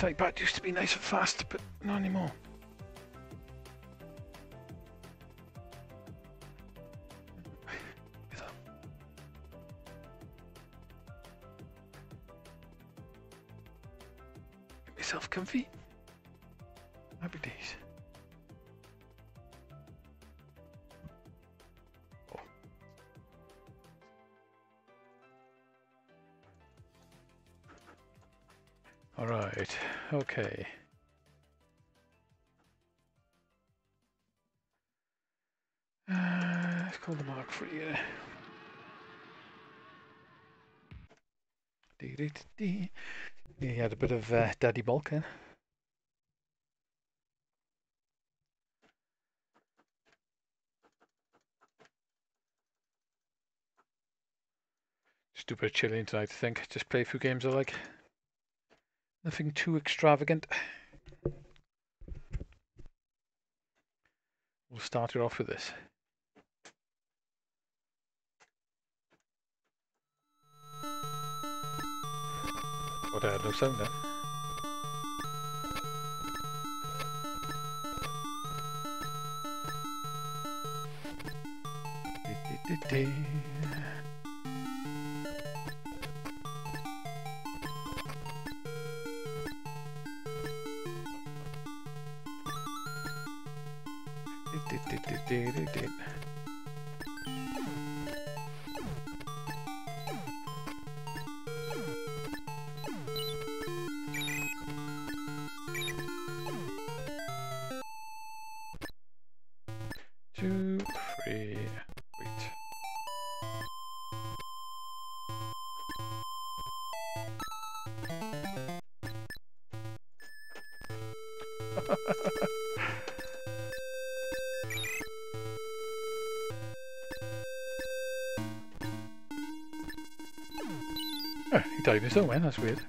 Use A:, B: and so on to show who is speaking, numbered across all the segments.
A: This iPad used to be nice and fast, but not anymore. All right. Okay. Uh, let's call the Mark III. He had a bit of uh, Daddy Bulk in. Just do a bit of chilling tonight, I think. Just play a few games I like. Nothing too extravagant. We'll start it off with this. What I had no sound then. Dee-dee-dee-dee. Dee-dee-dee-dee-dee-dee. Two, Oh, he died in his own way, that's weird.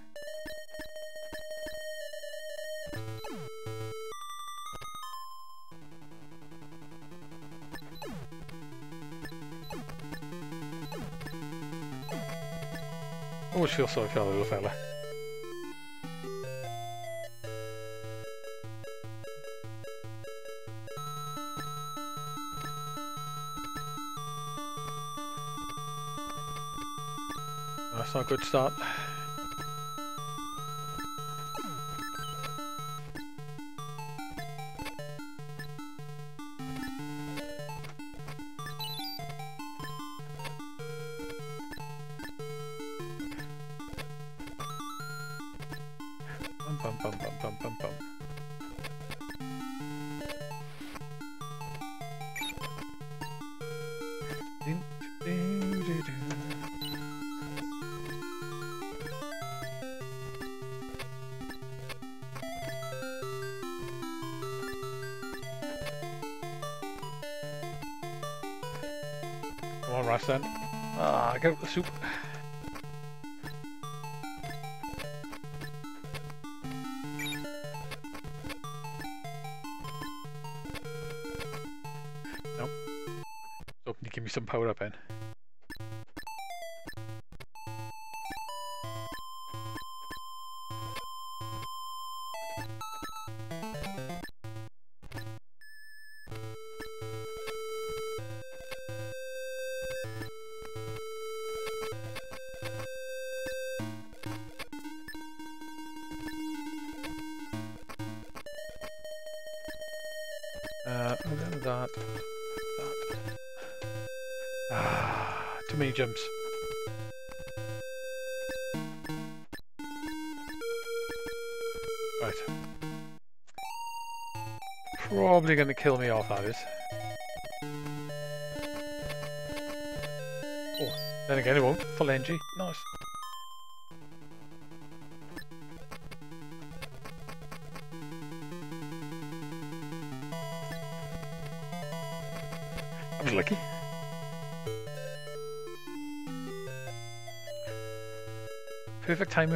A: Always feel sorry for that little fella. That's not a good start.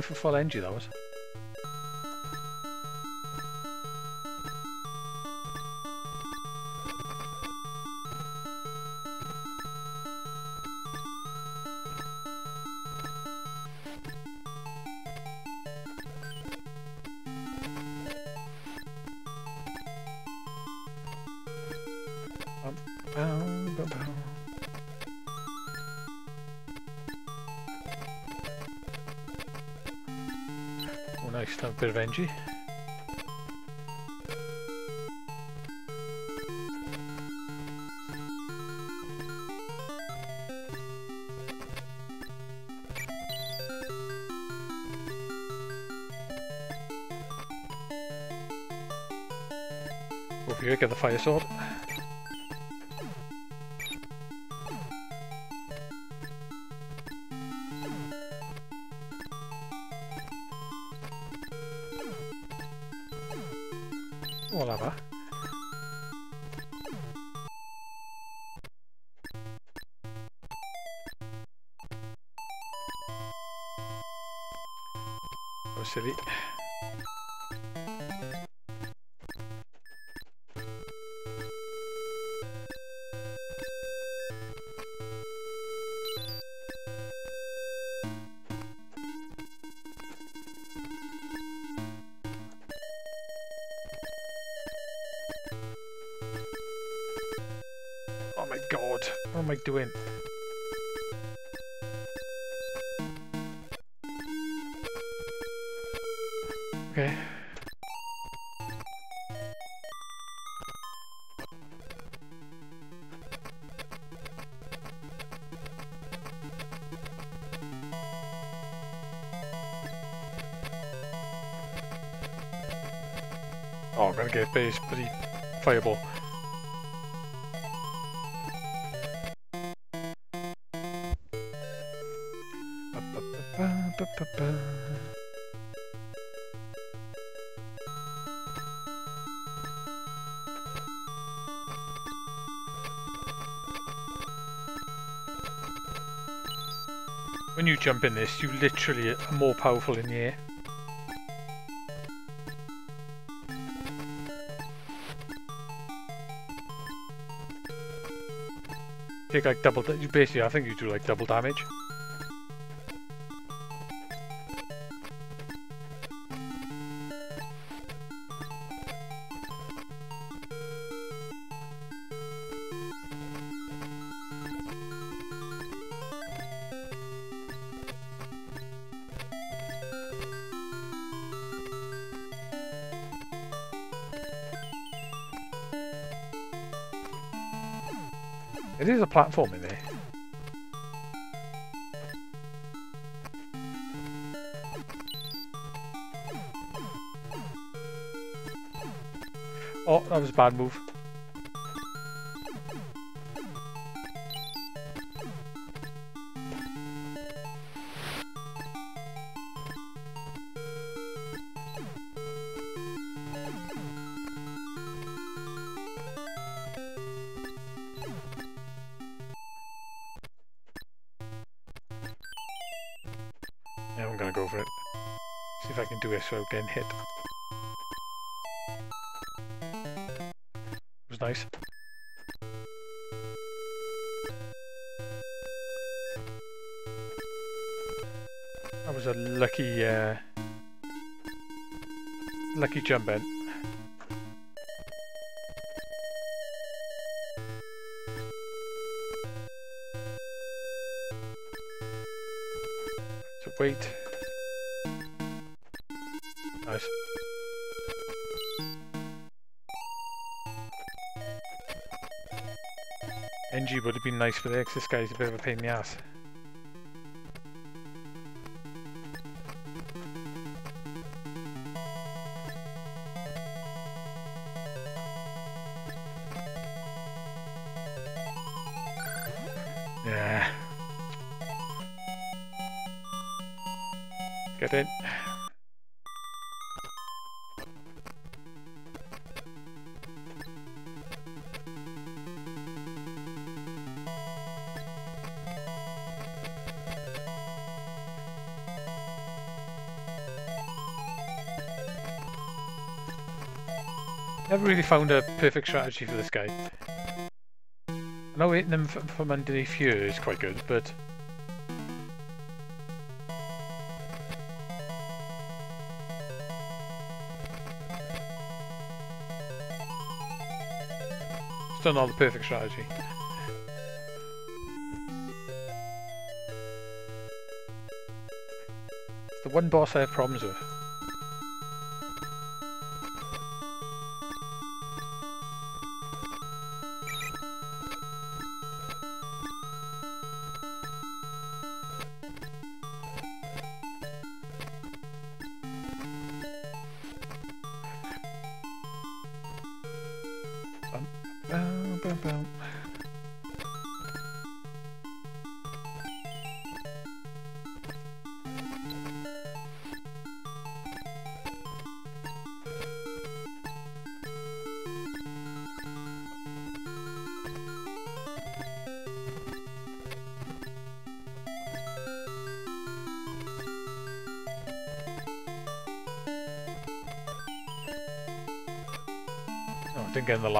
A: For full NG, that fire sword. Ba, ba, ba. When you jump in this, you literally are more powerful in the air. Take like double, basically, I think you do like double damage. Platform in there. Oh, that was a bad move. Getting hit. It was nice. That was a lucky, uh, lucky jump in. So wait. NG would have been nice for 'cause this guy's a bit of a pain in the ass. Found a perfect strategy for this guy. I know hitting them from underneath here is quite good, but Still not the perfect strategy. It's the one boss I have problems with.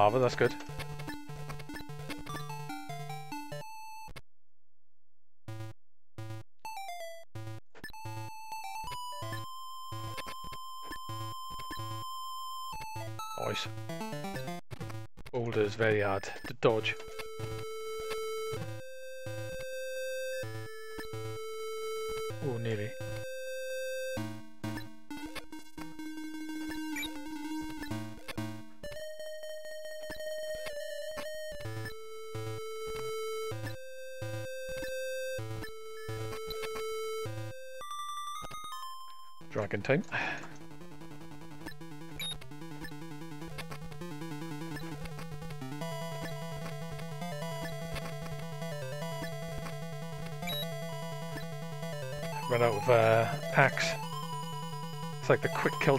A: Lava, that's good. Nice. Boulder is very hard to dodge.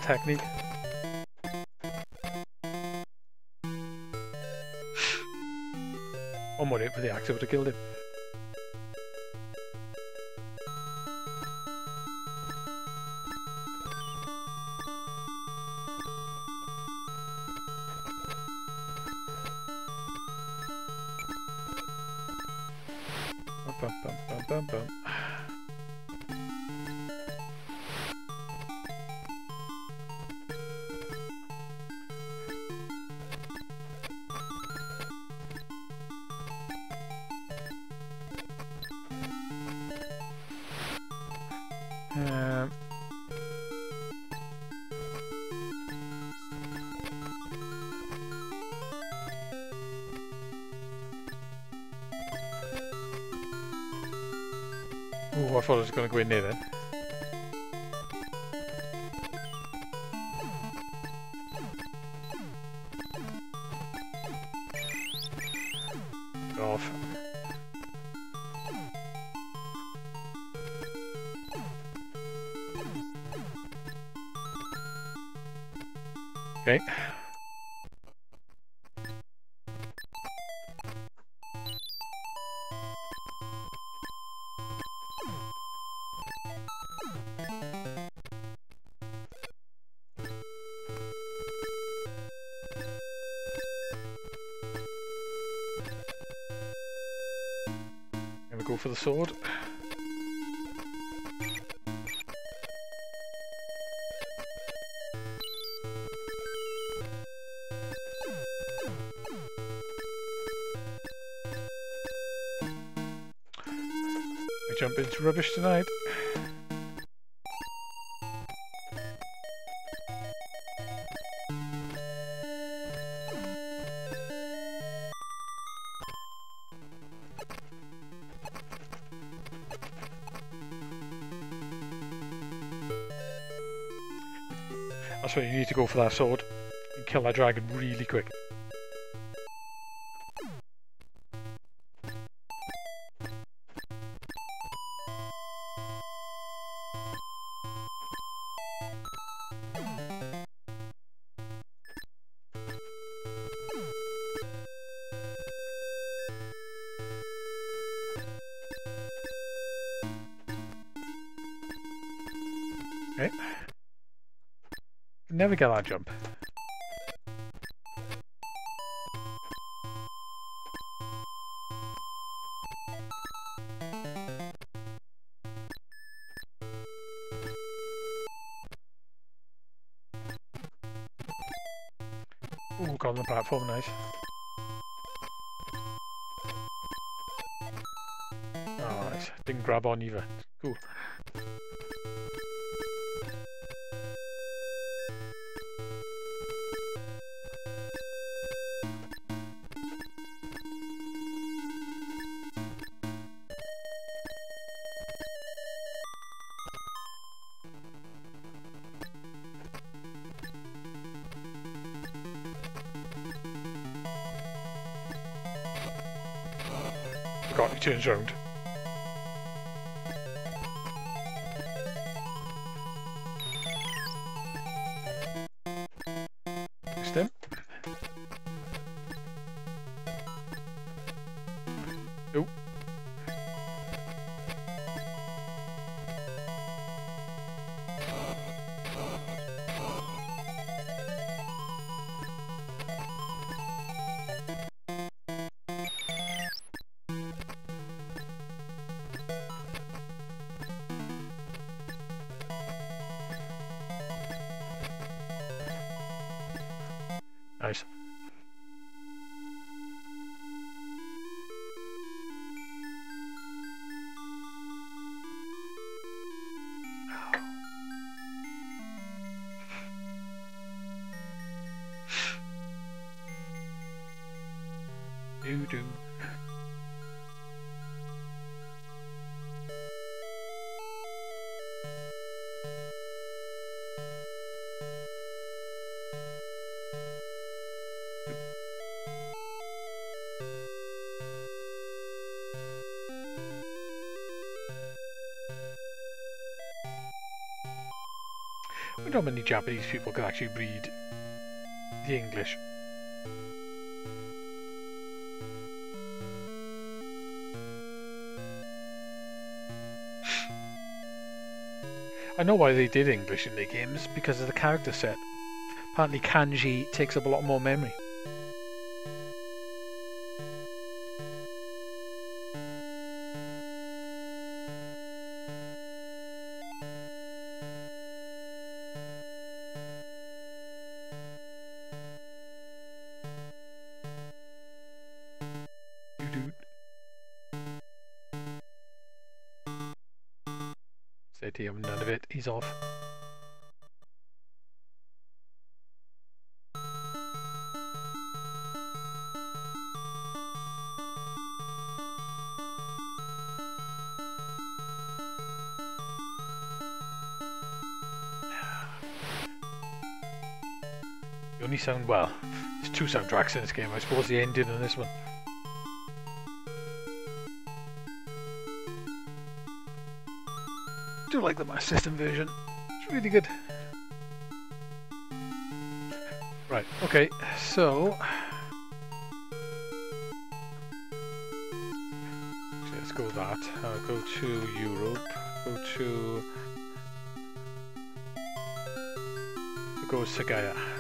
A: Technique. Sword. Jump into rubbish tonight. Go for that sword and kill that dragon really quick. Get that jump. Ooh, got on the platform, nice. Oh, nice. Didn't grab on either. Cool. How many Japanese people can actually read the English. I know why they did English in their games, because of the character set. Apparently kanji takes up a lot more memory. Sound, well, there's two soundtracks in this game. I suppose the ending and this one. do like the Master System version. It's really good. Right, okay, so... let's go that. Uh, go to Europe. Go to... Go Sagaia.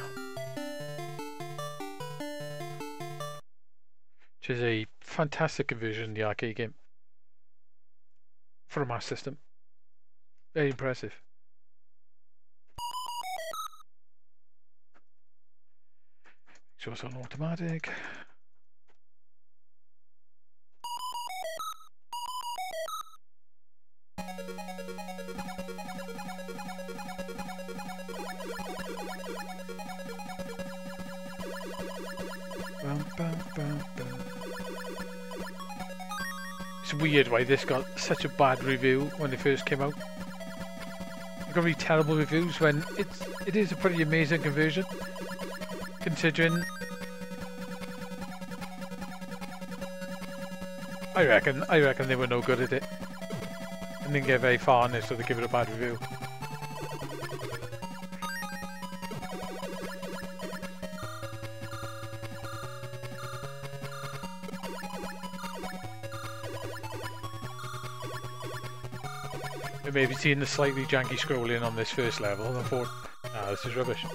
A: Which is a fantastic version of the arcade game. For a Master System. Very impressive. So it's on automatic. Weird why this got such a bad review when it first came out. It got really terrible reviews when it's it is a pretty amazing conversion, considering. I reckon I reckon they were no good at it, and didn't get very far on it, so they give it a bad review. Maybe seeing the slightly janky scrolling on this first level and thought, ah, this is rubbish.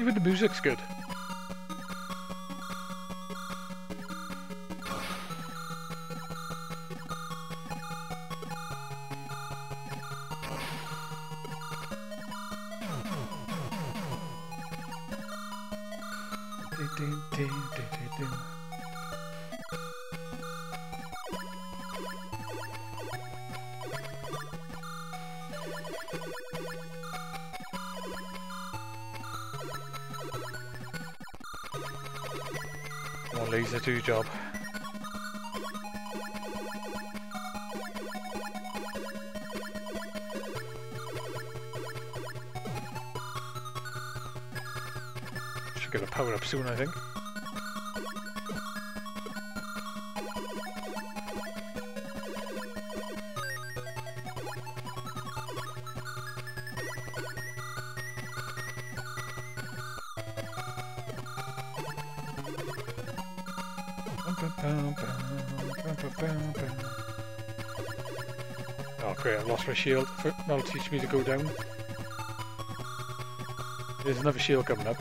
A: Even the music's good. Laser, do job. Should get a power up soon, I think. Shield. For- That'll teach me to go down. There's another shield coming up.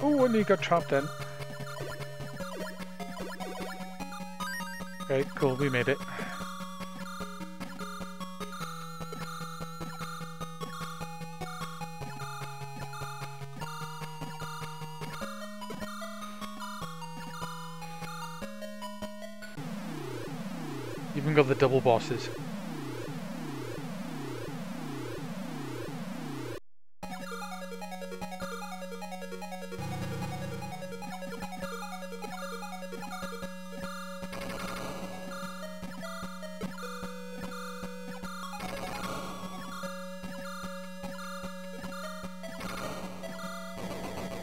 A: Oh, and he got trapped in. Okay, cool, we made it. Got bosses.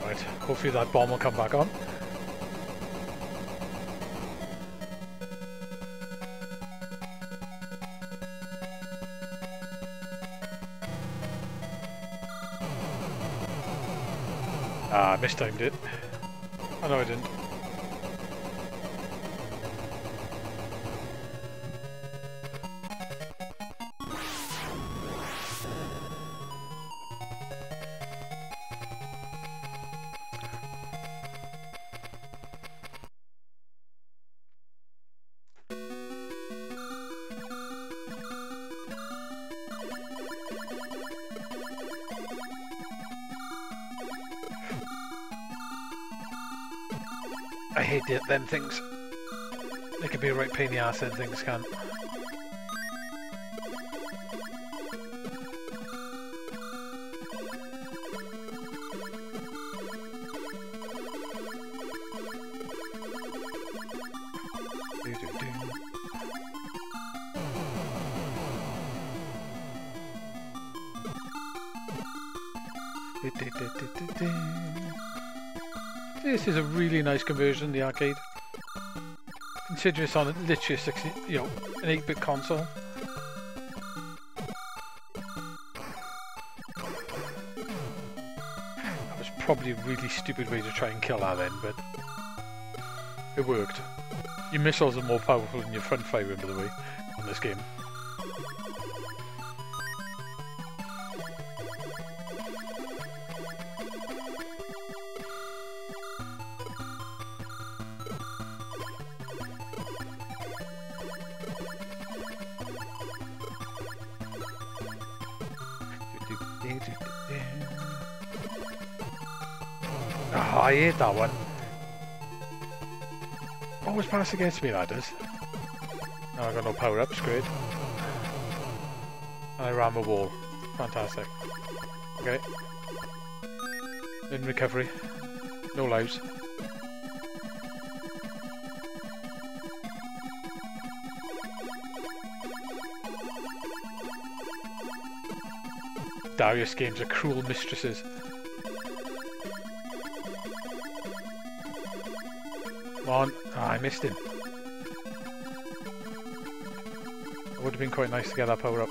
A: Right, hopefully that bomb will come back on. Mistimed it. Oh no, I didn't. Them things. They can be a right pain in the ass, them things can. Conversion, the arcade. Considering it's on literally a 60, you know, an 8-bit console. That was probably a really stupid way to try and kill that then, but it worked. Your missiles are more powerful than your front firing, by the way, on this game. That one. Always pass against me, that does. No, I got no power ups, great. And I ram a wall. Fantastic. Okay. In recovery. No lives. Darius games are cruel mistresses. On. Ah, I missed him. It would have been quite nice to get that power up.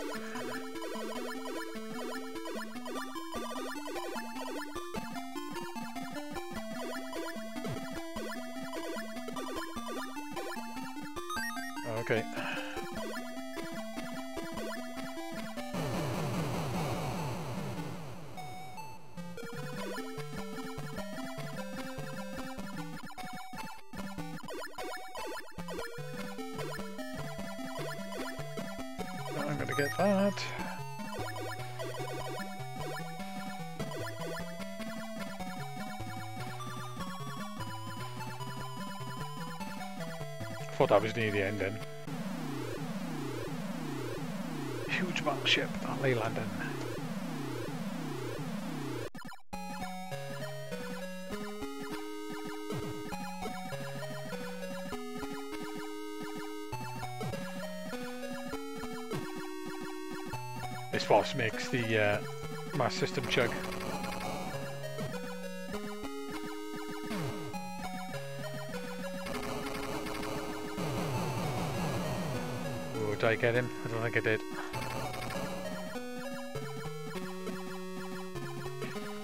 A: Don't think I did.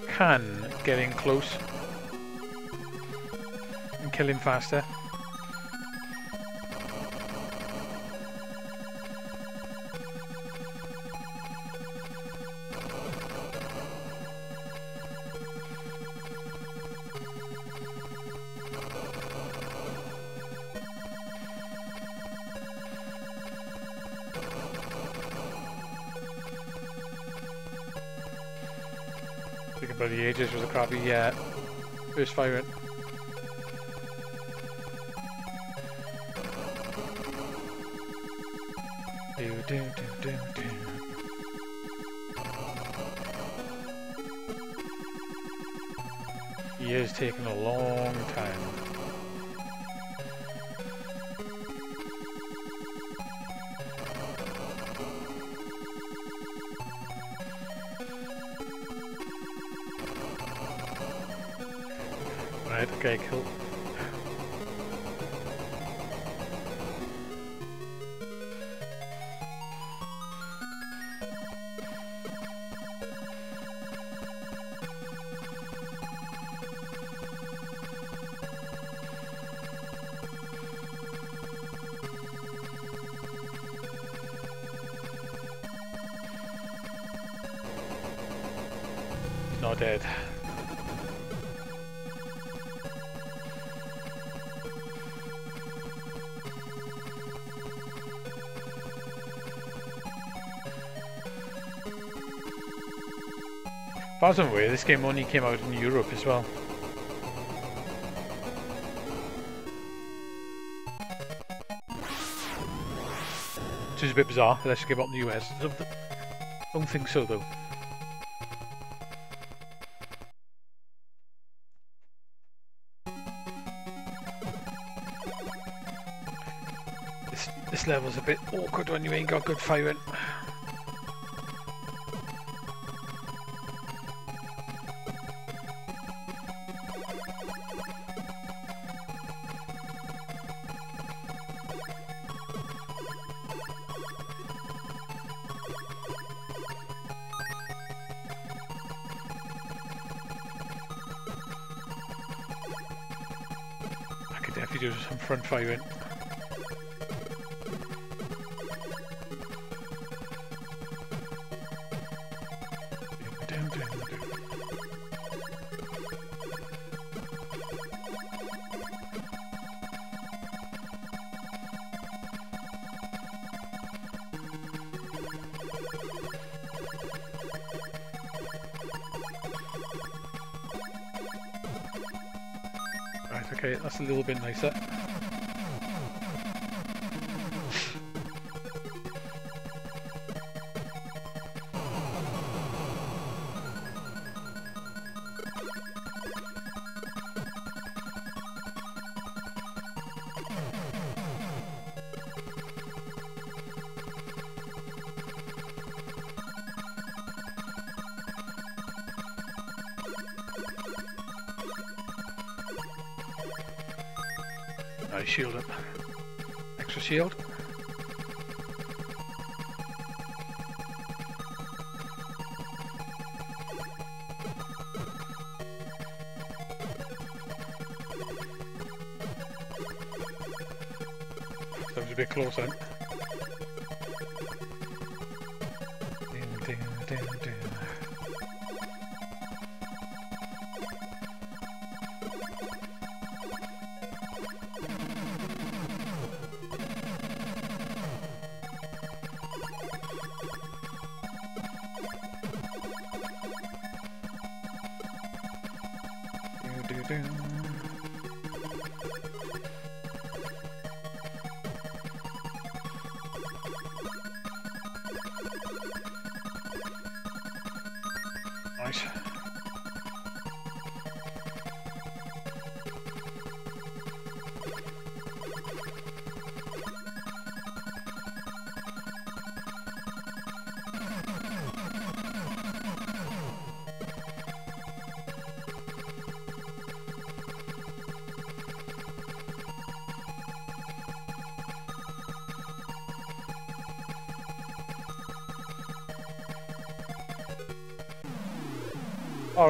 A: Can get in close and kill him faster. Uh, first firing. Do, do, do. He is taking a long time. Okay, cool. I'm aware, this game only came out in Europe as well. Which is a bit bizarre, that actually came out in the US. Don't, don't think so though. This, this level's a bit awkward when you ain't got good firing. Front firing. Down,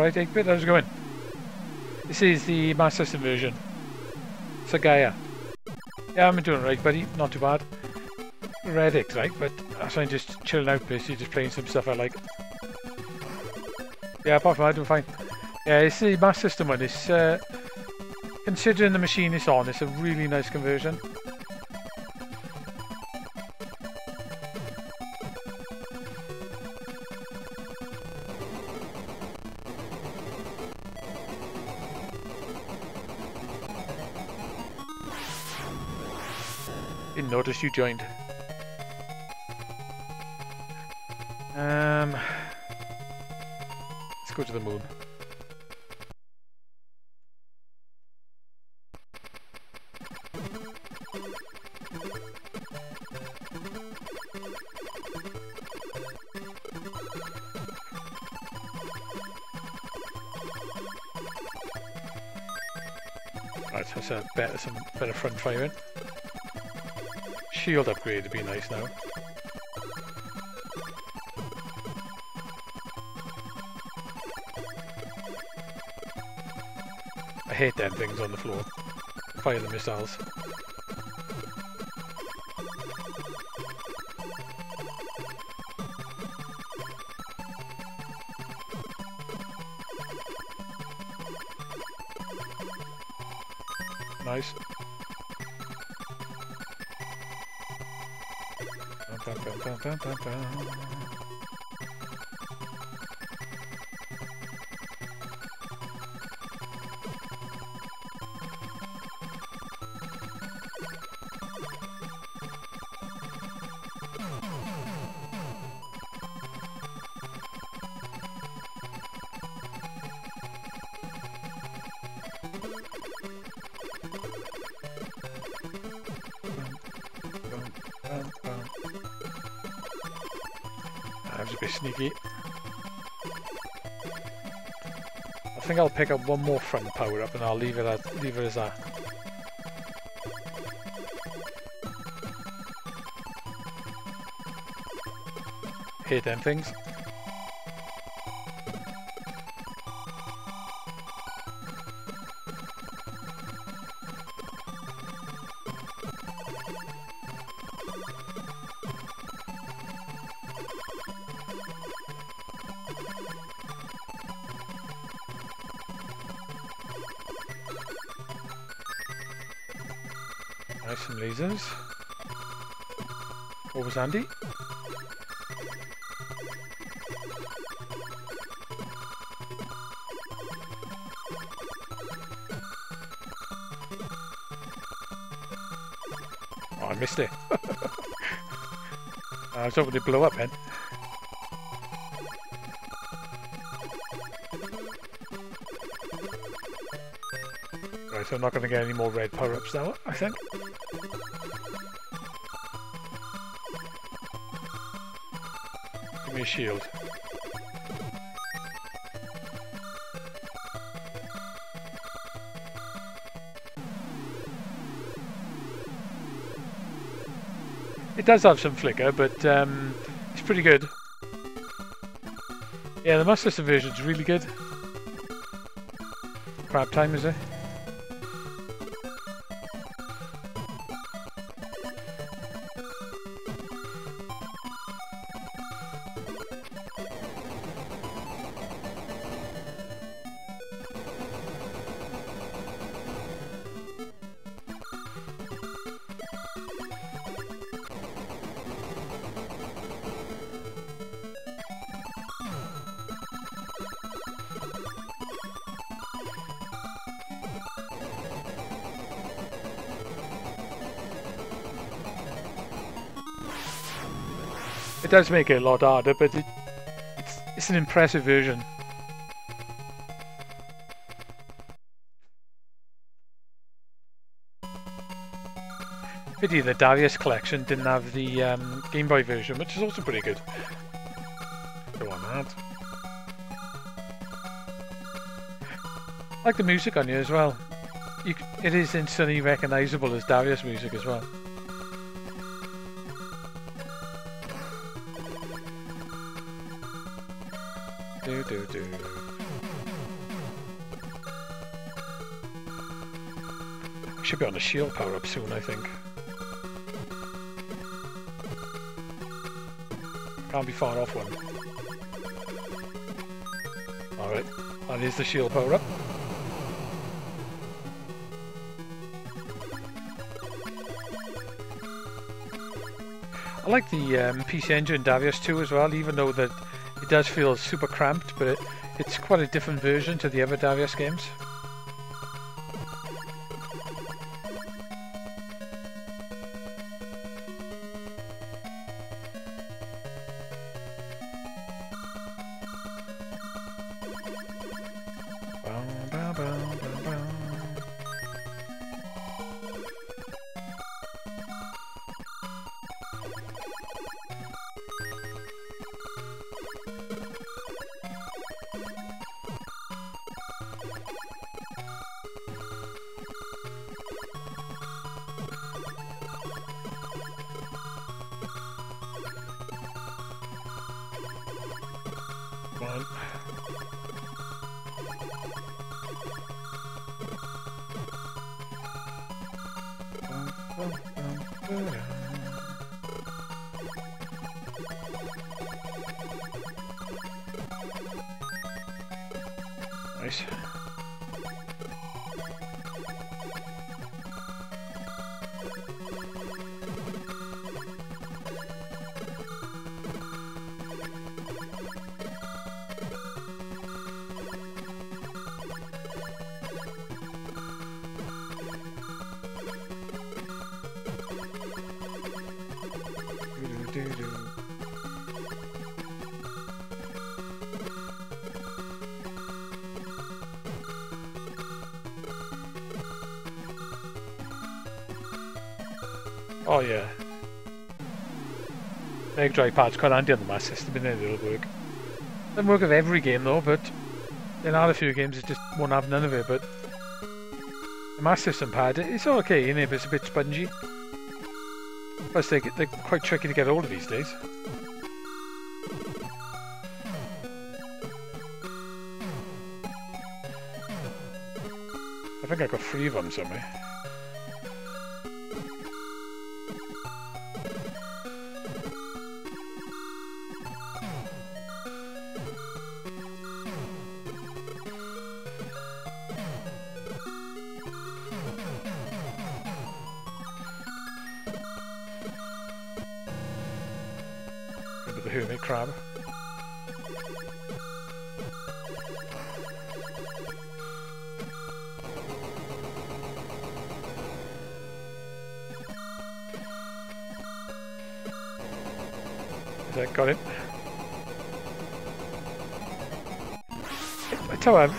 A: Alright, 8-bit, how's it going? This is the Master System version. Sagaia. Yeah, I'm doing right, buddy. Not too bad. Reddick, right? But I'm just chilling out, basically, just playing some stuff I like. Yeah, apart from that, I'm fine. Yeah, it's the Master System one. It's, uh, considering the machine it's on, it's a really nice conversion. You joined. Um, let's go to the moon. Right, that's a better, some better front firing. Shield upgrade would be nice now. I hate them things on the floor. Fire the missiles. Bum, bum, Was a bit sneaky. I think I'll pick up one more front power up and I'll leave it at leave it as that. Hate them things. Was Andy? Oh, I missed it. I was hoping to blow up then. Right, so I'm not going to get any more red power-ups now, I think. Shield. It does have some flicker, but um, it's pretty good. Yeah, the Master version is really good. Crab time, is it? Does make it a lot harder, but it, it's, it's an impressive version. Pity the Darius collection didn't have the um, Game Boy version, which is also pretty good. Go on, that. I like the music on you as well. You, it is instantly recognisable as Darius music as well. Do do. Should be on a shield power up soon, I think. Can't be far off one. Alright, that is the shield power up. I like the um, PC Engine Darius 2 as well, even though that does feel super cramped, but it, it's quite a different version to the other Darius games. Mega Drive pad's quite handy on Master System, and then it'll work. Doesn't work with every game though, but in other few games it just won't have none of it, but Master System pad, it's okay, you know, but it's a bit spongy. Plus they, get, they're quite tricky to get hold of these days. I think I got three of them somewhere.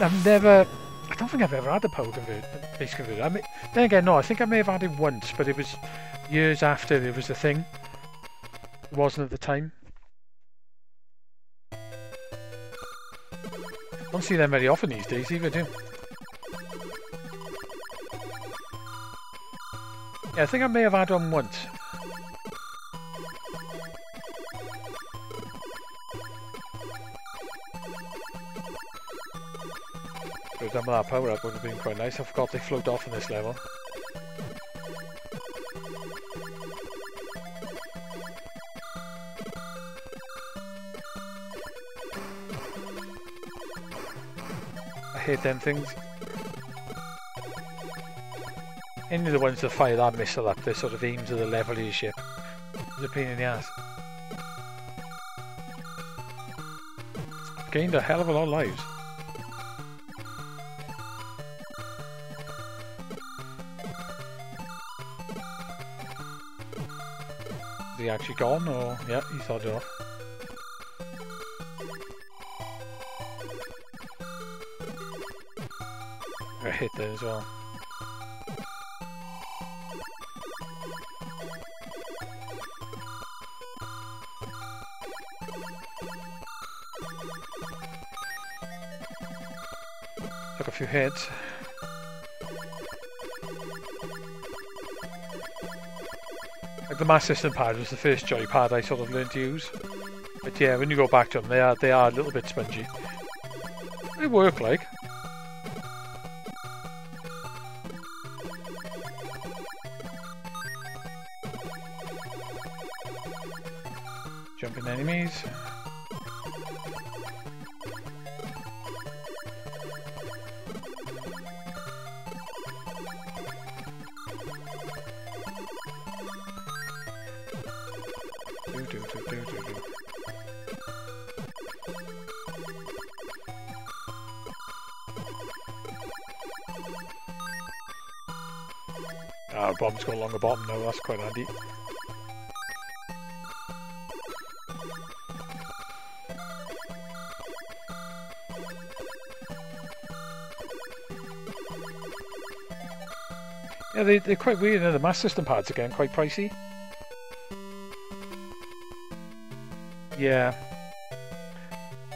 A: I've, never. I don't think I've ever had a power converter, base converter. I mean, then again, no, I think I may have had it once, but it was years after it was a thing. It wasn't at the time. I Don't see them very often these days either, do? Yeah, I think I may have had one once. Done with that power up would have been quite nice. I forgot they float off in this level. I hate them things. Any of the ones that fire that missile up, they sort of aim to the level of your ship. It's a pain in the ass. Gained a hell of a lot of lives. Actually gone or yeah, he thought it off. I hit there as well. Took a few hits. The Master System pad was the first joypad I sort of learned to use. But yeah, when you go back to them, they are they are a little bit spongy. They work like. They're quite weird, and the mass System pads again, quite pricey. Yeah.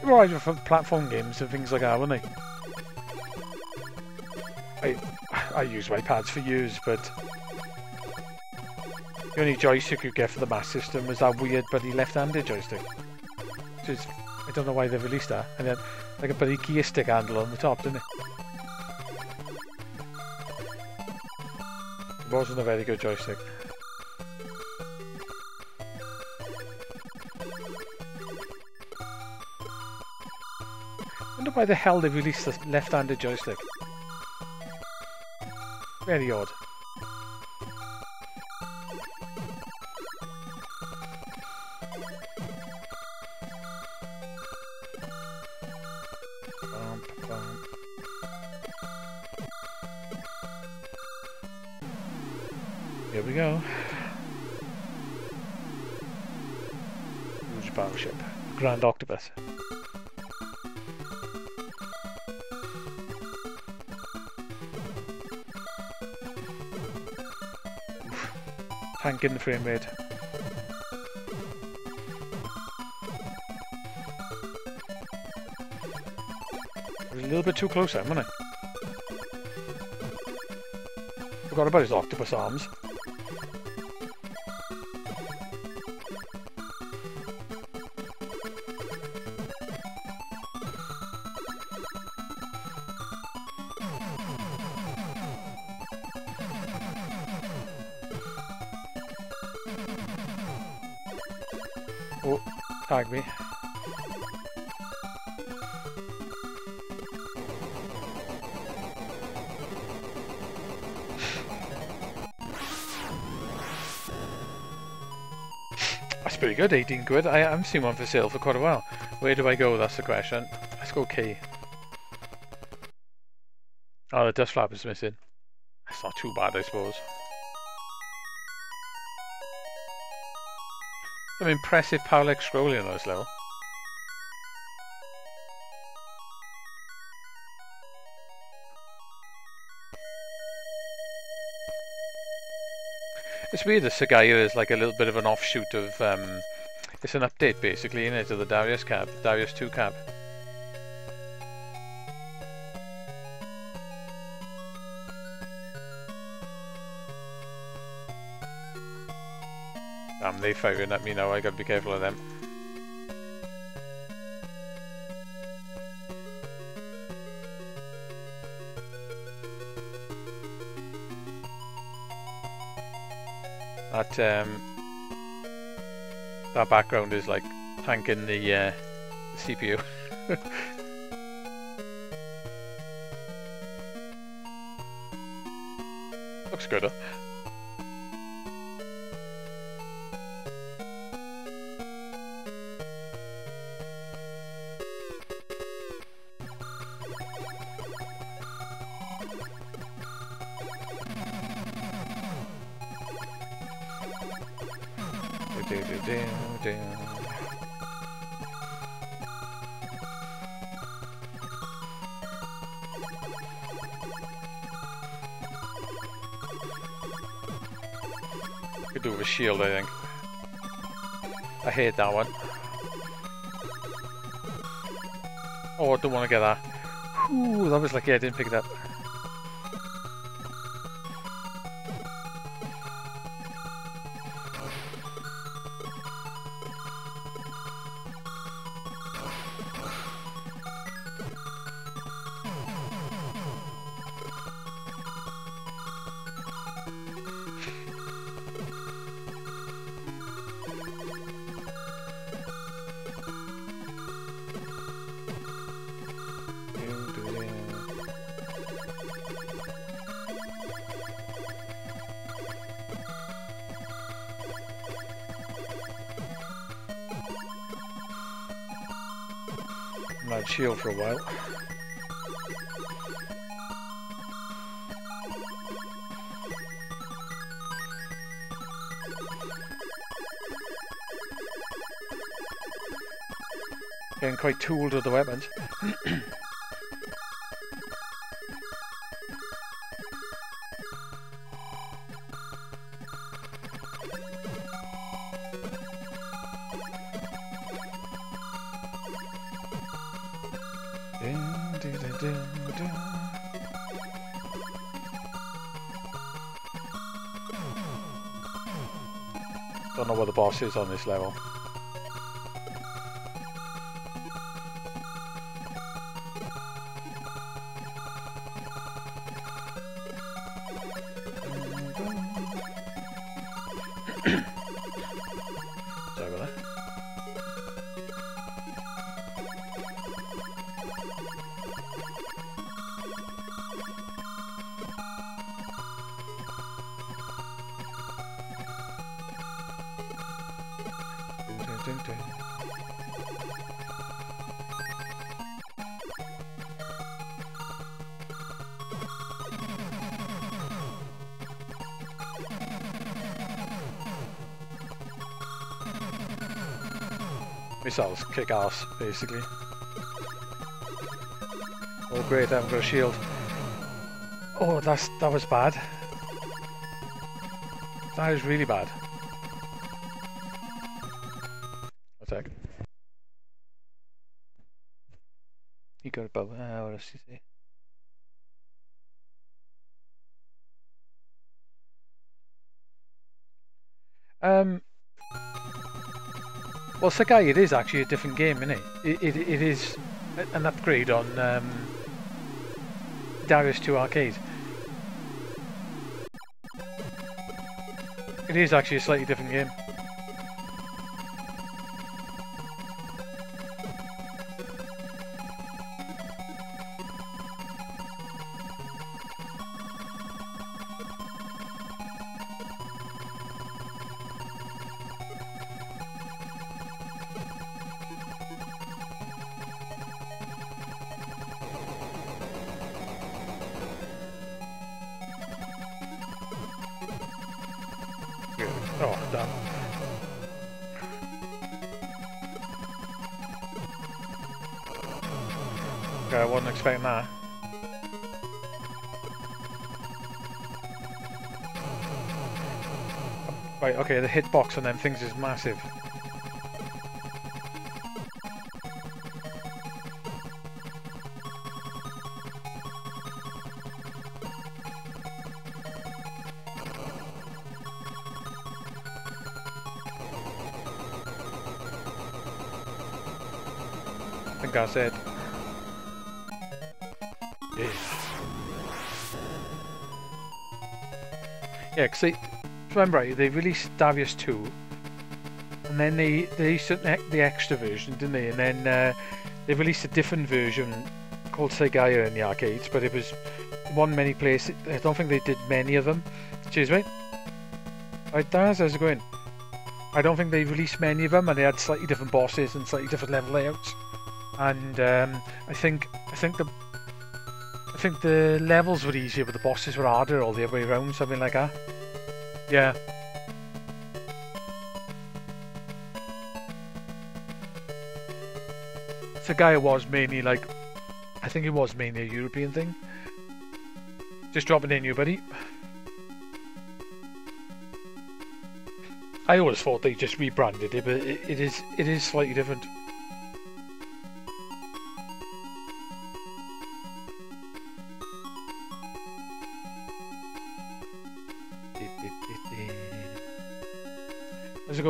A: Alright for platform games and things like that, weren't they? I, I use my pads for years, but the only joystick you get for the mass System was that weird bloody left-handed joystick. Which is, I don't know why they released that. And then, like a bloody gear stick handle on the top, didn't it? Wasn't a very good joystick. wonder why the hell they released the left-handed joystick. Very odd. Octopus. Oof. Tanking the frame rate. I a little bit too close then, wasn't I? Forgot about his octopus arms. That's pretty good, 18 quid. I haven't seen one for sale for quite a while. Where do I go? That's the question. Let's go key. Oh, the dust flap is missing. That's not too bad, I suppose. Some impressive parallax scrolling on this level. It's weird that Sagaia is like a little bit of an offshoot of, um, it's an update basically, in it, to the Darius cab, Darius 2 cab. They firing at me now, I gotta be careful of them. That um, that background is like tanking the, uh, CPU. Looks good. Huh? Lucky I didn't pick it up. Might shield for a while. Getting quite tooled with the weapons. Is on this level. Missiles kick ass, basically. Oh great, I haven't got a shield. Oh, that's that was bad. That is really bad. Well, Sagaia, it is actually a different game, isn't it? It, it, it is an upgrade on um, Darius 2 Arcade. It is actually a slightly different game. The hitbox on them things is massive. I think that's it. Yeah. Yeah, remember right, they released Darius 2, and then they, they released the extra version, didn't they? And then uh, they released a different version called Sagaia in the arcades, but it was one many places. I don't think they did many of them. Cheers, mate. Right, Daz, how's it going? I don't think they released many of them, and they had slightly different bosses and slightly different level layouts. And um, I think I think the I think the levels were easier, but the bosses were harder, or the other way around, something like that. Yeah. The guy was mainly like, I think it was mainly a European thing. Just dropping in you, buddy. I always thought they just rebranded it, but it, it is it is slightly different.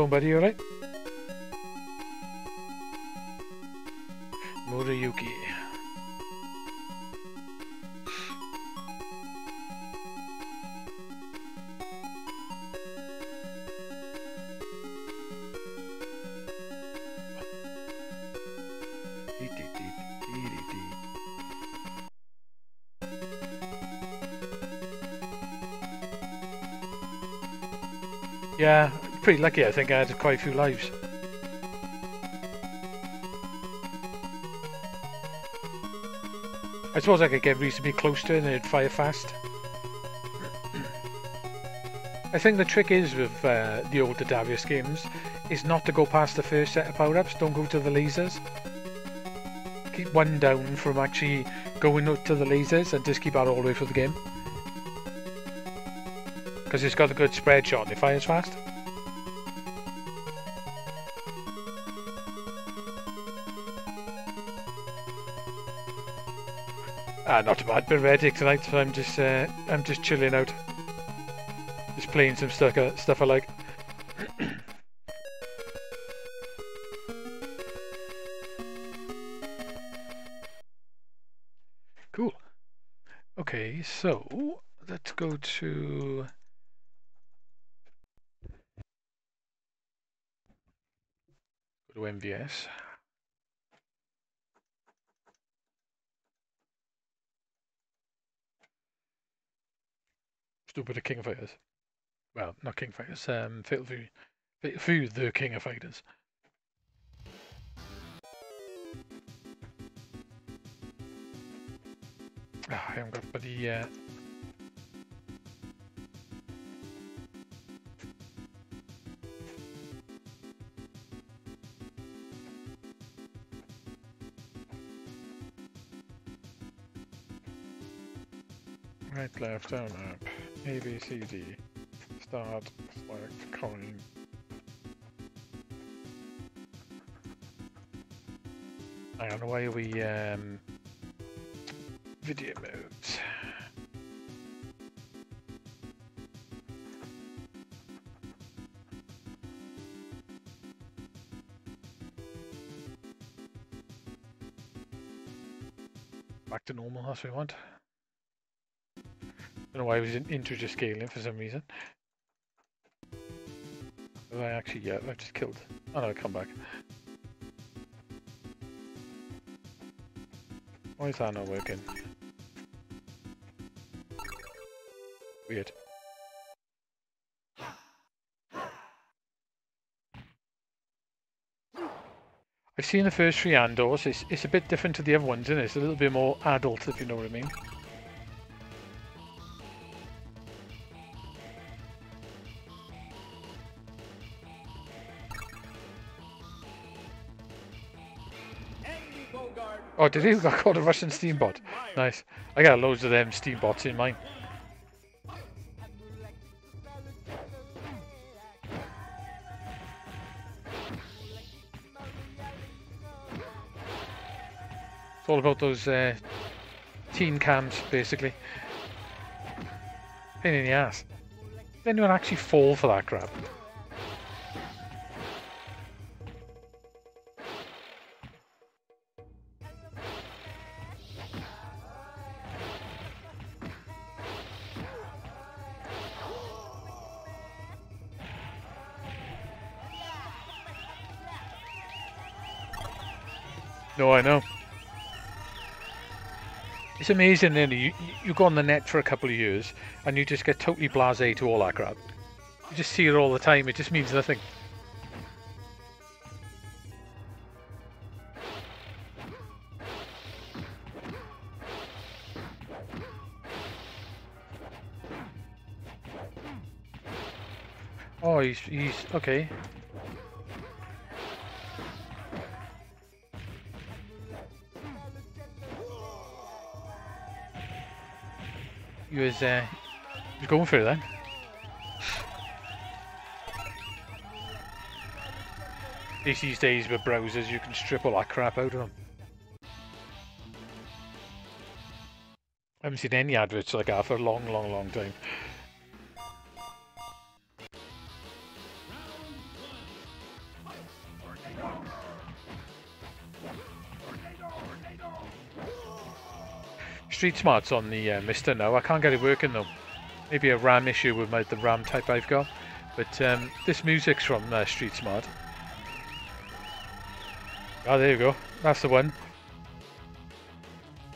A: Going, buddy? You alright? Murayuki. Yeah, pretty lucky I think I had quite a few lives. I suppose I could get reasonably close to it and it'd fire fast. I think the trick is with uh, the older Darius games is not to go past the first set of power-ups, don't go to the lasers. Keep one down from actually going up to the lasers and just keep out all the way through the game. Because it's got a good spread shot and it fires fast. Ah, not bad. Been ready tonight, so I'm just uh, I'm just chilling out, just playing some stuff uh, stuff I like. cool. Okay, so let's go to go to MVS. Still bit of King of Fighters. Well, not King Fighters, um, Fatal Fury. Fatal Fury, the King of Fighters. Ah, I haven't got bloody uh, Right, left, down, up. A, B, C, D. Start, select, coin. Hang on, why are we, um... Video modes. Back to normal, that's what we want don't know why we was in integer scaling for some reason. I actually, yeah, I just killed. Oh no, come back. Why is that not working? Weird. I've seen the first three Andors. It's, it's a bit different to the other ones, isn't it? It's a little bit more adult, if you know what I mean. Oh, did he got called a Russian steambot? Nice. I got loads of them steambots in mine. It's all about those uh, teen cams, basically. Pain in the ass. Did anyone actually fall for that crap? It's amazing, then you you go on the net for a couple of years and you just get totally blasé to all that crap. You just see it all the time. It just means nothing. Oh, he's he's okay. Was, uh, was going it then. These days with browsers, you can strip all that crap out of them. I haven't seen any adverts like that for a long, long, long time. Street Smart's on the uh, Mister now. I can't get it working though. Maybe a RAM issue with my, the RAM type I've got. But um, this music's from uh, Street Smart. Oh, there you go. That's the one.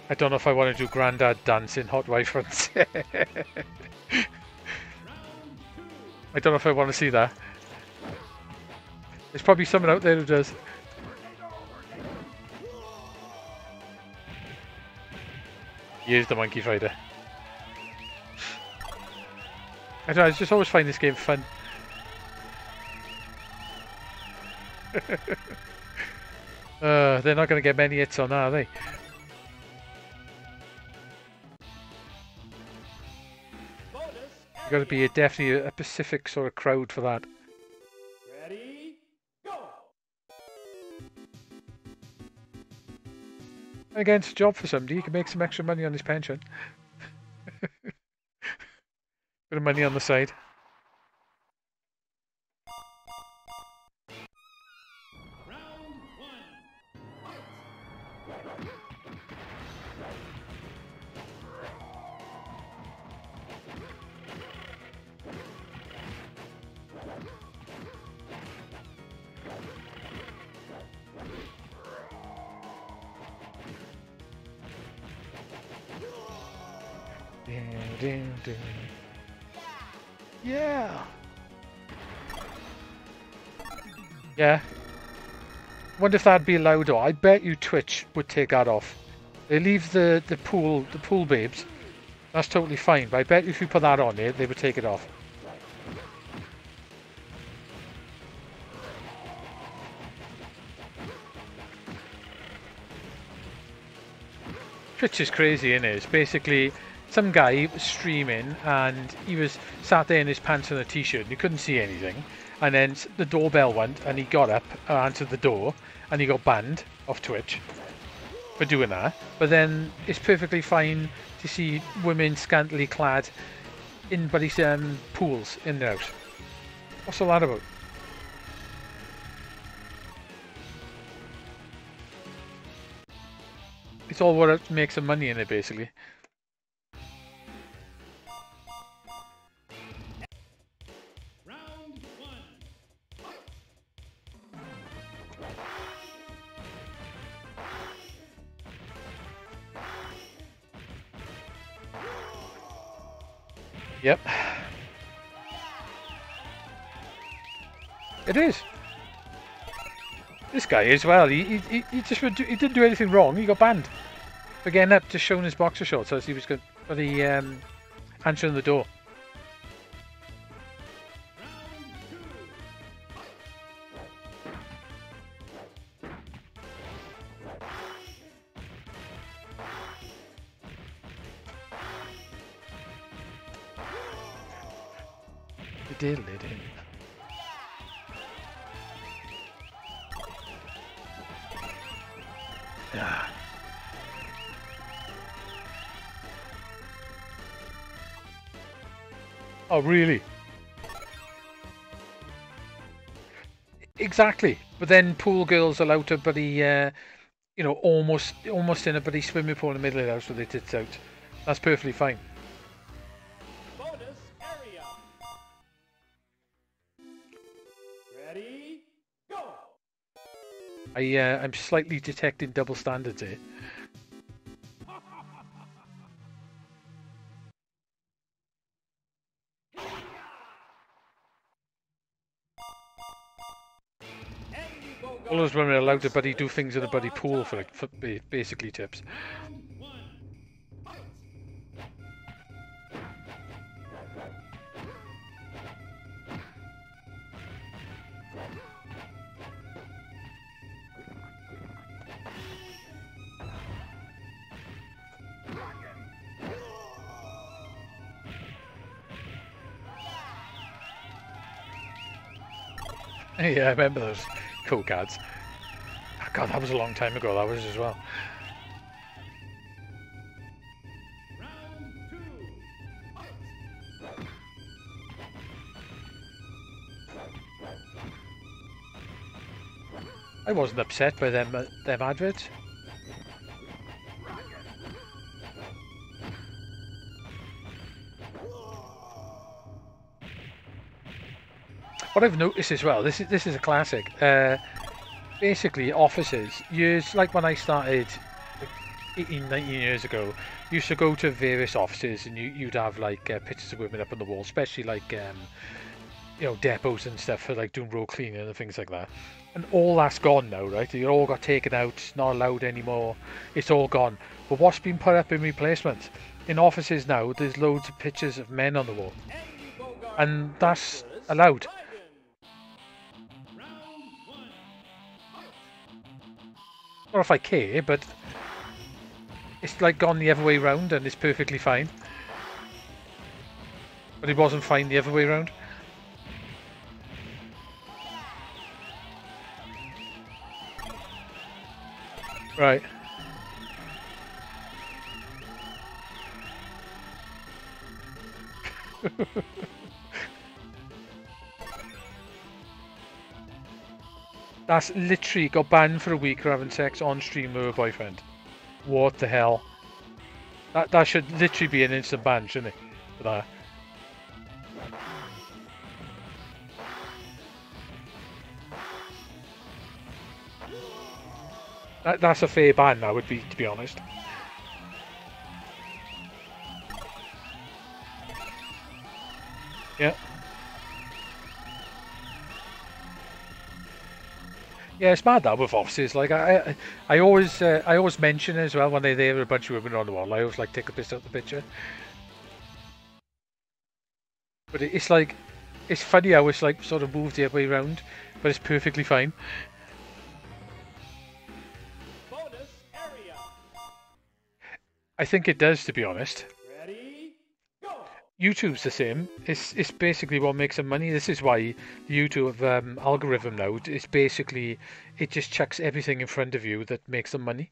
A: I don't know if I want to do Grandad dancing in Hot Wife Runs. I don't know if I want to see that. There's probably someone out there who does. Here's the Monkey Fighter. I don't know, I just always find this game fun. uh, they're not going to get many hits on, are they? Got to be a, definitely a Pacific sort of crowd for that. Again, it's a job for somebody. He can make some extra money on his pension. Bit of money on the side. Yeah. Wonder if that'd be allowed or I bet you Twitch would take that off. They leave the, the pool the pool babes. That's totally fine, but I bet if you put that on it, they would take it off. Twitch is crazy, is it? It's basically some guy streaming and he was sat there in his pants and a t-shirt and you couldn't see anything. And then the doorbell went and he got up and answered the door and he got banned off Twitch for doing that. But then it's perfectly fine to see women scantily clad in buddy's um, pools in their house. What's all that about? It's all what makes some money in it, basically. Yep. It is. This guy as well. He he, he- just he didn't do anything wrong. He got banned for getting up, just showing his boxer shorts as he was going for the um, answering the door. Oh, really? Exactly. But then pool girls allowed to buddy, uh, you know, almost almost in a buddy swimming pool in the middle of the house with their tits out. That's perfectly fine. I uh, I'm slightly detecting double standards here. All those women allowed to buddy do things in a buddy pool for, for basically tips. yeah, I remember those cool cards. Oh, God, that was a long time ago. That was as well. I wasn't upset by them uh, them adverts. What I've noticed as well, this is this is a classic. Uh, basically, offices years like when I started, like 18, 19 years ago, used to go to various offices and you you'd have like uh, pictures of women up on the wall, especially like um, you know depots and stuff for like doing road cleaning and things like that. And all that's gone now, right? It all got taken out, not allowed anymore. It's all gone. But what's been put up in replacement? In offices now, there's loads of pictures of men on the wall, and that's allowed. Not if I care, but it's like gone the other way round, and it's perfectly fine. But it wasn't fine the other way round. Right. That's literally got banned for a week for having sex on stream with a boyfriend. What the hell? That that should literally be an instant ban, shouldn't it? For that. That, that's a fair ban, that would be, to be honest. Yeah. Yeah, it's mad that with offices. Like I, I, I always, uh, I always mention as well when they're there with a bunch of women on the wall. I always like take a piss out the picture. But it's like, it's funny how it's like sort of moved the other way around, but it's perfectly fine. I think it does, to be honest. YouTube's the same. It's it's basically what makes them money. This is why the YouTube um, algorithm now is basically it just chucks everything in front of you that makes them money.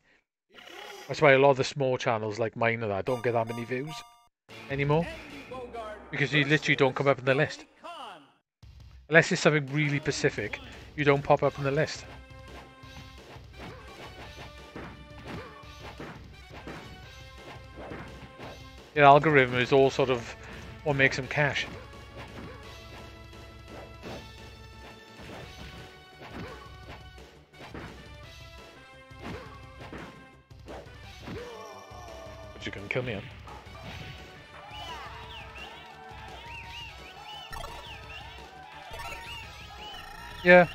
A: That's why a lot of the small channels like mine and that don't get that many views anymore because you literally don't come up in the list unless it's something really specific. You don't pop up in the list. The algorithm is all sort of what make some cash. But you can kill me. Yeah.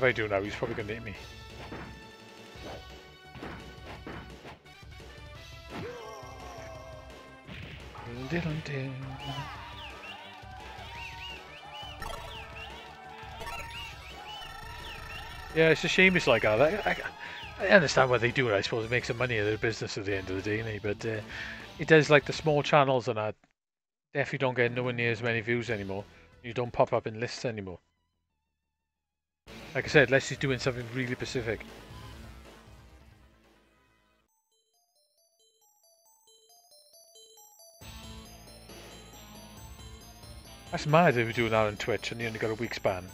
A: Whatever I do now, he's probably going to hit me. Yeah, it's a shame it's like that. I, I, I understand why they do it. I suppose it makes them money in their business at the end of the day, innit? but uh, it does like the small channels and I definitely don't get nowhere near as many views anymore. You don't pop up in lists anymore. Like I said, unless he's doing something really specific. That's mad if you're doing that on Twitch and you only got a week span.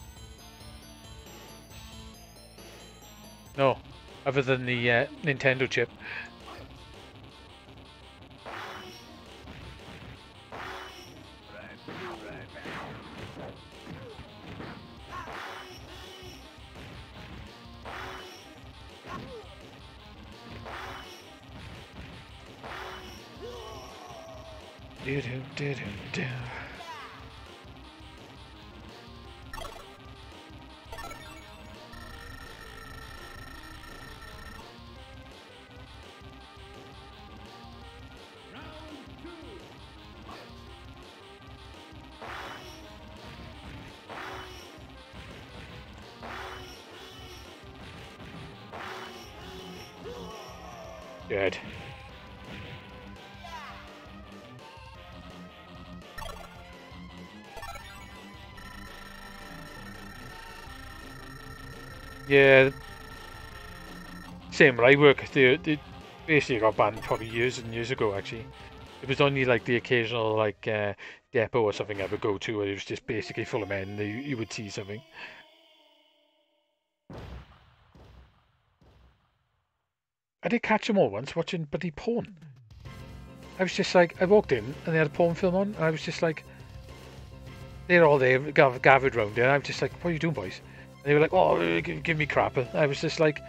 A: No, other than the uh, Nintendo chip. Do do do do do. Yeah. Same where I work. They, they basically got banned probably years and years ago, actually. It was only like the occasional like uh, depot or something I would go to where it was just basically full of men. They, you would see something. I did catch them all once watching bloody porn. I was just like, I walked in and they had a porn film on, and I was just like, they're all there gathered round there. And I was just like, what are you doing, boys? They were like, oh, uh, give, give me crap. I was just like,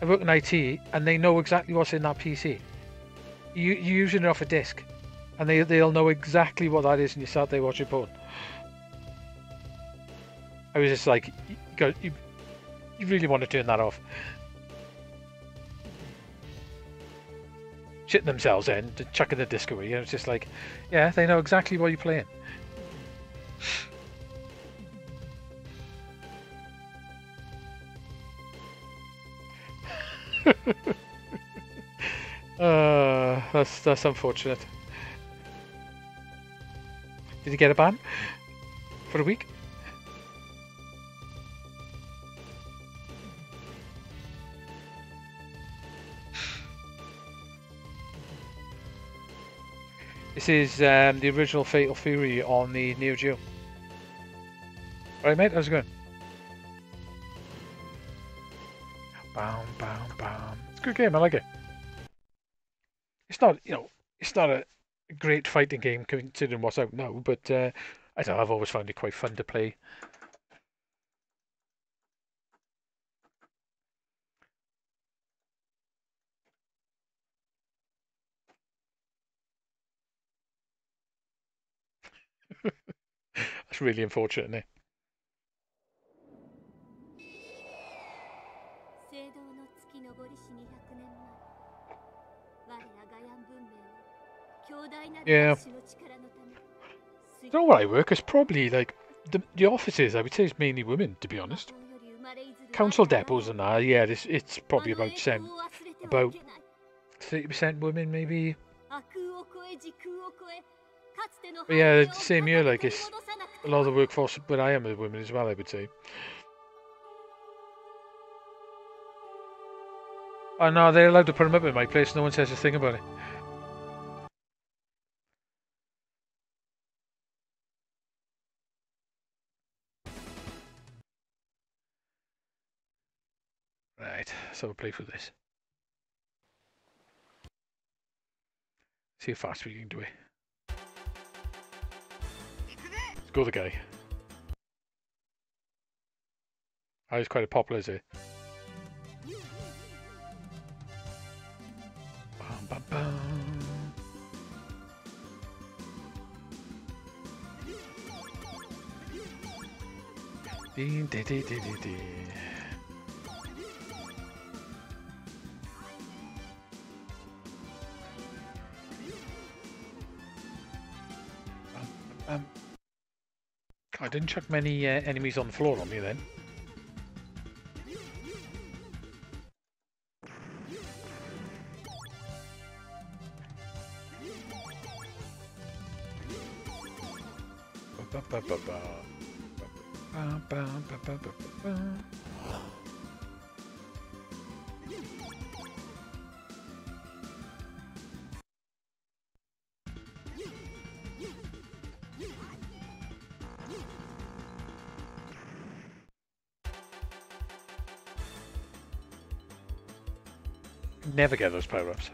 A: I work in IT, and they know exactly what's in that PC. You, you're using it off a disk, and they, they'll know exactly what that is, and you start there watching porn. I was just like, you, you, you really want to turn that off. Shitting themselves in, chucking the disc away. You know, it's just like, yeah, they know exactly what you're playing. uh, that's that's unfortunate. Did you get a ban for a week? This is um, the original Fatal Fury on the Neo Geo. Alright, mate, how's it going? Bam, bam, bam. It's a good game, I like it. It's not, you know, it's not a great fighting game considering what's out now, but uh, I don't know, I've always found it quite fun to play. That's really unfortunate, Yeah. So where I work is probably like the the offices. I would say is mainly women, to be honest. Council depots and that. Yeah, this it's probably about seven, about thirty percent women, maybe. But yeah, same year. Like it's a lot of the workforce but I am a woman as well. I would say. Oh no, they're allowed to put them up in my place. No one says a thing about it. Right, so we'll play for this. See how fast we can do it. Let's go the guy. Oh, he's quite a popular, is he? Bum, bum, bum. Dee, dee, dee, dee, dee, dee. Um, I didn't chuck many uh, enemies on the floor on me then. Never get those power ups.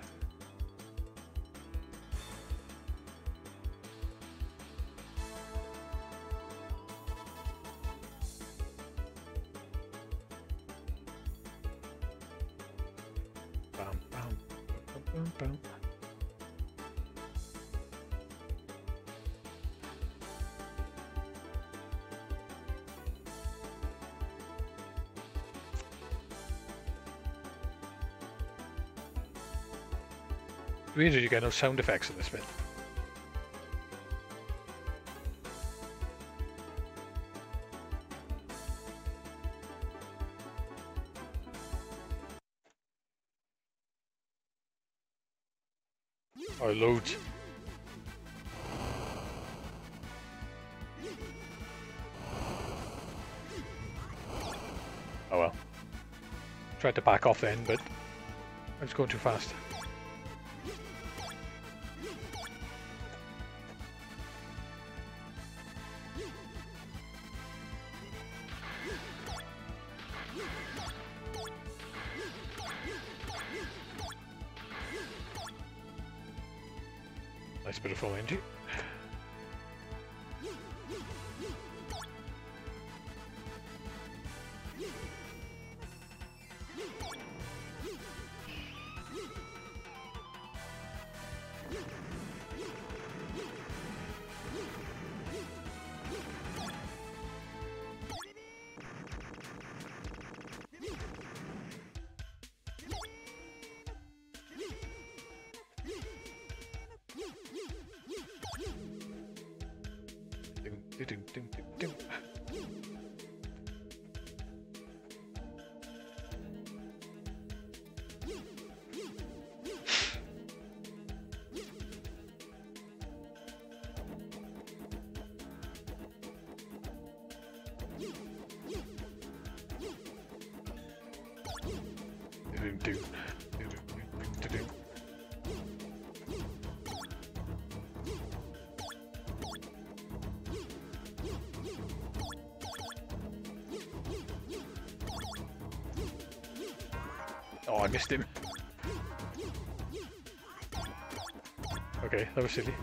A: Weird you get no sound effects in this bit. Oh, loads. Oh well. Tried to back off then, but I was going too fast. Oh, I missed him. Okay, that was silly.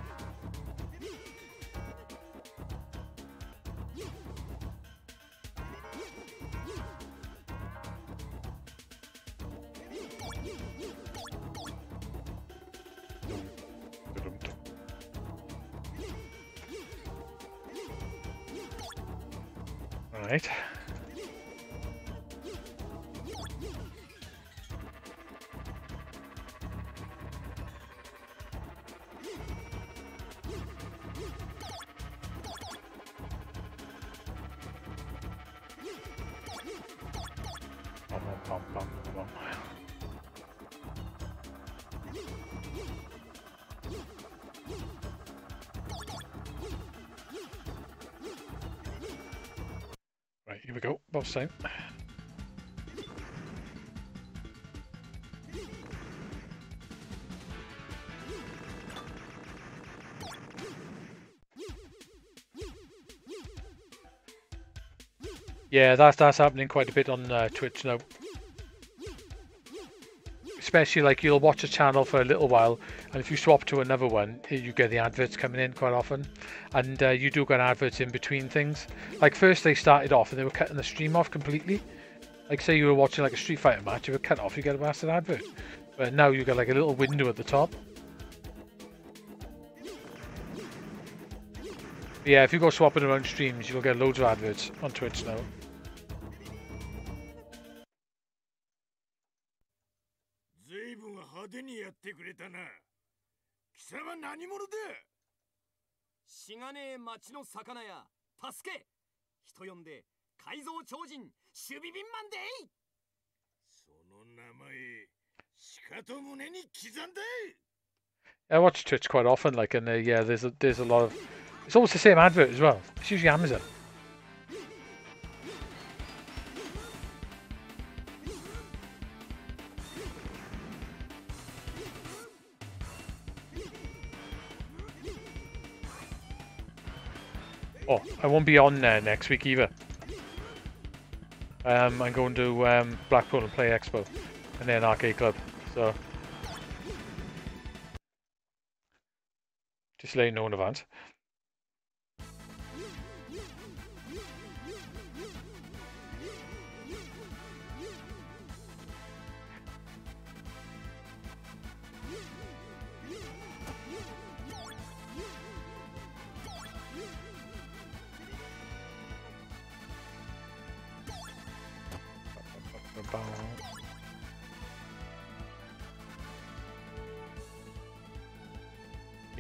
A: Yeah, that's that's happening quite a bit on uh, Twitch now. Especially like you'll watch a channel for a little while, and if you swap to another one, you get the adverts coming in quite often, and uh, you do get adverts in between things. Like first they started off and they were cutting the stream off completely. Like say you were watching like a Street Fighter match, it cut off, you get a massive advert. But now you got like a little window at the top. Yeah, if you go swapping around streams, you'll get loads of adverts on Twitch now.
B: 町の魚屋助け人呼んで改造超人守備ビンマンでい
C: その名前しかと胸に刻んで
A: I watch Twitch quite often, like, and uh, yeah, there's a, there's a lot of. It's always the same advert as well. It's usually Amazon. I won't be on uh, next week either. Um, I'm going to um, Blackpool and Play Expo, and then Arcade Club. So just letting you know in advance.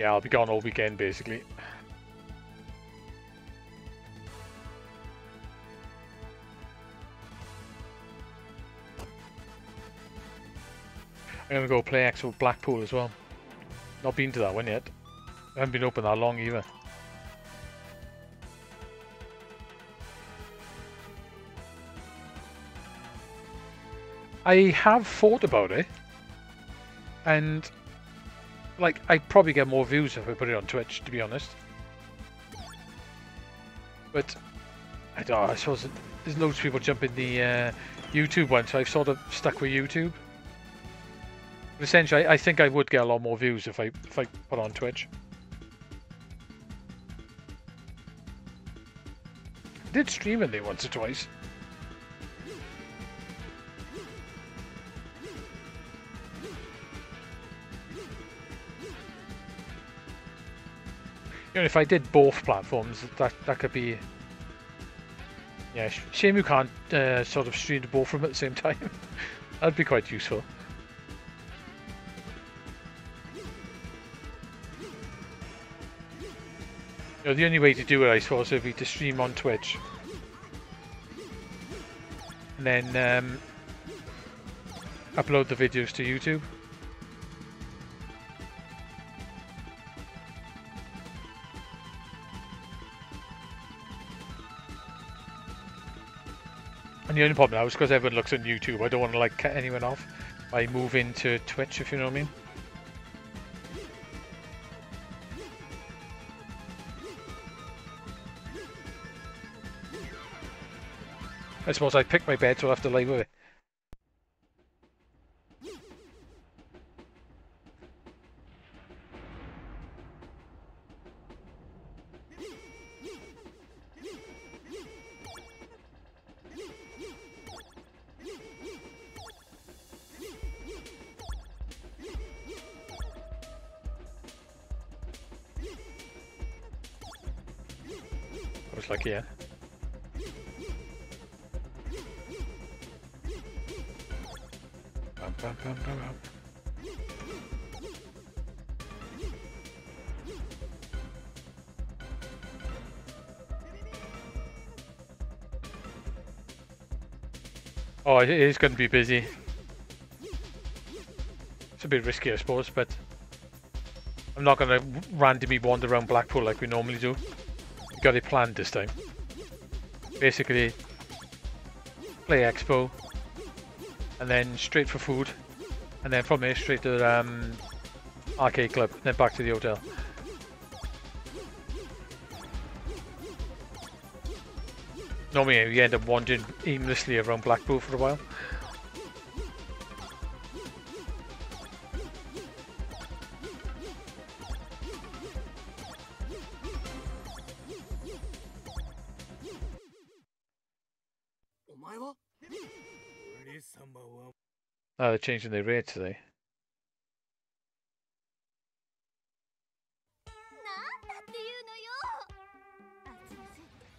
A: Yeah, I'll be gone all weekend basically. I'm gonna go play Expo Blackpool as well. Not been to that one yet. I haven't been open that long either. I have thought about it, and like I probably get more views if I put it on Twitch, to be honest. But I don't. know, I suppose there's loads of people jumping the uh, YouTube one, so I've sort of stuck with YouTube. But essentially, I, I think I would get a lot more views if I if I put on Twitch. I did stream in there once or twice. Know, if I did both platforms, that that could be. Yeah, sh- shame you can't uh, sort of stream both them at the same time. That'd be quite useful. You know, the only way to do it, I suppose, would be to stream on Twitch. And then um, upload the videos to YouTube. And the only problem now is because everyone looks on YouTube, I don't want to like cut anyone off by moving to Twitch, if you know what I mean. I suppose I picked my bed, so I'll have to lay with it. Oh, it is going to be busy. It's a bit risky, I suppose, but I'm not going to randomly wander around Blackpool like we normally do. We got it planned this time. Basically, play Expo, and then straight for food, and then from there straight to the um, arcade club, then back to the hotel. Normally you end up wandering aimlessly around Blackpool for a while. Oh, they're changing their rate today.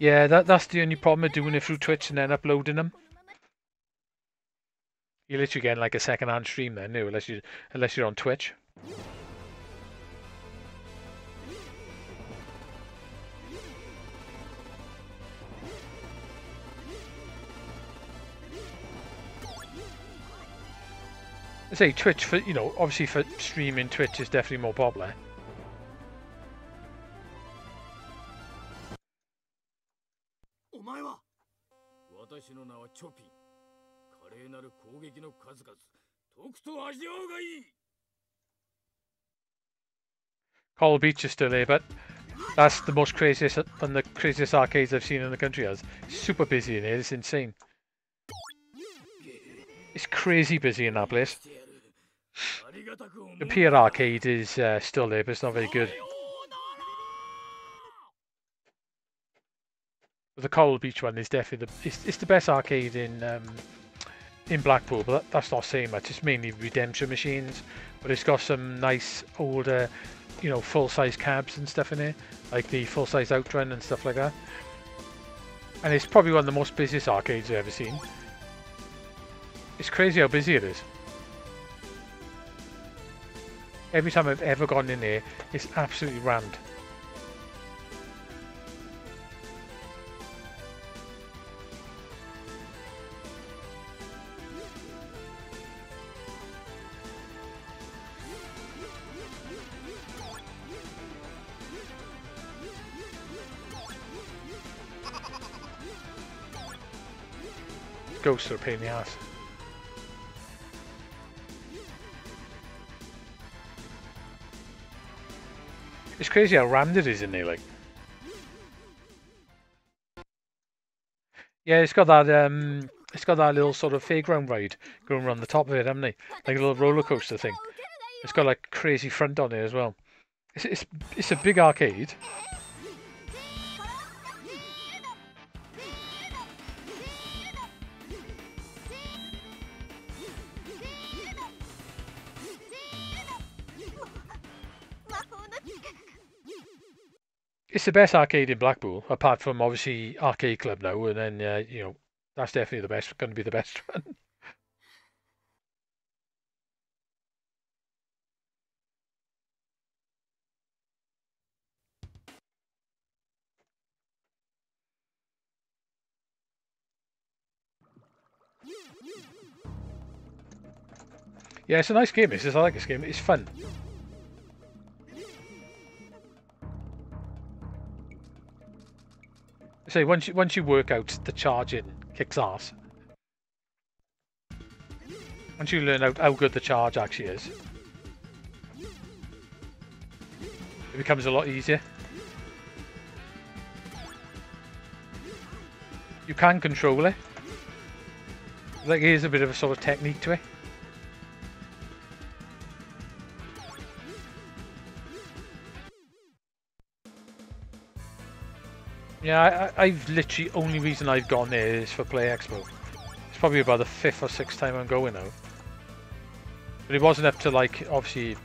A: Yeah, that that's the only problem of doing it through Twitch and then uploading them. You're literally getting like a second-hand stream there, no, unless you unless you're on Twitch. I say Twitch for you know obviously for streaming Twitch is definitely more popular.
C: 私の名はチョピン華麗なる攻撃の数々とくと味わうがいい
A: Coral Beach is still there, but that's the most craziest and the craziest arcades I've seen in the country. It's super busy in here. It's insane. It's crazy busy in that place.
C: してやるありがたく思う
A: The Pier Arcade is uh, still there, but it's not very good. The Coral Beach one is definitely the it's, it's the best arcade in um, in Blackpool, but that, that's not saying much. It's mainly redemption machines, but it's got some nice older, you know, full size cabs and stuff in there, like the full size Outrun and stuff like that. And it's probably one of the most busiest arcades I've ever seen. It's crazy how busy it is. Every time I've ever gone in there, it's absolutely rammed. Ghosts are a pain in the ass. It's crazy how rammed it is in there, like. Yeah, it's got that um, it's got that little sort of fairground ride going around the top of it, haven't they? Like a little roller coaster thing. It's got like crazy front on it as well. It's it's it's a big arcade. It's the best arcade in Blackpool, apart from obviously Arcade Club now, and then uh, you know that's definitely the best. Going to be the best one. Yeah, it's a nice game. It's just, I like this game. It's fun. So once you once you work out the charging kicks ass. Once you learn how, how good the charge actually is, it becomes a lot easier. You can control it. Like here's a bit of a sort of technique to it. Yeah, I, I've literally only reason I've gone there is for Play Expo. It's probably about the fifth or sixth time I'm going now. But it wasn't up to like obviously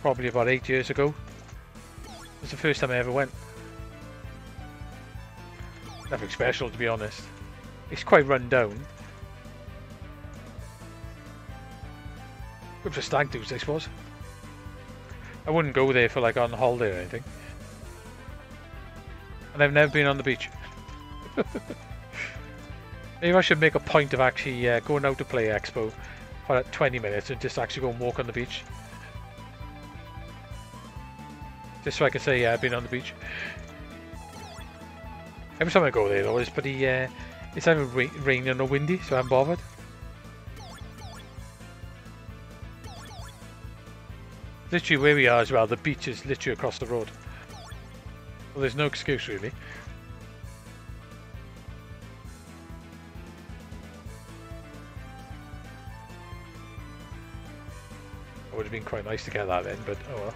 A: probably about eight years ago. It's the first time I ever went. Nothing special to be honest. It's quite run down. Good for stag do's I suppose. I wouldn't go there for like on holiday or anything. And I've never been on the beach. Maybe I should make a point of actually uh, going out to Play Expo for 20 minutes and just actually go and walk on the beach. Just so I can say, yeah, I've been on the beach. Every time I go there though, it's pretty, uh, it's either ra raining or windy, so I'm bothered. Literally where we are as well, the beach is literally across the road. There's no excuse really. It would have been quite nice to get that in, but oh well.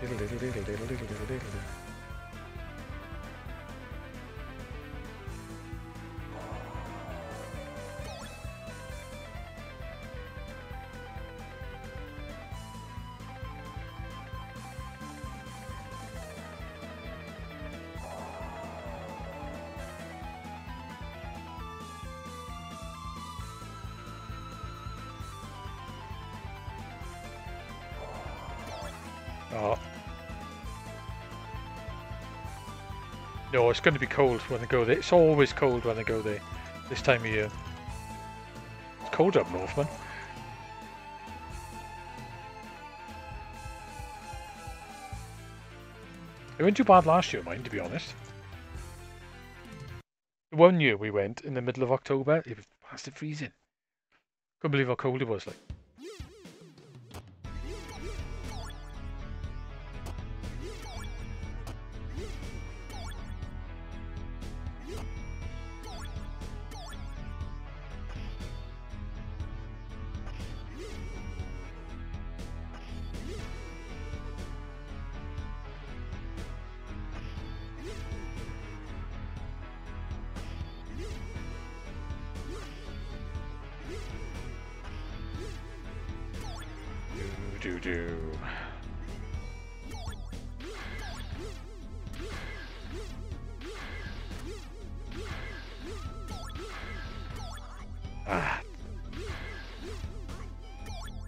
A: Diddle, diddle, diddle, diddle, diddle, diddle, diddle. No, it's going to be cold when they go there. It's always cold when they go there this time of year. It's cold up north, man. It went too bad last year, mine, to be honest. The one year we went in the middle of October, it was bastard freezing. Couldn't believe how cold it was, like.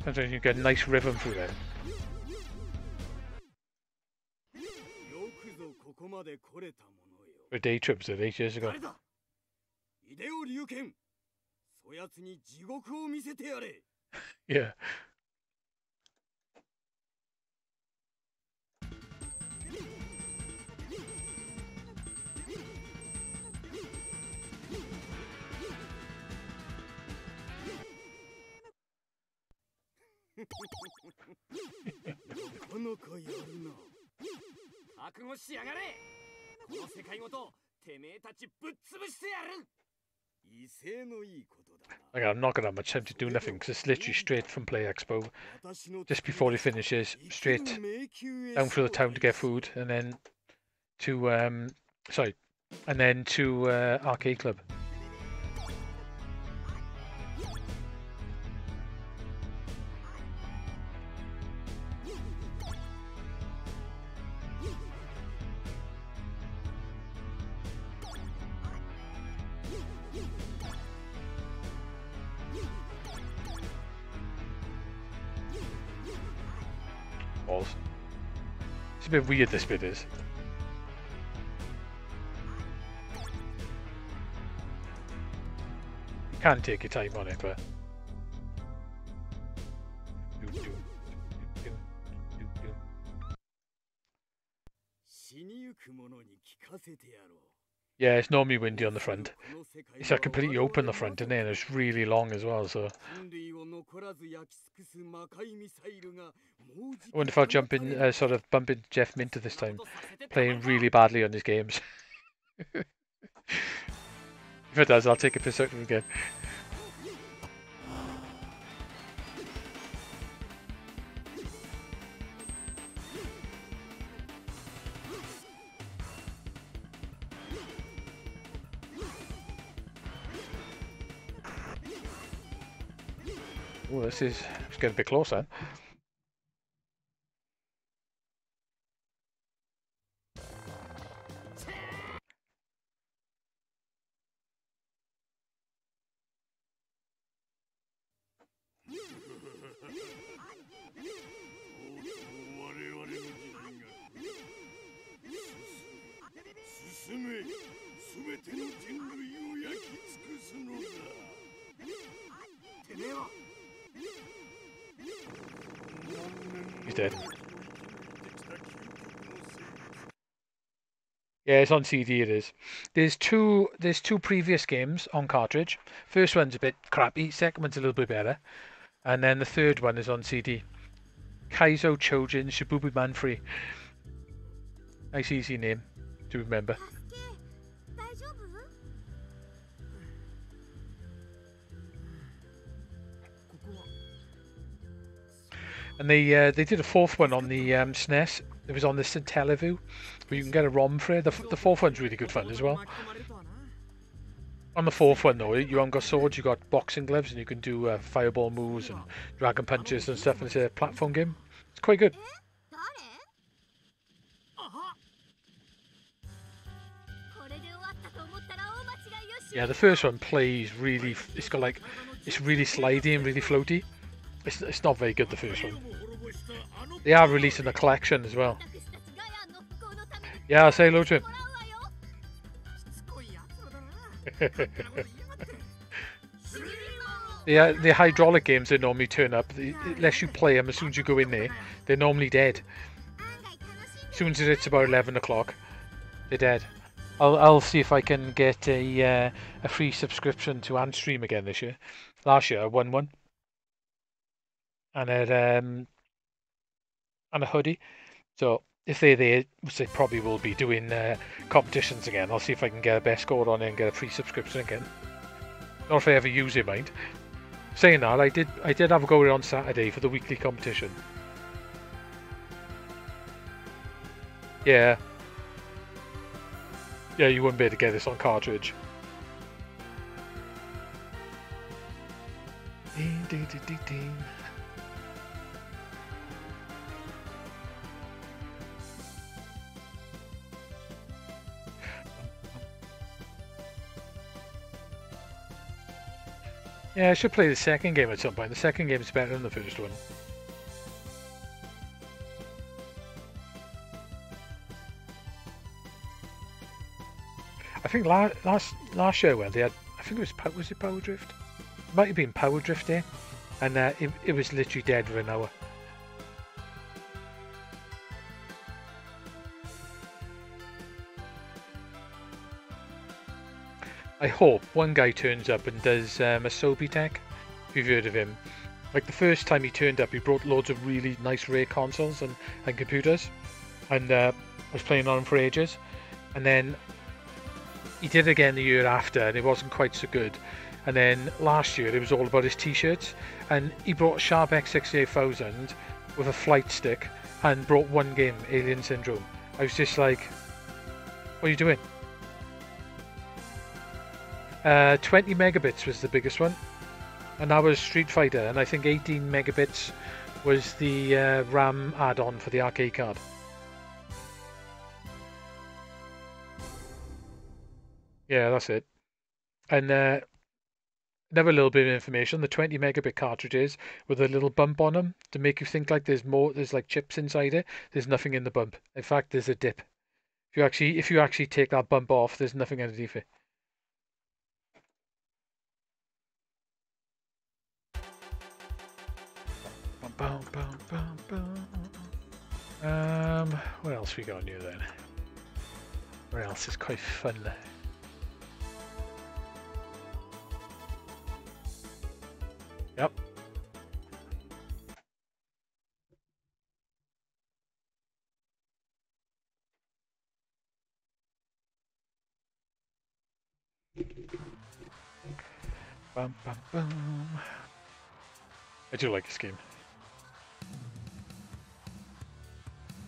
A: Sometimes you get a nice rhythm through
B: them.
A: For day trips of eight years ago. yeah.
C: かなかやるな
B: 覚悟しやがれこの世界ごとてめえたちぶっ潰してやる
C: 威勢のいいことだ
A: Like, I'm not gonna have much time to do nothing because it's literally straight from Play Expo,
C: な私の
A: just before he finishes,
C: 生き
A: straight
C: る迷宮へ
A: down through the town to get
C: 招待
A: food, and then to um, sorry, and then to uh, arcade club. a bit weird this bit is. You can take your time on it, but... Yeah, it's normally windy on the front. It's like completely open the front, isn't it? And it's really long as well, so... I wonder if I'll jump in, uh, sort of bump into Jeff Minter this time, playing really badly on his games. if it does, I'll take a piss out of him again. Oh, this is it's getting a bit closer. Yeah, it's on CD. It is. There's two. There's two previous games on cartridge. First one's a bit crappy. Second one's a little bit better. And then the third one is on CD. Kaizo Chojin Shubibinman 3. Nice easy name to remember. And they uh, they did a fourth one on the um, SNES. It was on the Satellaview but you can get a ROM for it. The, the fourth one's really good fun as well. On the fourth one though, you haven't got swords, you've got boxing gloves, and you can do uh, fireball moves and dragon punches and stuff. And it's a platform game. It's quite good. Yeah, the first one plays really. It's got like, it's really slidey and really floaty. It's it's not very good. The first one. They are releasing a collection as well. Yeah, say hello to
C: yeah
A: the hydraulic games, they normally turn up. Unless you play them, as soon as you go in there, they're normally dead. As soon as it's about 11 o'clock, they're dead. I'll, I'll see if I can get a, uh, a free subscription to Antstream again this year. Last year, I won one. And a, um, and a hoodie. So if they're there, they probably will be doing uh, competitions again, I'll see if I can get a best score on it and get a free subscription again. Not if I ever use it, mind. Saying that, I did I did have a go on Saturday for the weekly competition. Yeah. Yeah, you wouldn't be able to get this on cartridge. Ding, ding, ding, Yeah, I should play the second game at some point. The second game is better than the first one. I think la- last last year when they had, I think it was was it Power Drift? It might have been Power Drift Day, and uh, it it was literally dead for an hour. I hope one guy turns up and does um, a Sobi Tech. If you've heard of him, Like the first time he turned up, he brought loads of really nice rare consoles and, and computers, and uh, I was playing on them for ages. And then he did it again the year after, and it wasn't quite so good. And then last year, it was all about his t-shirts, and he brought Sharp X68000 with a flight stick, and brought one game, Alien Syndrome. I was just like, "What are you doing?" Uh, 20 megabits was the biggest one, and that was Street Fighter, and I think 18 megabits was the uh, RAM add-on for the arcade card. Yeah, that's it. And uh, another little bit of information: the 20 megabit cartridges with a little bump on them to make you think like there's more, there's like chips inside it. There's nothing in the bump. In fact, there's a dip. If you actually, if you actually take that bump off, there's nothing underneath it. Um, what else we got new then? What else is quite fun? Yep. Bum, bum, bum. I do like this game.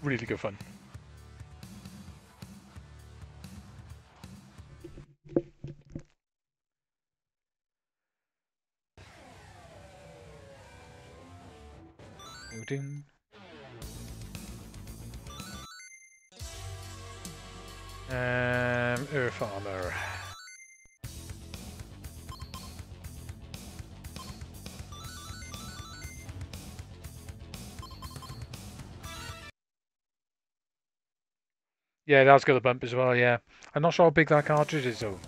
A: Really good fun. Yeah, that's got a bump as well, yeah. I'm not sure how big that cartridge is though.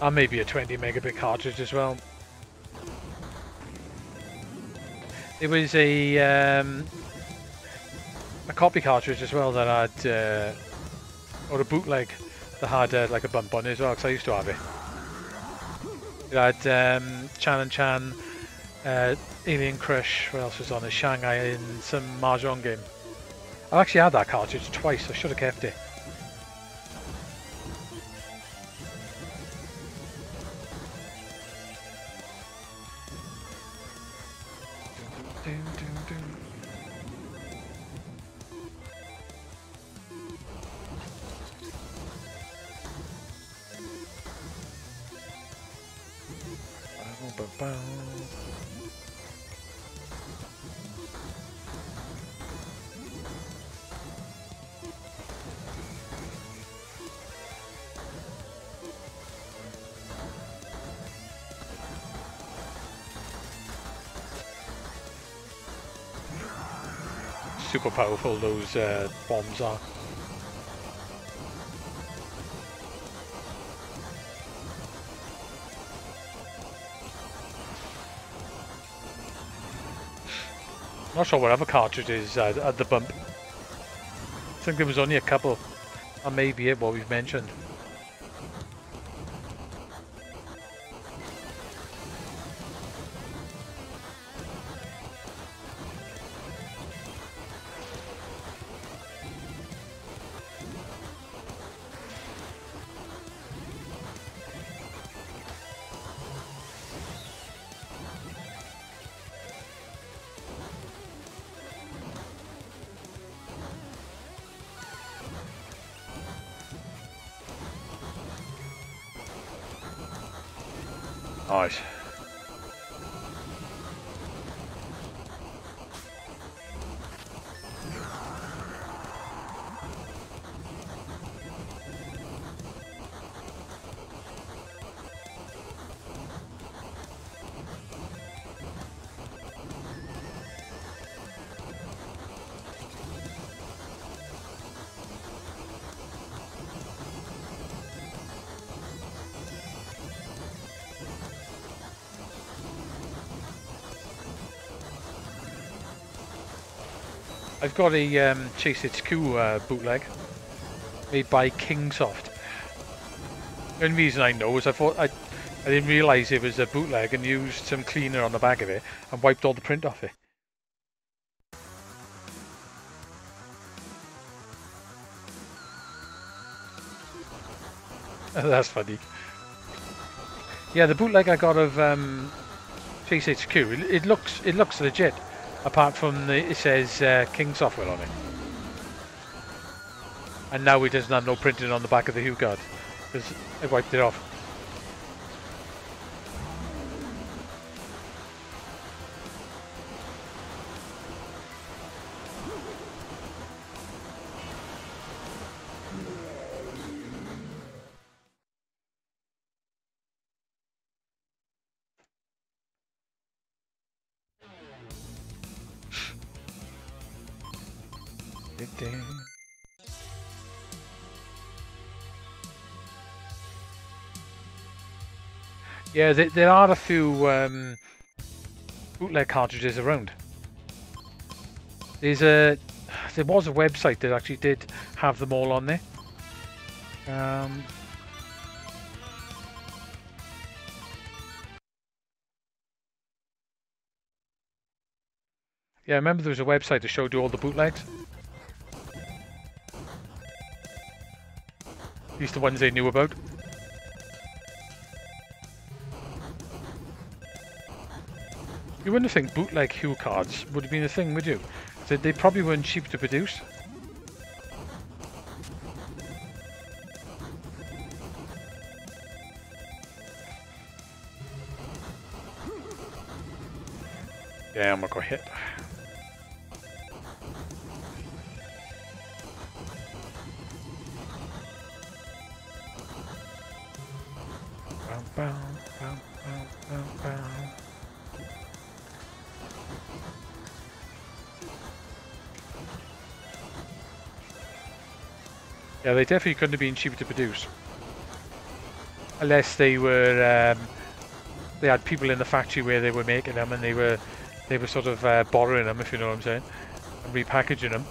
A: And maybe a 20 megabit cartridge as well. It was a um, a copy cartridge as well that had, uh, or a bootleg had uh, like a bump on it as well, because I used to have it. It had um, Chan and Chan, uh, Alien Crush, what else was on it? Shanghai in some Mahjong game. I've actually had that cartridge twice, I should have kept it. Powerful those uh, bombs are. Not sure what other cartridges uh, had the bump. I think there was only a couple. Or maybe it what we've mentioned. I've got a um, Chase HQ uh, bootleg made by Kingsoft. The only reason I know is I thought I, I didn't realise it was a bootleg and used some cleaner on the back of it and wiped all the print off it. That's funny. Yeah, the bootleg I got of um, Chase HQ, it, it looks it looks legit, apart from the it says uh, King Software on it. And now it doesn't have no printing on the back of the HuCard because I wiped it off. Yeah, there, there are a few um, bootleg cartridges around. There's a there was a website that actually did have them all on there. Um, yeah, I remember there was a website that showed you all the bootlegs. At least the ones they knew about. You wouldn't think bootleg HuCards would have been a thing, would you? They, they probably weren't cheap to produce. Yeah, I'm gonna go hit. Yeah, they definitely couldn't have been cheaper to produce. Unless they were, um, they had people in the factory where they were making them and they were, they were sort of uh, borrowing them, if you know what I'm saying, and repackaging them.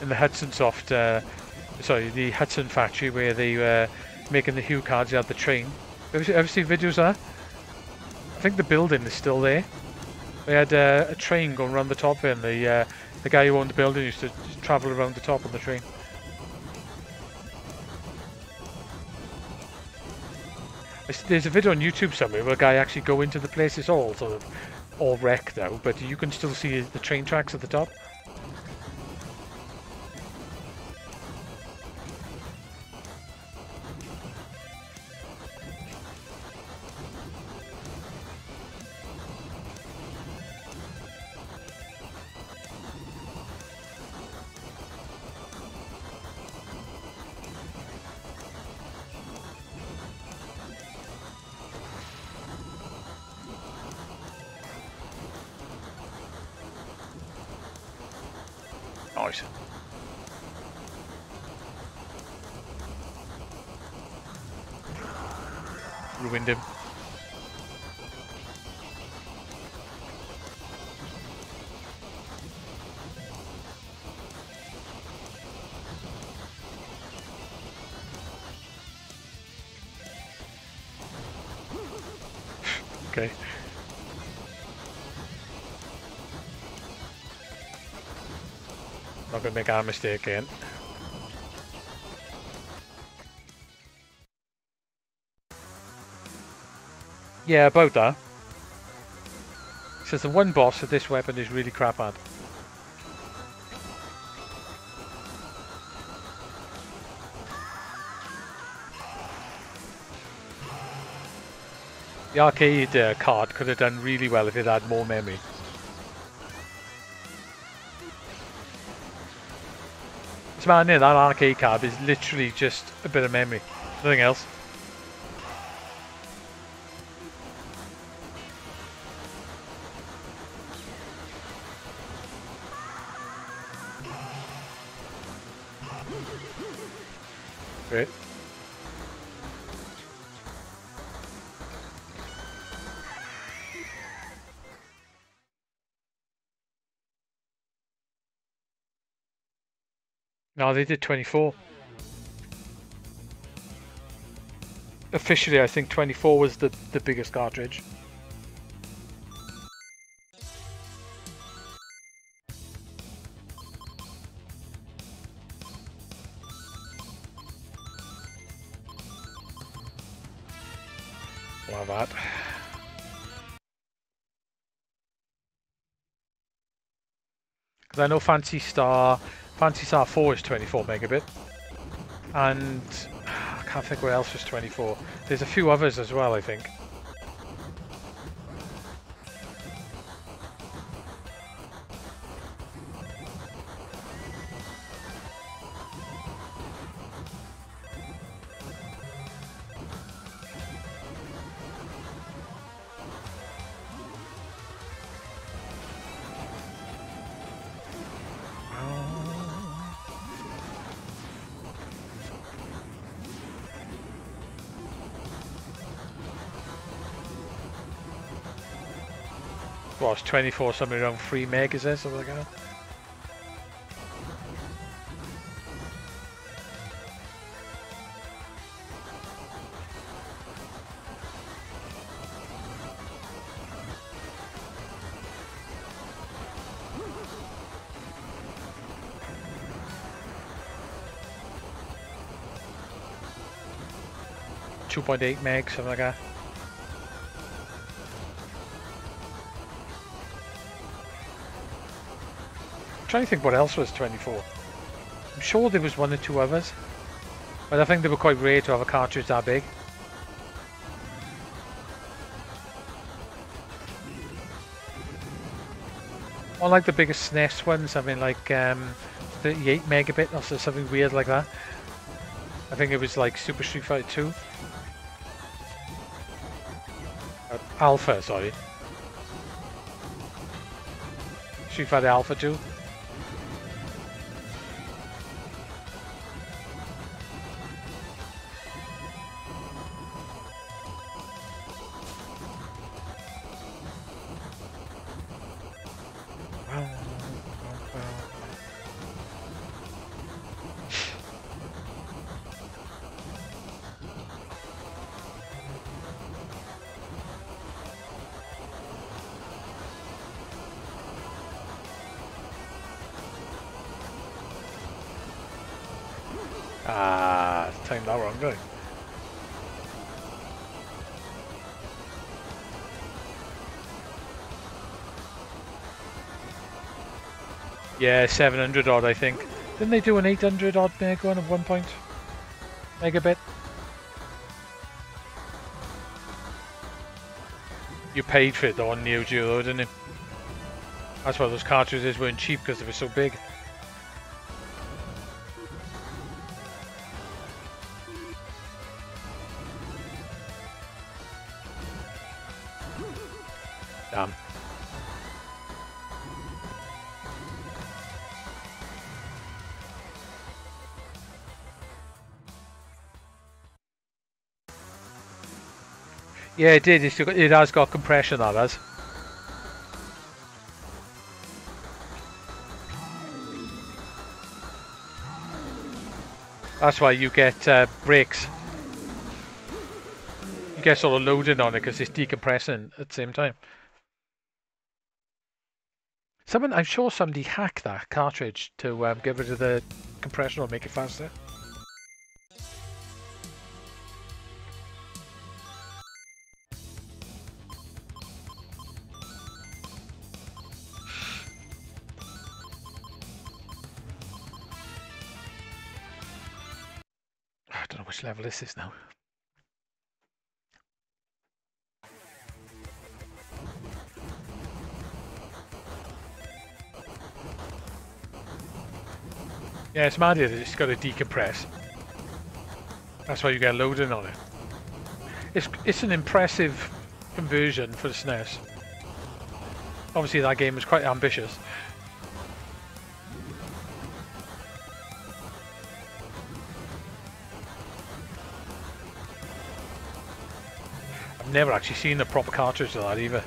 A: In the Hudson Soft, uh, sorry, the Hudson factory where they were making the HuCards, they had the train. Ever, ever seen videos of that? I think the building is still there. They had uh, a train going around the top and the uh, the guy who owned the building used to travel around the top of the train. There's- There's a video on YouTube somewhere where a guy actually go into the place. It's all sort of all wrecked now, but you can still see the train tracks at the top. Make our mistake again. Yeah, about that. Says the one boss of this weapon is really crap at. The arcade uh, card could have done really well if it had more memory. It's yeah, that arcade card is literally just a bit of memory, nothing else. They did 24. Officially, I think 24 was the, the biggest cartridge. Love that. Because I know Phantasy Star, Phantasy Star 4 is 24 megabit, and I can't think what else was 24. There's a few others as well, I think. 24 something around 3 meg, is it? Eh, something like that. Two point eight meg, something like that. I'm trying to think what else was 24. I'm sure there was one or two others. But I think they were quite rare to have a cartridge that big. Unlike the biggest SNES ones, I mean like um, 38 megabit or something weird like that. I think it was like Super Street Fighter 2. Uh, Alpha, sorry. Street Fighter Alpha 2. Yeah, 700 odd, I think. Didn't they do an 800 odd meg one at one point? Megabit? You paid for it though on Neo Geo didn't you? That's why those cartridges weren't cheap because they were so big. Yeah, it did. It's It has got compression, that has. That's why you get uh, brakes. You get sort of loaded on it because it's decompressing at the same time. Someone, I'm sure somebody hacked that cartridge to um, get rid of the compression or make it faster. Level this is now. Yeah, it's mad that it's got to decompress. That's why you get loading on it. It's it's an impressive conversion for the SNES. Obviously that game was quite ambitious. Never actually seen the proper cartridge of that either.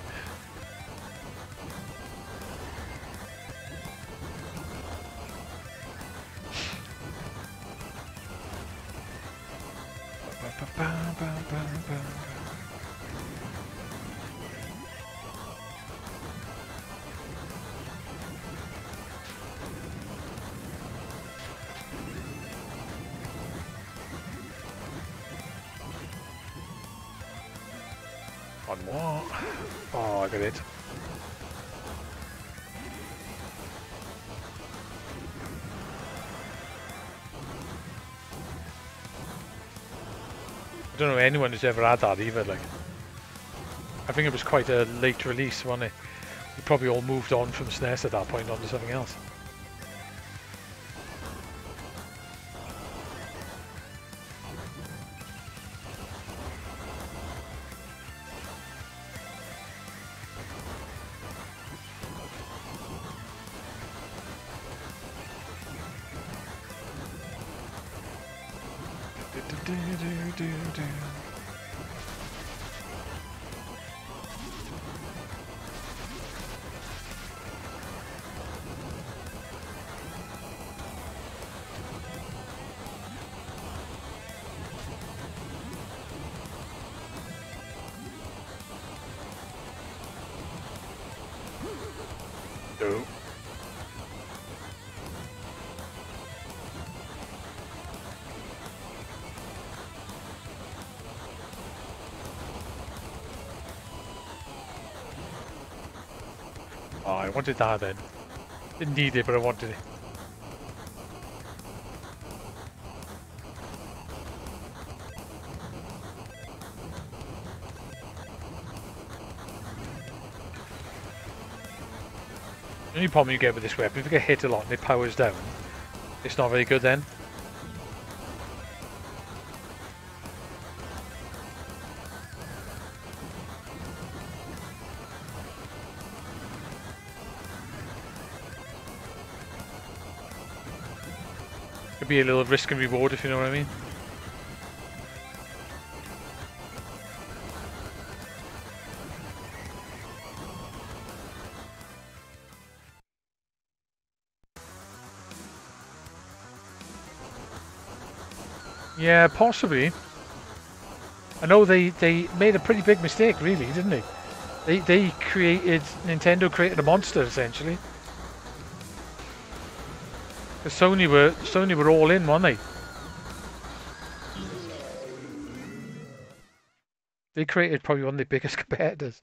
A: Who's ever had that either. Like, I think it was quite a late release, wasn't it? We probably all moved on from SNES at that point onto something else. I wanted that then. Didn't need it, but I wanted it. The only problem you get with this weapon, if you get hit a lot and it powers down, it's not very good then. Be a little risk and reward if you know what I mean. Yeah, possibly. I know they, they made a pretty big mistake, really, didn't they? They they created Nintendo created a monster essentially. Because Sony were Sony were all in, weren't they? They created probably one of the biggest competitors.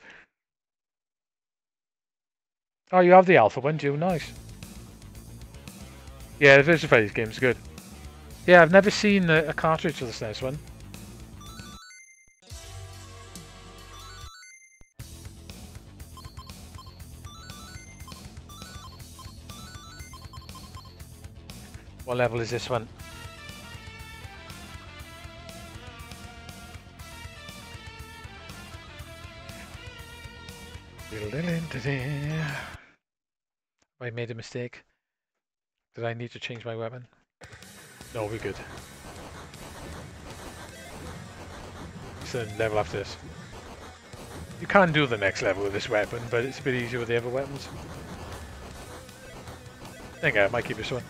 A: Oh, you have the alpha one, do you? Nice. Yeah, the Virtua Fighter game's good. Yeah, I've never seen a, a cartridge for the SNES one. Level is this one? I made a mistake. Did I need to change my weapon? No, we're good. So level after this. You can do the next level with this weapon, but it's a bit easier with the other weapons. You go, I might keep this one.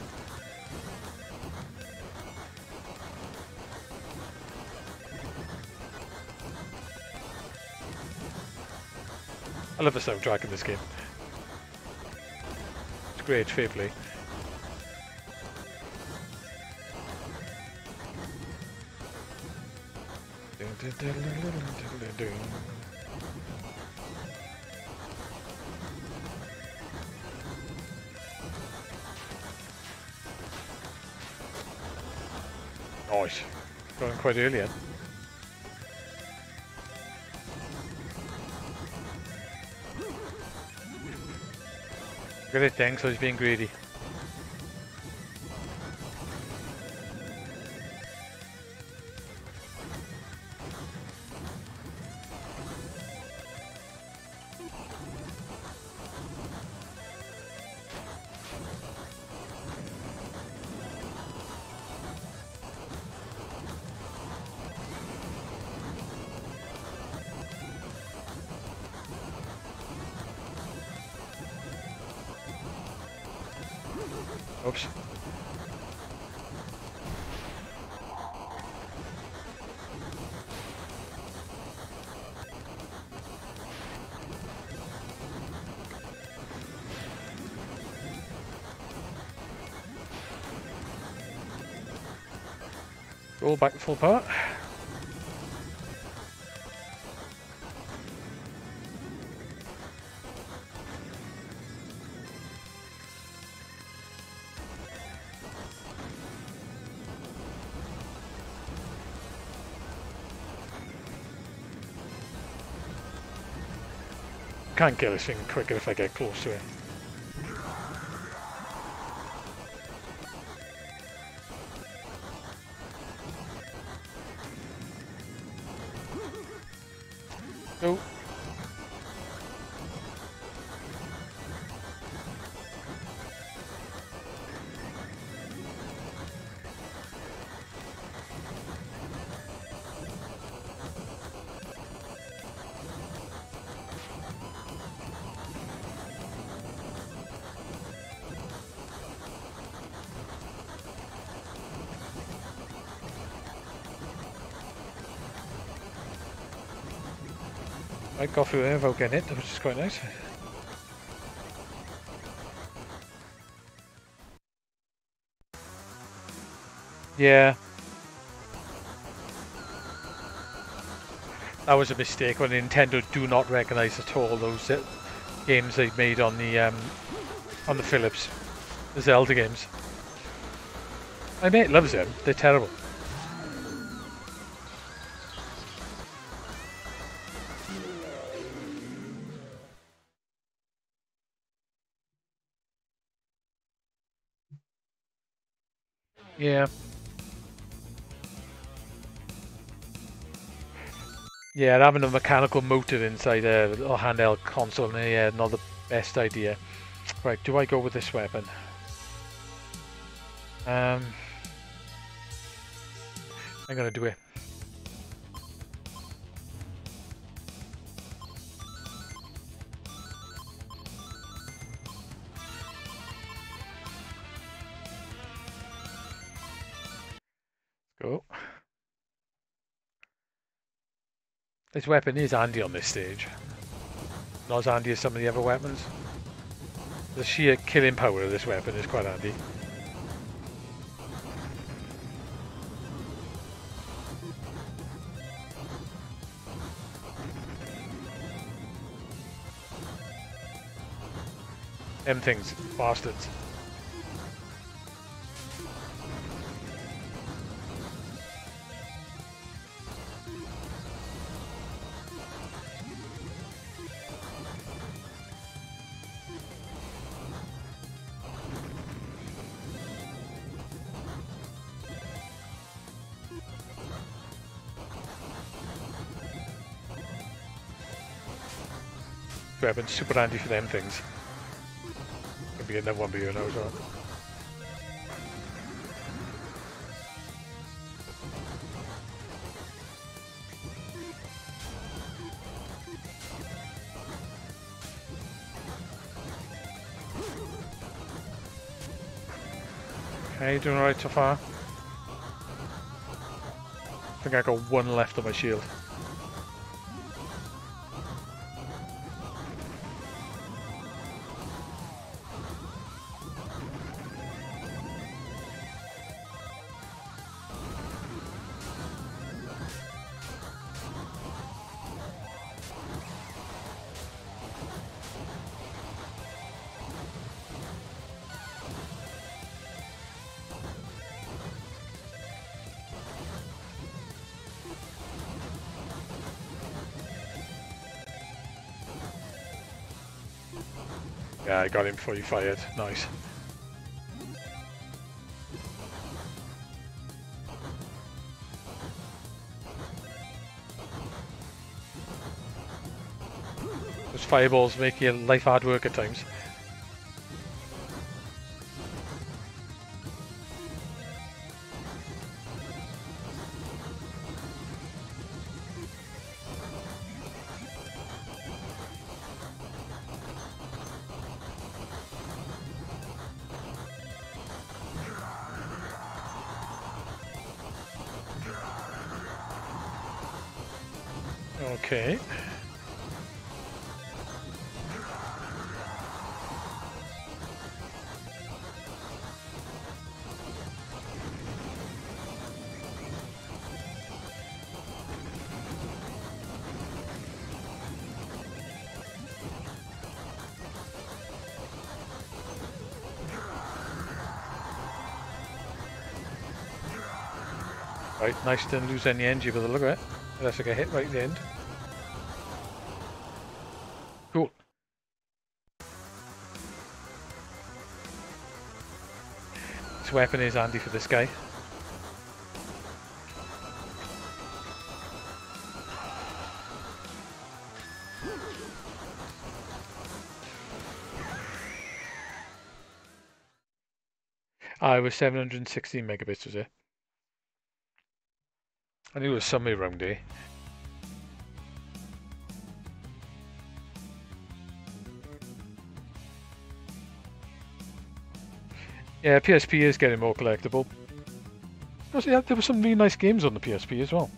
A: I love the soundtrack in this game. It's great, fair play. Nice. Going quite early yet. At it, so he's being greedy. Back full power. Can't kill this thing quicker if I get close to it. Got through there without getting hit, which is quite nice. Yeah. That was a mistake when Nintendo do not recognise at all those uh, games they made on the um, on the Philips, the Zelda games. My mate loves them. They're terrible. Yeah, having a mechanical motor inside a little handheld console, yeah, not the best idea. Right, do I go with this weapon? Um, I'm gonna do it. This weapon is handy on this stage. Not as handy as some of the other weapons. The sheer killing power of this weapon is quite handy. Them things, bastards. Weapon super handy for them things. Could be another one you now as well. Okay, doing alright so far. I think I got one left on my shield. Got him before you fired. Nice. Those fireballs make your life hard work at times. Nice didn't lose any energy by the look of it. Unless I get hit right at the end. Cool. This weapon is handy for this guy. I was 716 megabits was it? I knew it was somewhere around there. Yeah, PSP is getting more collectible. There were some really nice games on the PSP as well.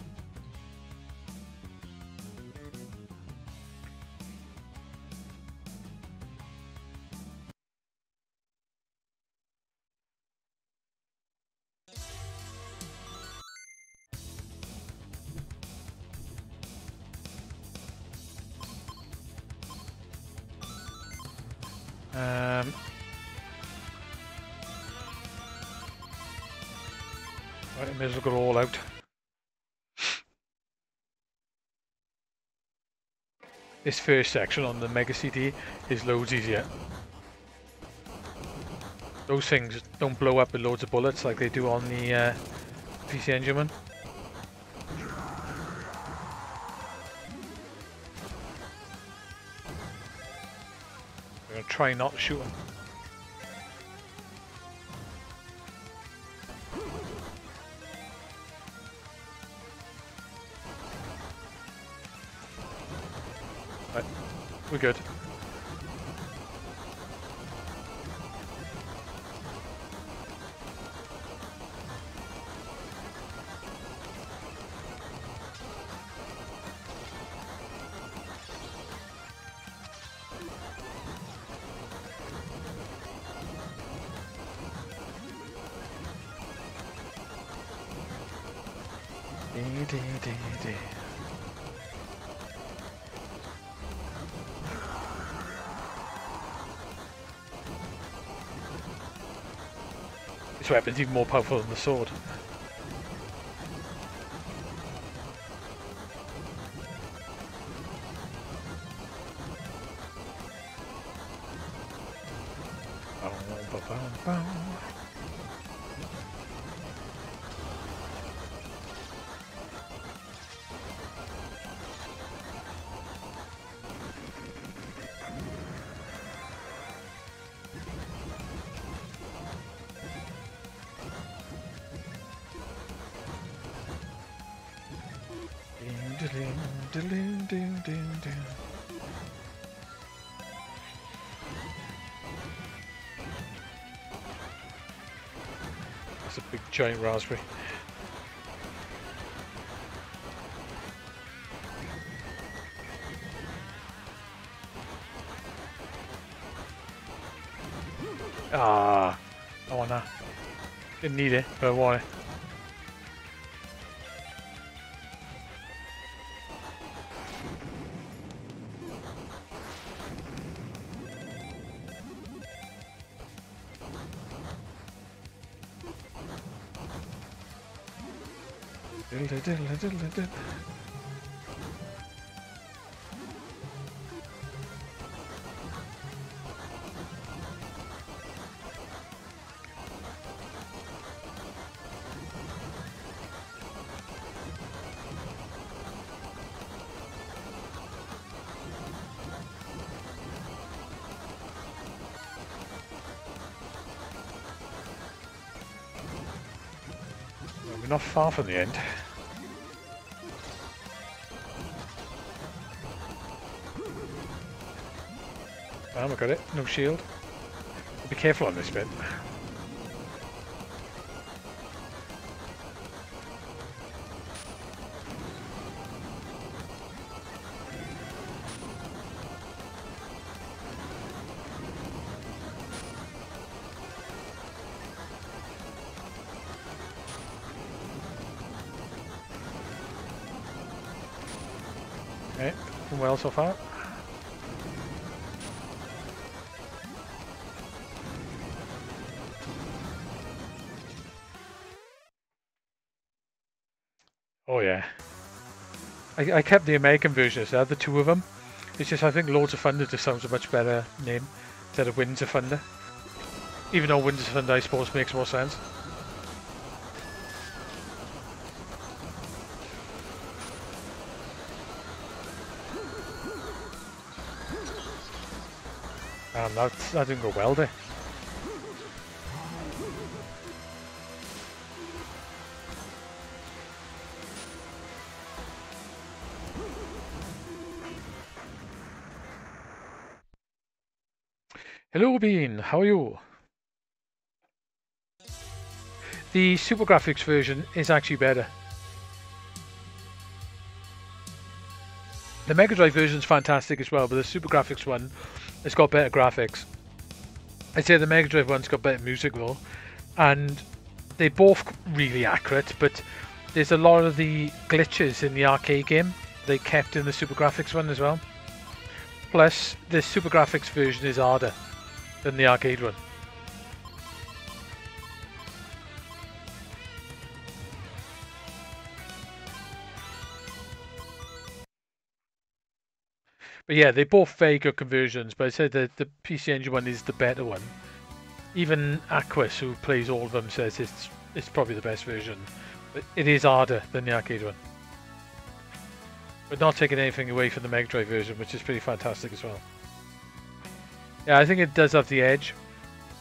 A: This first section on the Mega CD is loads easier. Those things don't blow up with loads of bullets like they do on the uh, PC Engine one. We're gonna try not to shoot them. We're good. Weapon's even more powerful than the sword. Giant raspberry. Ah, oh no, didn't need it, but I want it. We're not far from the end. I got it. No shield. Be careful on this bit. Okay, doing well so far. I, I kept the American version as well, the two of them. It's just I think Lords of Thunder just sounds a much better name instead of Winds of Thunder. Even though Winds of Thunder I suppose makes more sense. Um, that, that didn't go well there. How are you? The SuperGrafx version is actually better. The Mega Drive version is fantastic as well, but the SuperGrafx one, it's got better graphics. I'd say the Mega Drive one's got better music though, and they're both really accurate, but there's a lot of the glitches in the arcade game they kept in the SuperGrafx one as well. Plus, the SuperGrafx version is harder than the arcade one. But yeah, they're both very good conversions, but I said that the PC Engine one is the better one. Even Aquas, who plays all of them, says it's it's probably the best version. But it is harder than the arcade one. But not taking anything away from the Mega Drive version, which is pretty fantastic as well. Yeah, I think it does have the edge.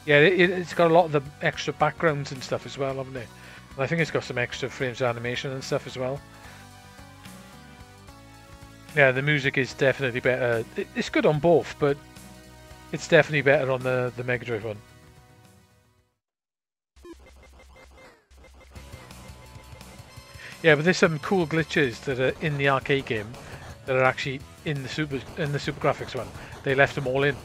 A: Yeah, it, it's got a lot of the extra backgrounds and stuff as well, haven't it? And I think it's got some extra frames of animation and stuff as well. Yeah, the music is definitely better. It, it's good on both, but it's definitely better on the, the Mega Drive one. Yeah, but there's some cool glitches that are in the arcade game that are actually in the super in the SuperGrafx one. They left them all in.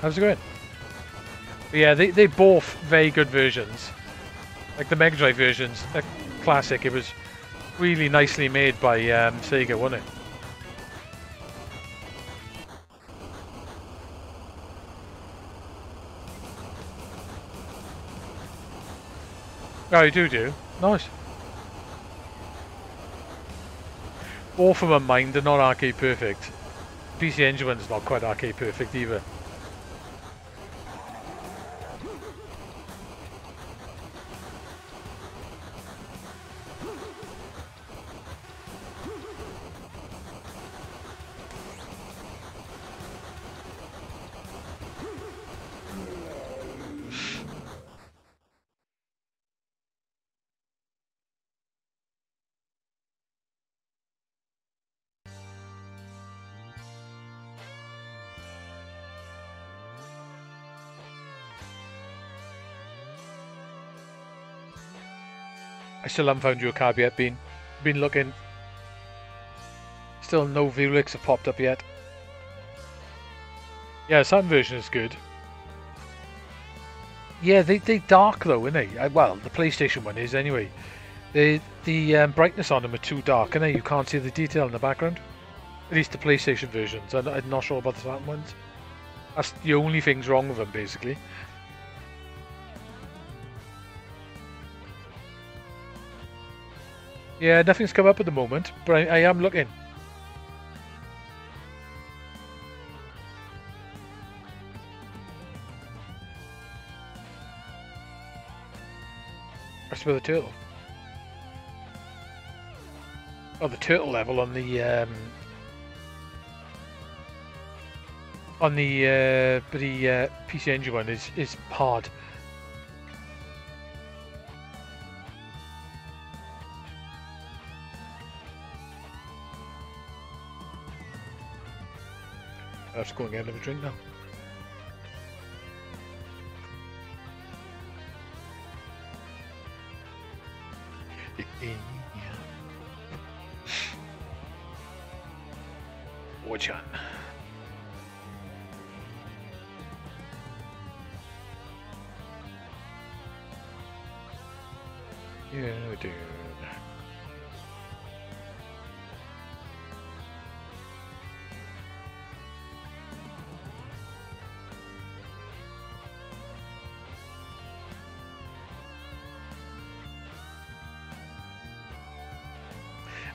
A: How's it going? But yeah, they, they both very good versions. Like the Mega Drive versions, a classic. It was really nicely made by um, Sega, wasn't it? Oh, you do do? Nice. Both of them mine, they're not arcade perfect. PC Engine one's not quite arcade perfect either. I still haven't found you a cab yet, Been Been looking. Still no Vewlix have popped up yet. Yeah, Saturn version is good. Yeah, they they dark though, aren't they? Well, the PlayStation one is anyway. The the um, brightness on them are too dark, and you can't see the detail in the background. At least the PlayStation versions. I'm, I'm not sure about the Saturn ones. That's the only things wrong with them, basically. Yeah, nothing's come up at the moment, but I, I am looking. That's for the turtle. Oh, the turtle level on the um, on the uh, the uh, PC Engine one is is hard. I have to go and get another drink now.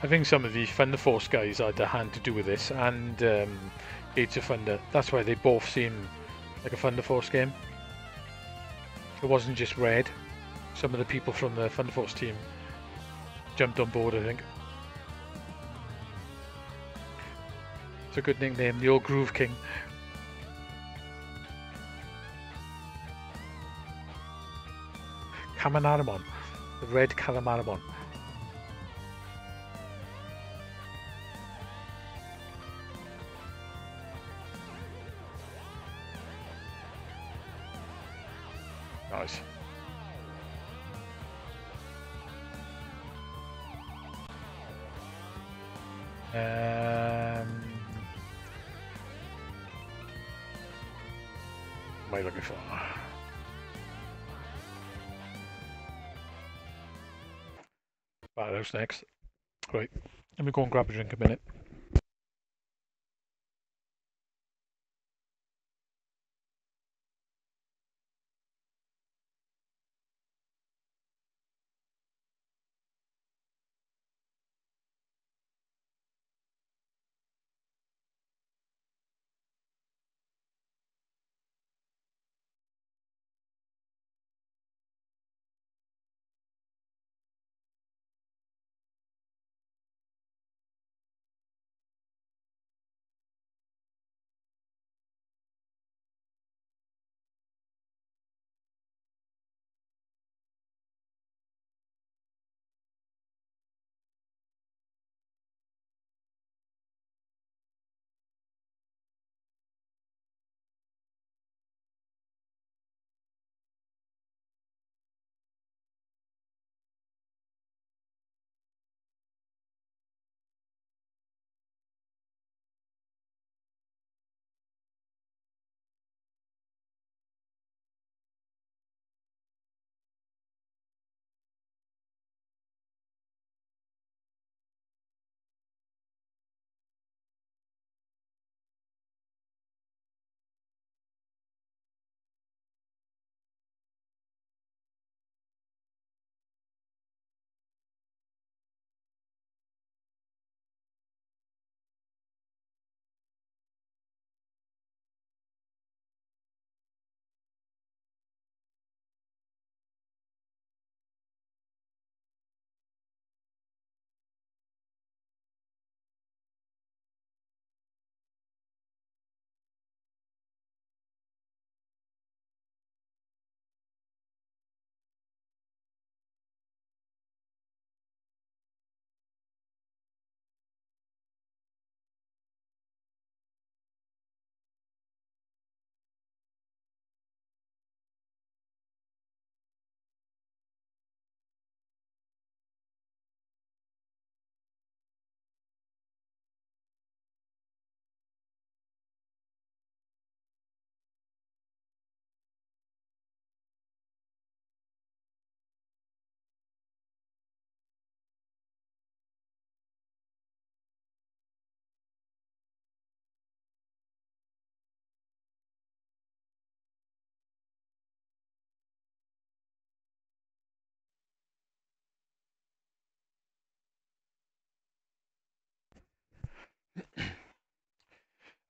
A: I think some of the Thunder Force guys had a hand to do with this, and um, Gates of Thunder. That's why they both seem like a Thunder Force game. It wasn't just Red. Some of the people from the Thunder Force team jumped on board, I think. It's a good nickname, the old Groove King. Kamanaramon. The Red Kalamaramon. Next. Right, let me go and grab a drink a minute.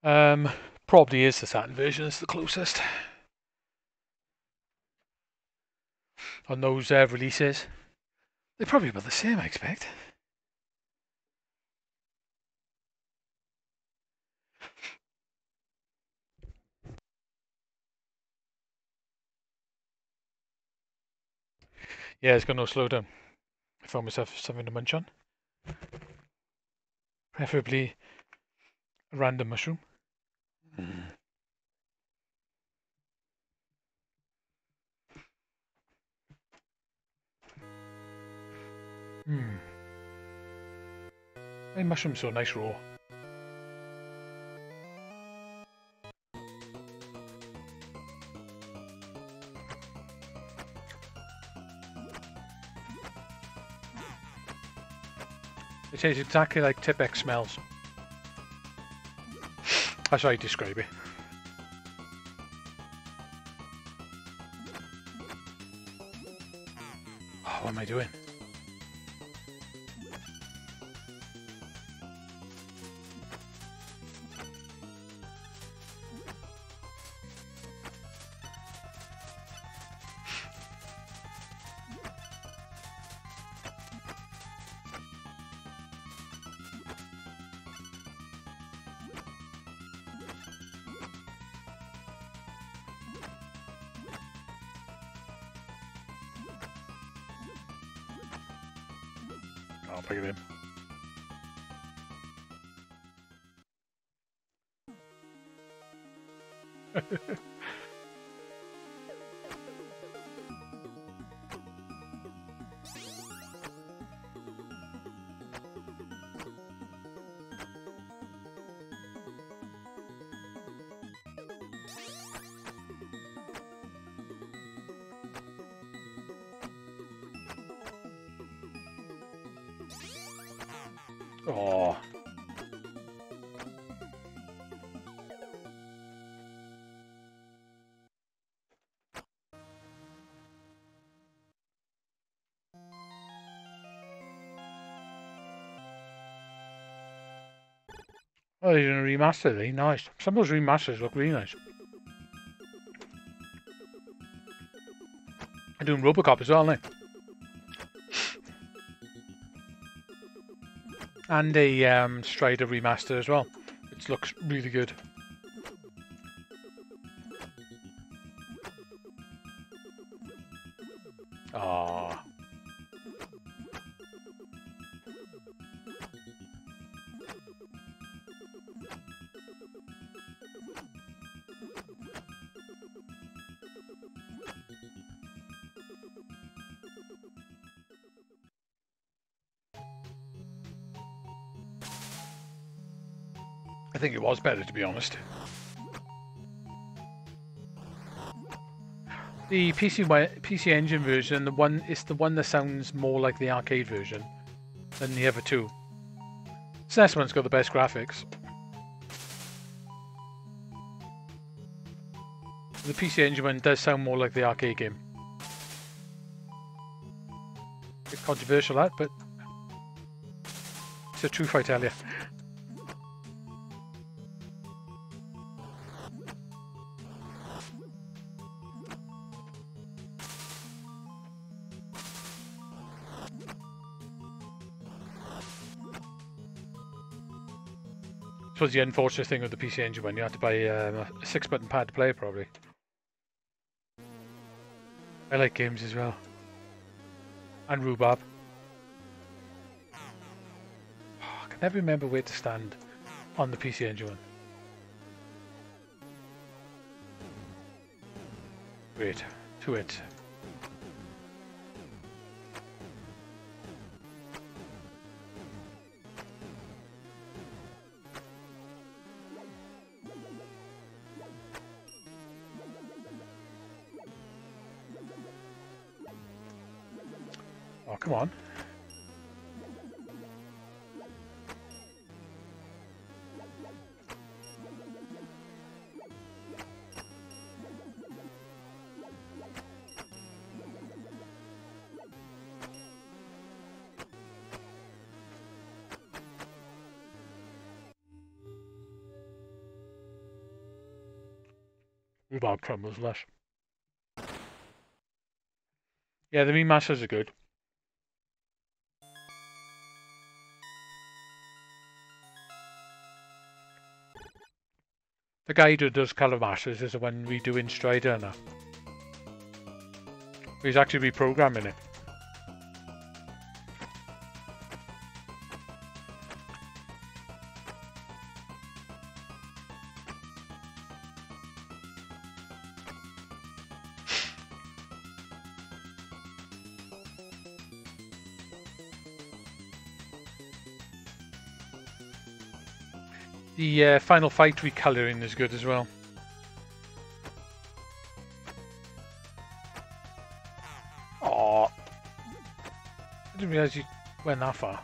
A: Um, probably is the Saturn version. It's the closest on those uh, releases. They're probably about the same, I expect. Yeah, it's got no slowdown. I found myself something to munch on. Preferably a random mushroom. Hmm. Hey, mushrooms are nice raw. It tastes exactly like Tippex smells. That's how I describe it. Oh, what am I doing? Oh, they're doing a remaster, they nice. Some of those remasters look really nice. They're doing Robocop as well, aren't they? and a um, Strider remaster as well, which looks really good. Was better, to be honest. The PC PC Engine version, the one is the one that sounds more like the arcade version than the other two. SNES one's got the best graphics. The PC Engine one does sound more like the arcade game. Bit controversial that, but it's the truth I Suppose the unfortunate thing with the PC Engine one, you have to buy um, a six button pad to play probably. I like games as well. And rhubarb. I can never remember where to stand on the PC Engine one. Wait, to it. Come on. Rhubarb crumbles less. Yeah, the remasters are good. The guy who does Colour Masters is the one redoing Strider now. He's actually reprogramming it. The uh, Final Fight recolouring is good as well. Oh, I didn't realise you went that far.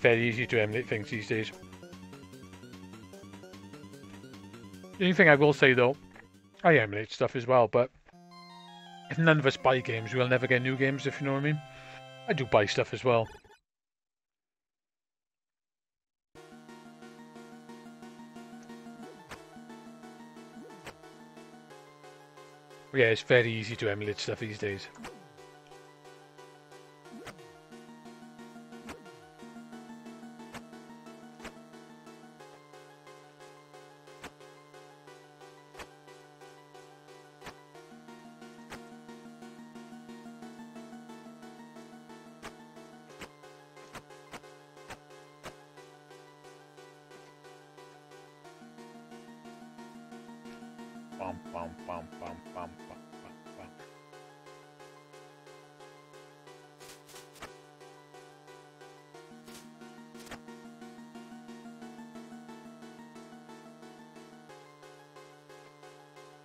A: Very easy to emulate things these days. The only thing I will say though, I emulate stuff as well, but if none of us buy games, we'll never get new games, if you know what I mean. I do buy stuff as well. Yeah, it's very easy to emulate stuff these days. Bum, bum, bum, bum, bum, bum.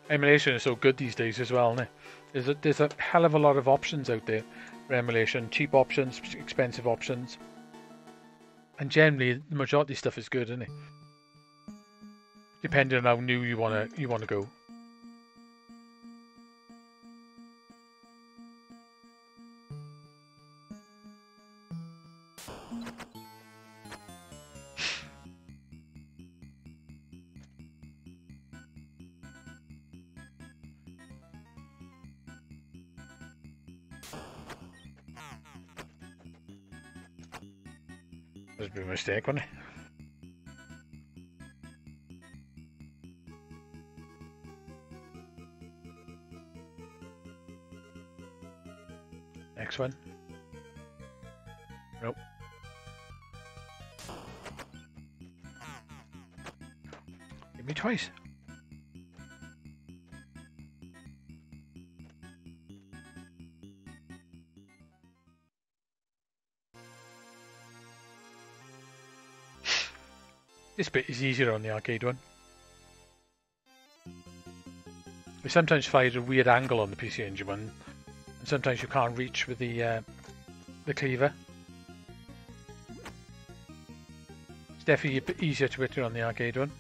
A: Emulation is so good these days as well, isn't it? There's a, there's a hell of a lot of options out there for emulation. Cheap options, expensive options. And generally, the majority stuff is good, isn't it? Depending on how new you wanna you wanna go. Wasn't it? Next one. Nope. Give me twice. This bit is easier on the arcade one. We sometimes find a weird angle on the PC Engine one, and sometimes you can't reach with the uh, the cleaver. It's definitely easier to hit it on the arcade one.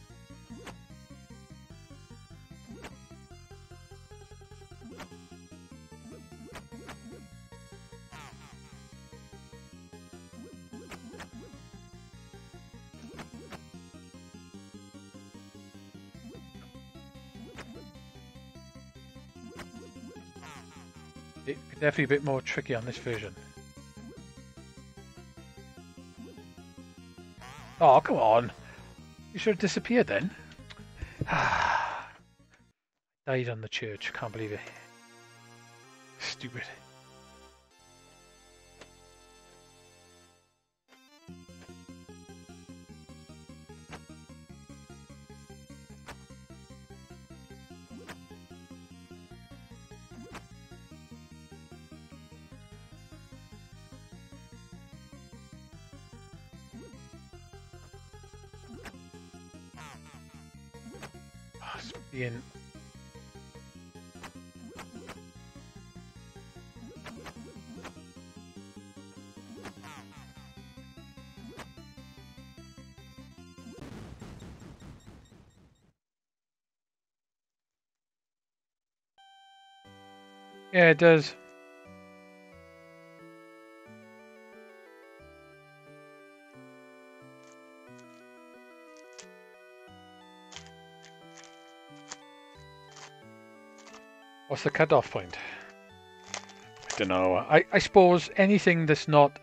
A: Definitely a bit more tricky on this version. Oh, come on. You should have disappeared then. Died on the church. Can't believe it. Stupid. Yeah, it does. What's the cutoff point? I don't know. I, I suppose anything that's not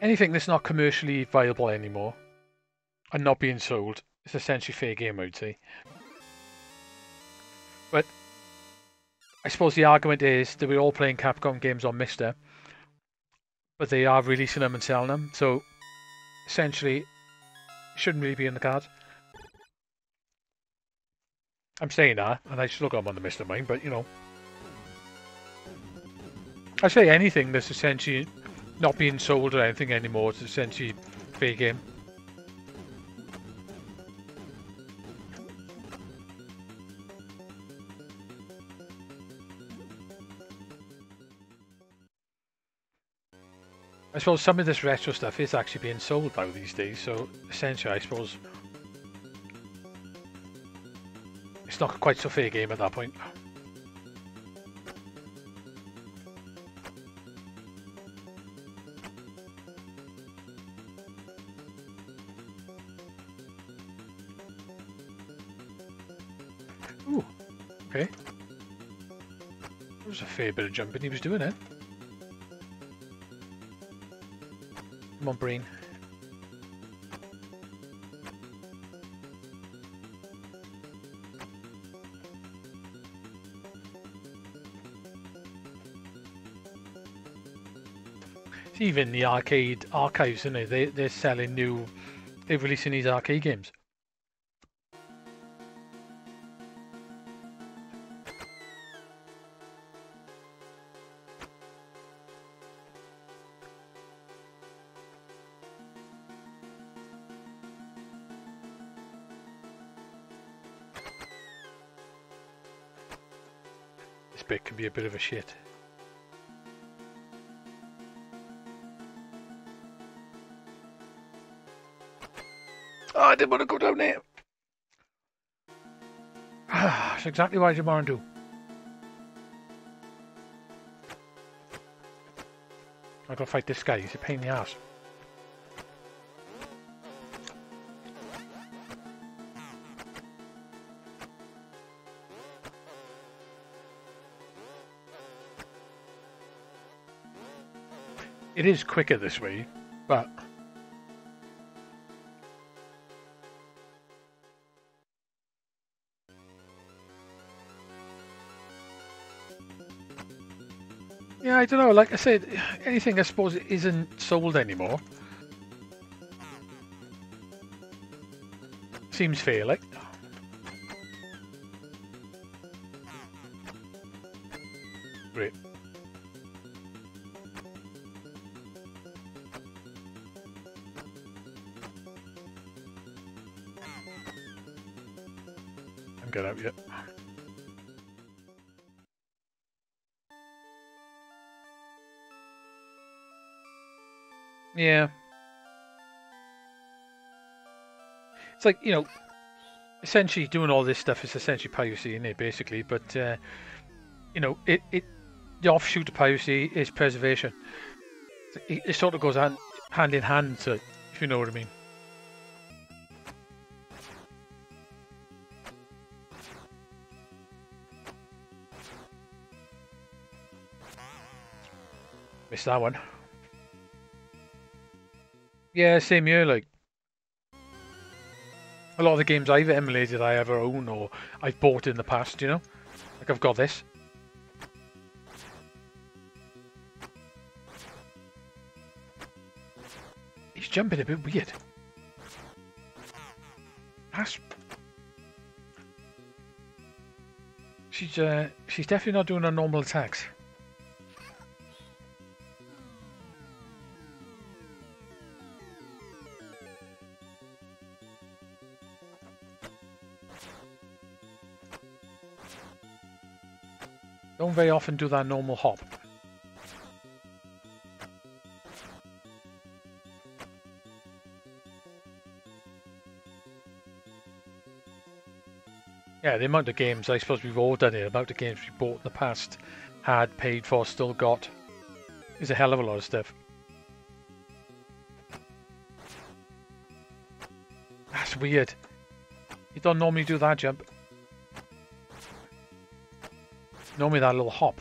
A: anything that's not commercially viable anymore and not being sold is essentially fair game, I would say. I suppose the argument is that we're all playing Capcom games on MiSTer, but they are releasing them and selling them, so essentially, shouldn't really be in the card. I'm saying that, and I still got them on the MiSTer mine, but you know, I say anything that's essentially not being sold or anything anymore. It's essentially fair game. I suppose some of this retro stuff is actually being sold now these days, so essentially, I suppose it's not quite so fair game at that point. Ooh, okay. There was a fair bit of jumping he was doing it. Come on, Breen. Even the arcade archives, isn't it? They they're selling new. They're releasing these arcade games. Bit can be a bit of a shit. Oh, I didn't want to go down there. Ah, that's exactly what I didn't want to do. I gotta fight this guy, he's a pain in the ass. It is quicker this way, but Yeah, I don't know. Like I said, anything I suppose isn't sold anymore. Seems fair, like. I'm out yet. Yeah. It's like, you know, essentially doing all this stuff is essentially piracy in it, basically. But, uh, you know, it, it the offshoot of piracy is preservation. It, it sort of goes hand, hand in hand, so, if you know what I mean. That one. Yeah, same here. Like a lot of the games I've emulated, I ever own or I've bought in the past. You know, like I've got this. He's jumping a bit weird. That's. She's uh, she's definitely not doing her normal attacks. Don't very often do that normal hop. Yeah, the amount of games I suppose we've all done it, the amount of games we bought in the past, had, paid for, still got, is a hell of a lot of stuff. That's weird. You don't normally do that jump. Normally that little hop.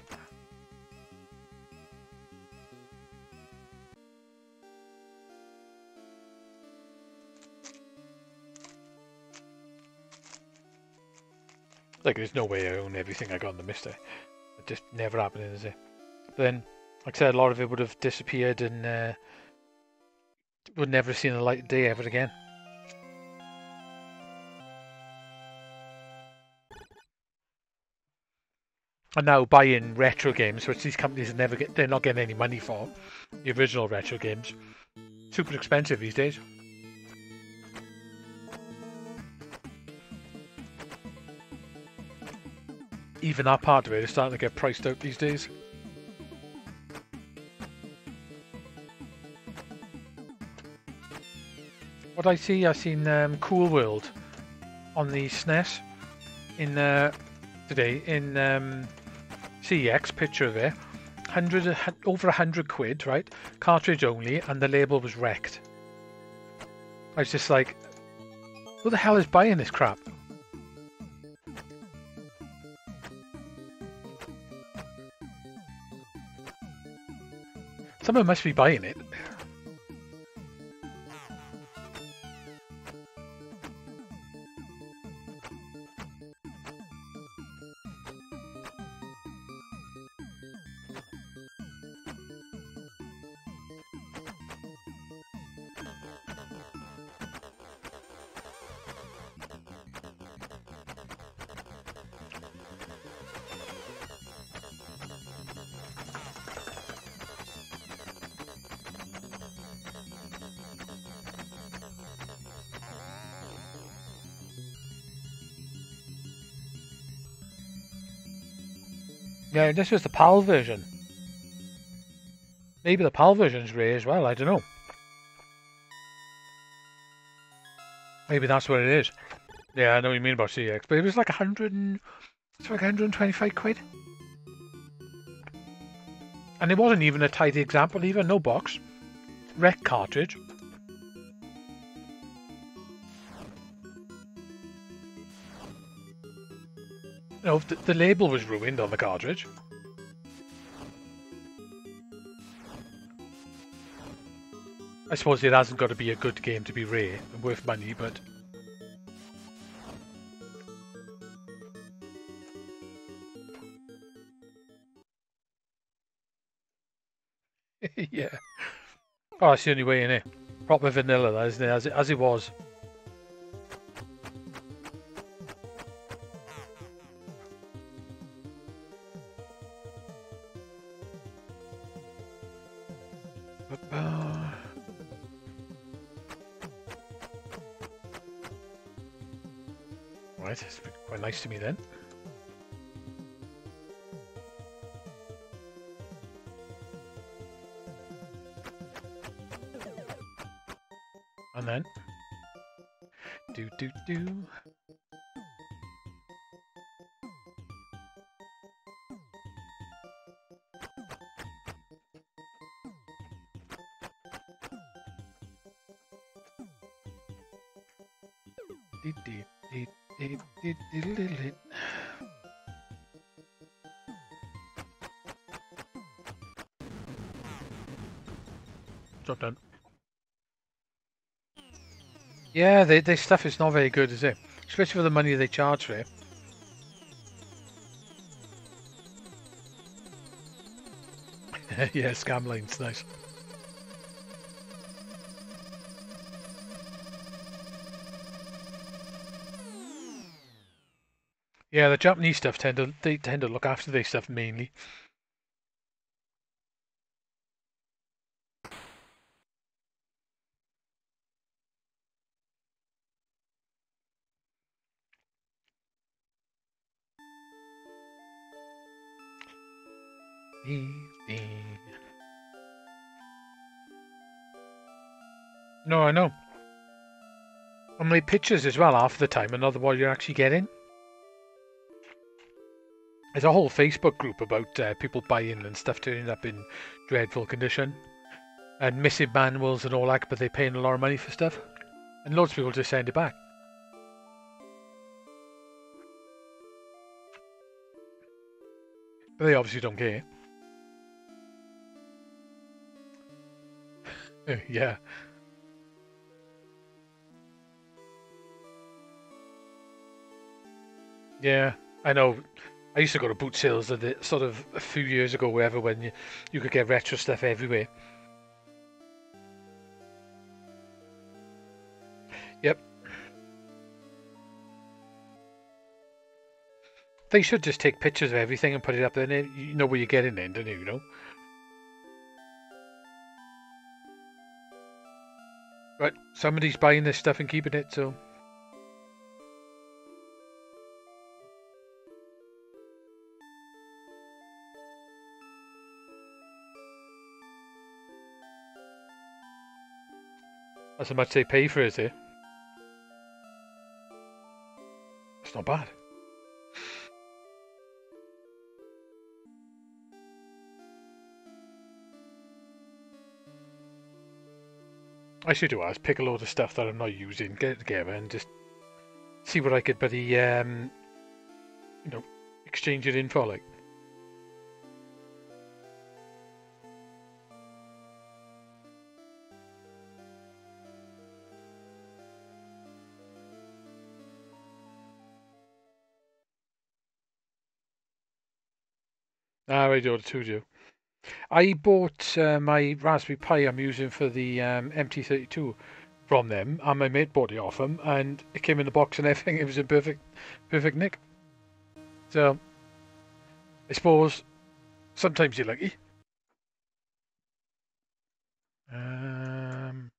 A: Like, there's no way I own everything I got in the MiSTer. It just never happened, is it? Then, like I said, a lot of it would have disappeared and uh, would never have seen the light of day ever again. And now buying retro games, which these companies never get, they're not getting any money for, the original retro games, super expensive these days. Even part of it is starting to get priced out these days. What I see, I've seen um, Cool World on the SNES in uh, today in um, CEX picture there. Hundred over a hundred quid, right? Cartridge only, and the label was wrecked. I was just like, who the hell is buying this crap? Someone must be buying it. Yeah, this was the PAL version. Maybe the PAL version's Ray as well, I don't know. Maybe that's what it is. Yeah, I know what you mean about CX, but it was like a hundred and it's like 125 quid. And it wasn't even a tidy example either, no box. Rec cartridge. No, the, the label was ruined on the cartridge. I suppose it hasn't got to be a good game to be rare and worth money, but yeah. Oh, that's the only way in it. Proper vanilla, isn't it? As it, as it was. Yeah, they, their stuff is not very good, is it? Especially for the money they charge for it. yeah, scam lines, nice. Yeah, the Japanese stuff tend to they tend to look after their stuff mainly. Pictures as well half the time, and not what you're actually getting. There's a whole Facebook group about uh, people buying and stuff turning up in dreadful condition. And missing manuals and all that, but they're paying a lot of money for stuff. And loads of people just send it back. But they obviously don't care. yeah. Yeah, I know. I used to go to boot sales at the, sort of a few years ago, wherever, when you, you could get retro stuff everywhere. Yep. They should just take pictures of everything and put it up there. And you know where you're getting in, don't you? You know. But somebody's buying this stuff and keeping it, so. That's they pay for it, eh? It's not bad. I should do is pick a load of stuff that I'm not using, get it together, and just see what I could, buddy, um, you know, exchange it in for, like. I do do. I bought uh, my Raspberry Pi I'm using for the um, MT32 from them, and my mate bought it off them, and it came in the box and everything. It was in perfect, perfect nick. So, I suppose sometimes you're lucky. Um,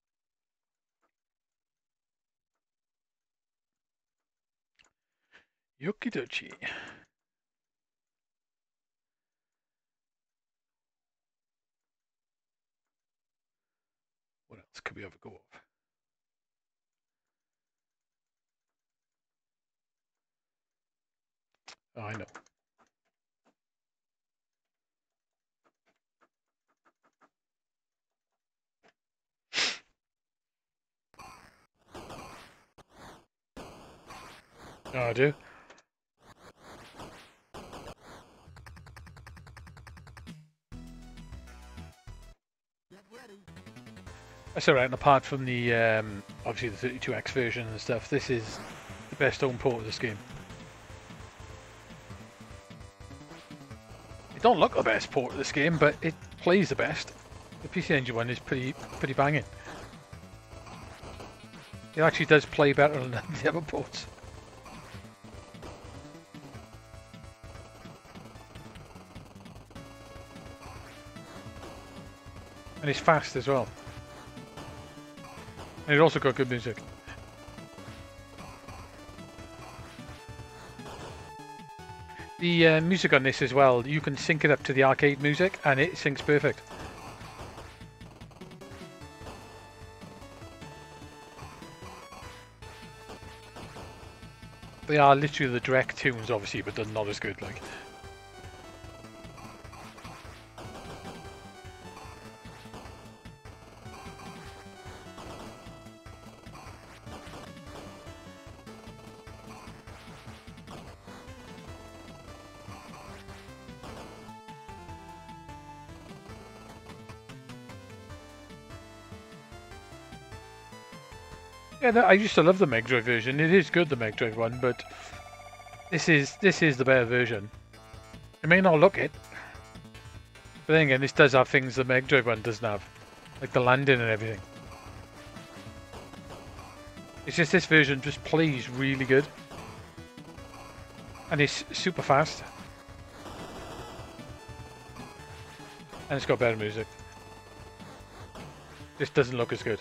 A: Yoki could we ever go of? Oh, I know. Oh, I do. That's alright, and apart from the, um, obviously the 32X version and stuff, this is the best home port of this game. It don't look the best port of this game, but it plays the best. The PC Engine one is pretty pretty banging. It actually does play better than the other ports. And it's fast as well. And it also got good music. The uh, music on this as well, you can sync it up to the arcade music and it syncs perfect. They are literally the direct tunes obviously, but they're not as good like. I used to love the Mega Drive version. It is good, the Mega Drive one, but this is this is the better version. It may not look it, but then again, this does have things the Mega Drive one doesn't have, like the landing and everything. It's just this version just plays really good, and it's super fast, and it's got better music. This doesn't look as good.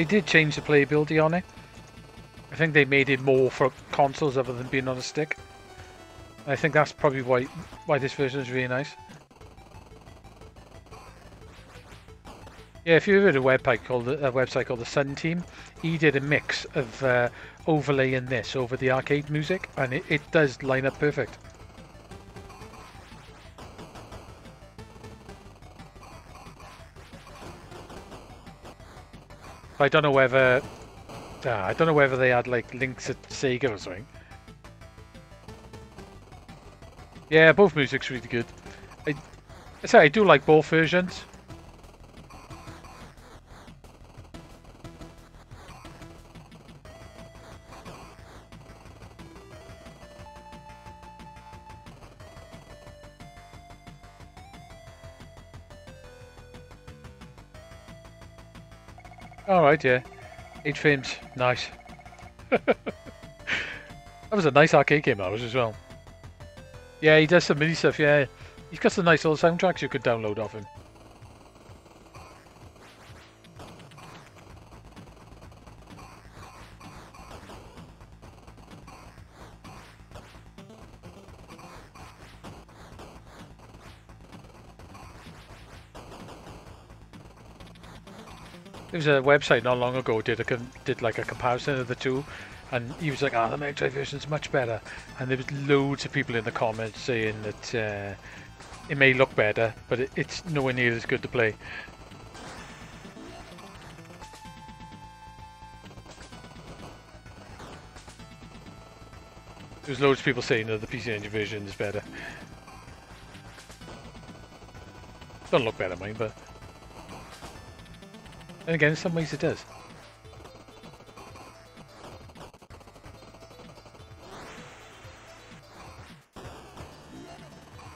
A: They did change the playability on it. I think they made it more for consoles other than being on a stick. I think that's probably why why this version is really nice. Yeah, if you heard a website called a website called the Sun Team, he did a mix of uh, overlaying this over the arcade music, and it, it does line up perfect. I don't know whether uh, I don't know whether they had like links at Sega or something. Yeah, both music's really good. I, I say I do like both versions. Alright, yeah. Eight frames. Nice. that was a nice arcade game, that was as well. Yeah, he does some mini stuff, yeah. He's got some nice little soundtracks you could download off him. A website not long ago did a did like a comparison of the two, and he was like, "Ah, the Mega Drive is much better," and there was loads of people in the comments saying that uh, it may look better, but it, it's nowhere near as good to play. There's loads of people saying that the PC Engine version is better. Doesn't look better, mine, but and again, in some ways it does.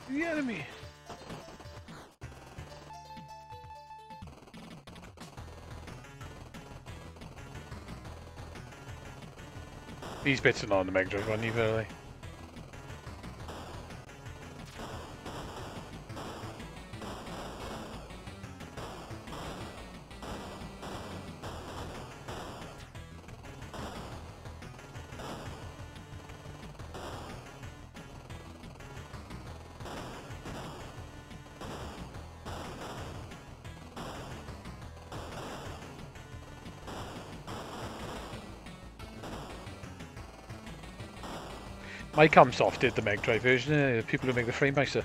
A: The enemy. These bits are not on the Mega Drive one either, are they? Micomsoft did the Mega Drive version. Uh, people who make the FrameMeister,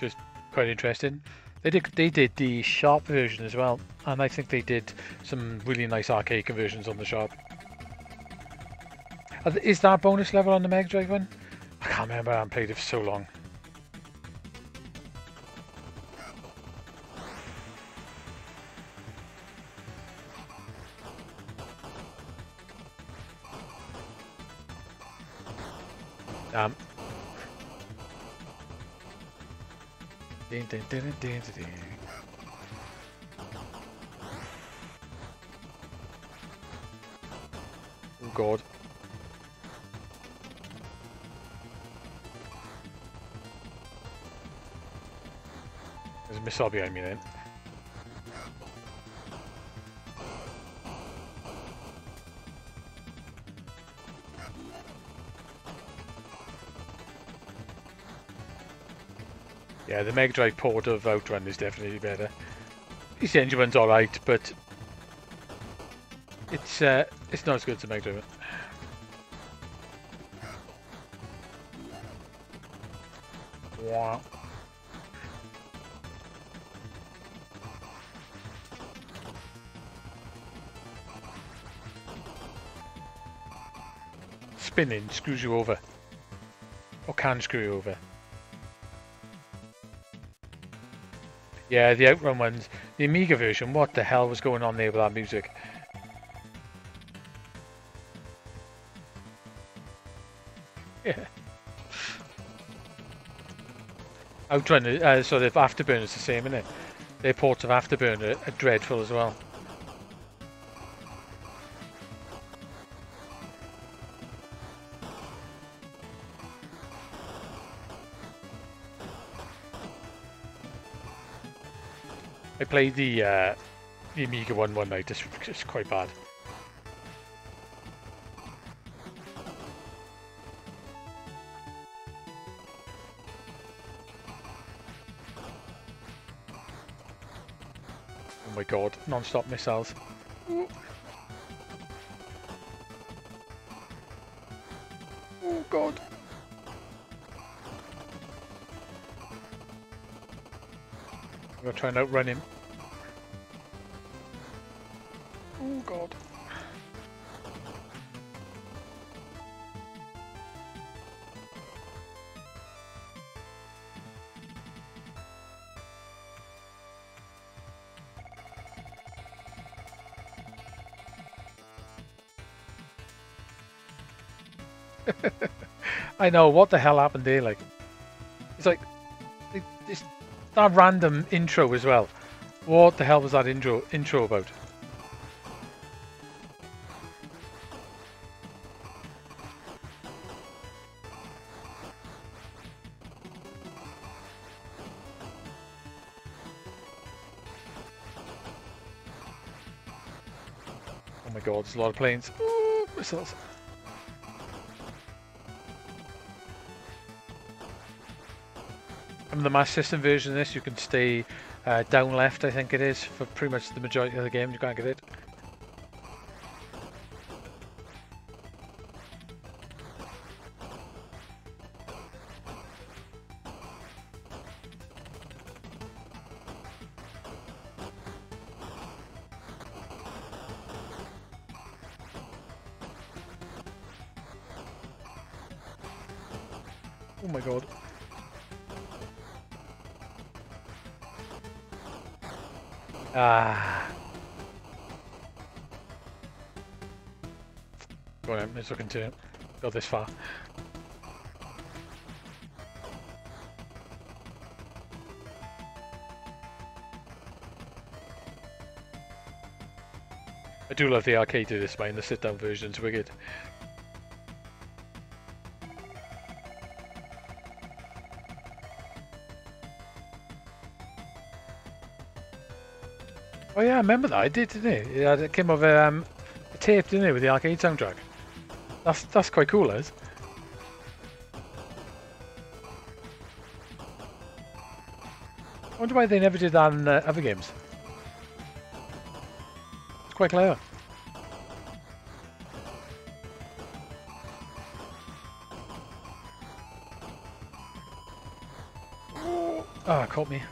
A: just quite interesting. They did they did the Sharp version as well, and I think they did some really nice arcade conversions on the Sharp. Is that a bonus level on the Mega Drive one? I can't remember. I haven't played it for so long. Oh god. There's a missile behind me then. Yeah, the Mega Drive port of Outrun is definitely better. This engine one's alright, but it's uh, it's not as good as the Mega Drive. Wow. Spinning screws you over. Or can screw you over. Yeah, the Outrun ones. The Amiga version, what the hell was going on there with that music? Yeah. Outrun, uh, sort of Afterburner is the same, isn't it? Their ports of Afterburner are dreadful as well. I played the uh, the Amiga one one night. It's, it's quite bad. Oh my god! Non-stop missiles. Ooh. Oh god! I'm gonna try and outrun him. I know what the hell happened there. Like, it's like it- it's that random intro as well. What the hell was that intro intro about? Oh my god, there's a lot of planes. Ooh, missiles. From the Master System version of this, you can stay uh, down left, I think it is, for pretty much the majority of the game. You can't get it. Let's into it. Got this far. I do love the arcade of this, man. The sit-down version's wicked. Oh yeah, I remember that. I did, didn't it? It came with um, a tape, didn't it, with the arcade soundtrack. That's that's quite cool, is. I wonder why they never did that in uh, other games. It's quite clever. Ah, caught me.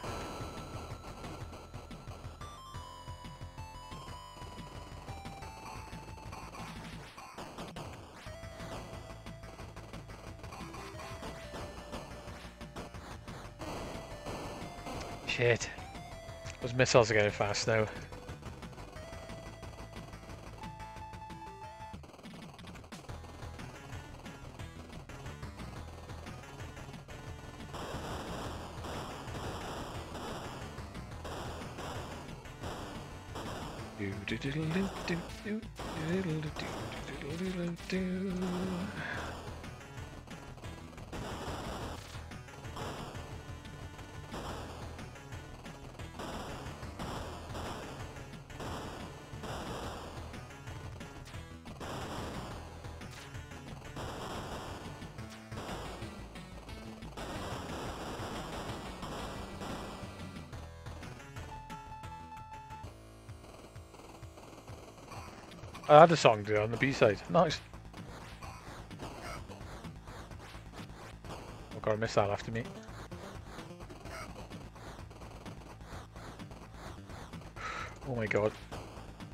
A: Missiles are getting fast now. I had a song there on the B-side. Nice. Oh god, I missed that after me. Oh my god. I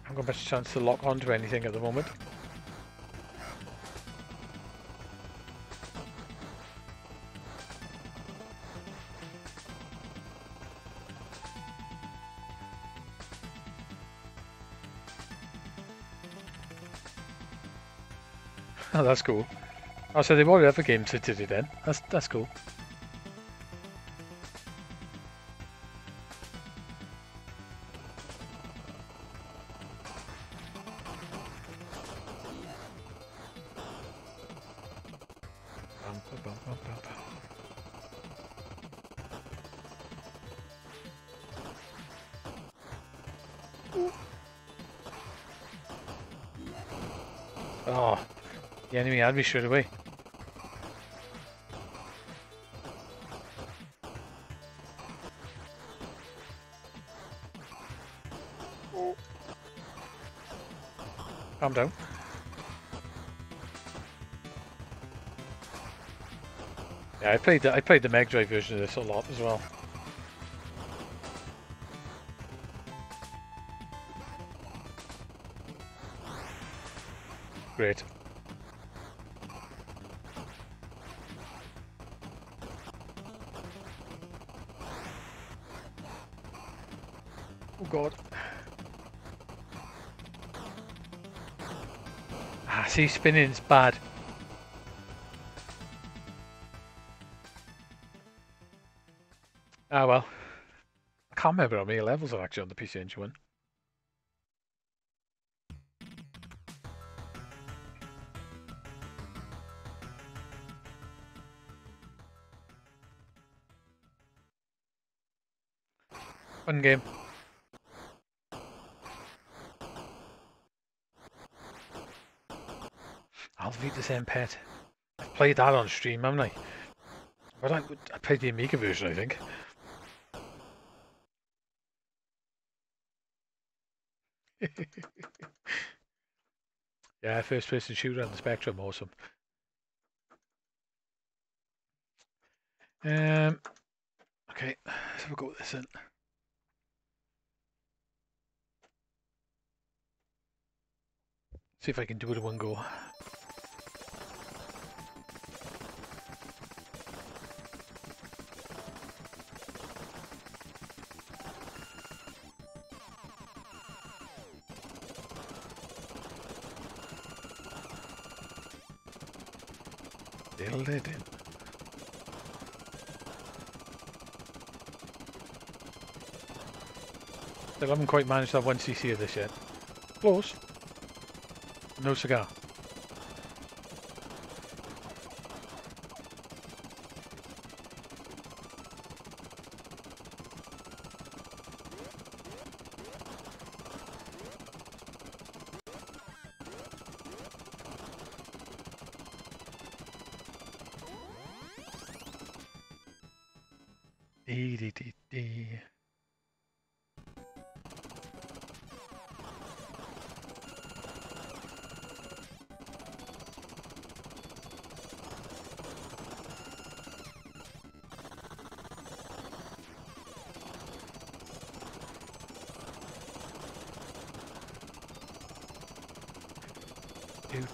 A: haven't got much chance to lock onto anything at the moment. That's cool. Oh, so they've already other games that did it then. That's that's cool. Had me straight away. Calm down. Yeah, I played the I played the Mega Drive version of this a lot as well. Great. See, spinning's bad. Ah well. I can't remember how many levels are actually on the PC Engine one. Fun game. Same pet. I've played that on stream, haven't I? But I, I played the Amiga version, I think. yeah, first person shooter on the Spectrum, awesome. Um, okay, let's have a go this then. See if I can do it in one go. Quite managed to have one CC of this yet. Close. No cigar.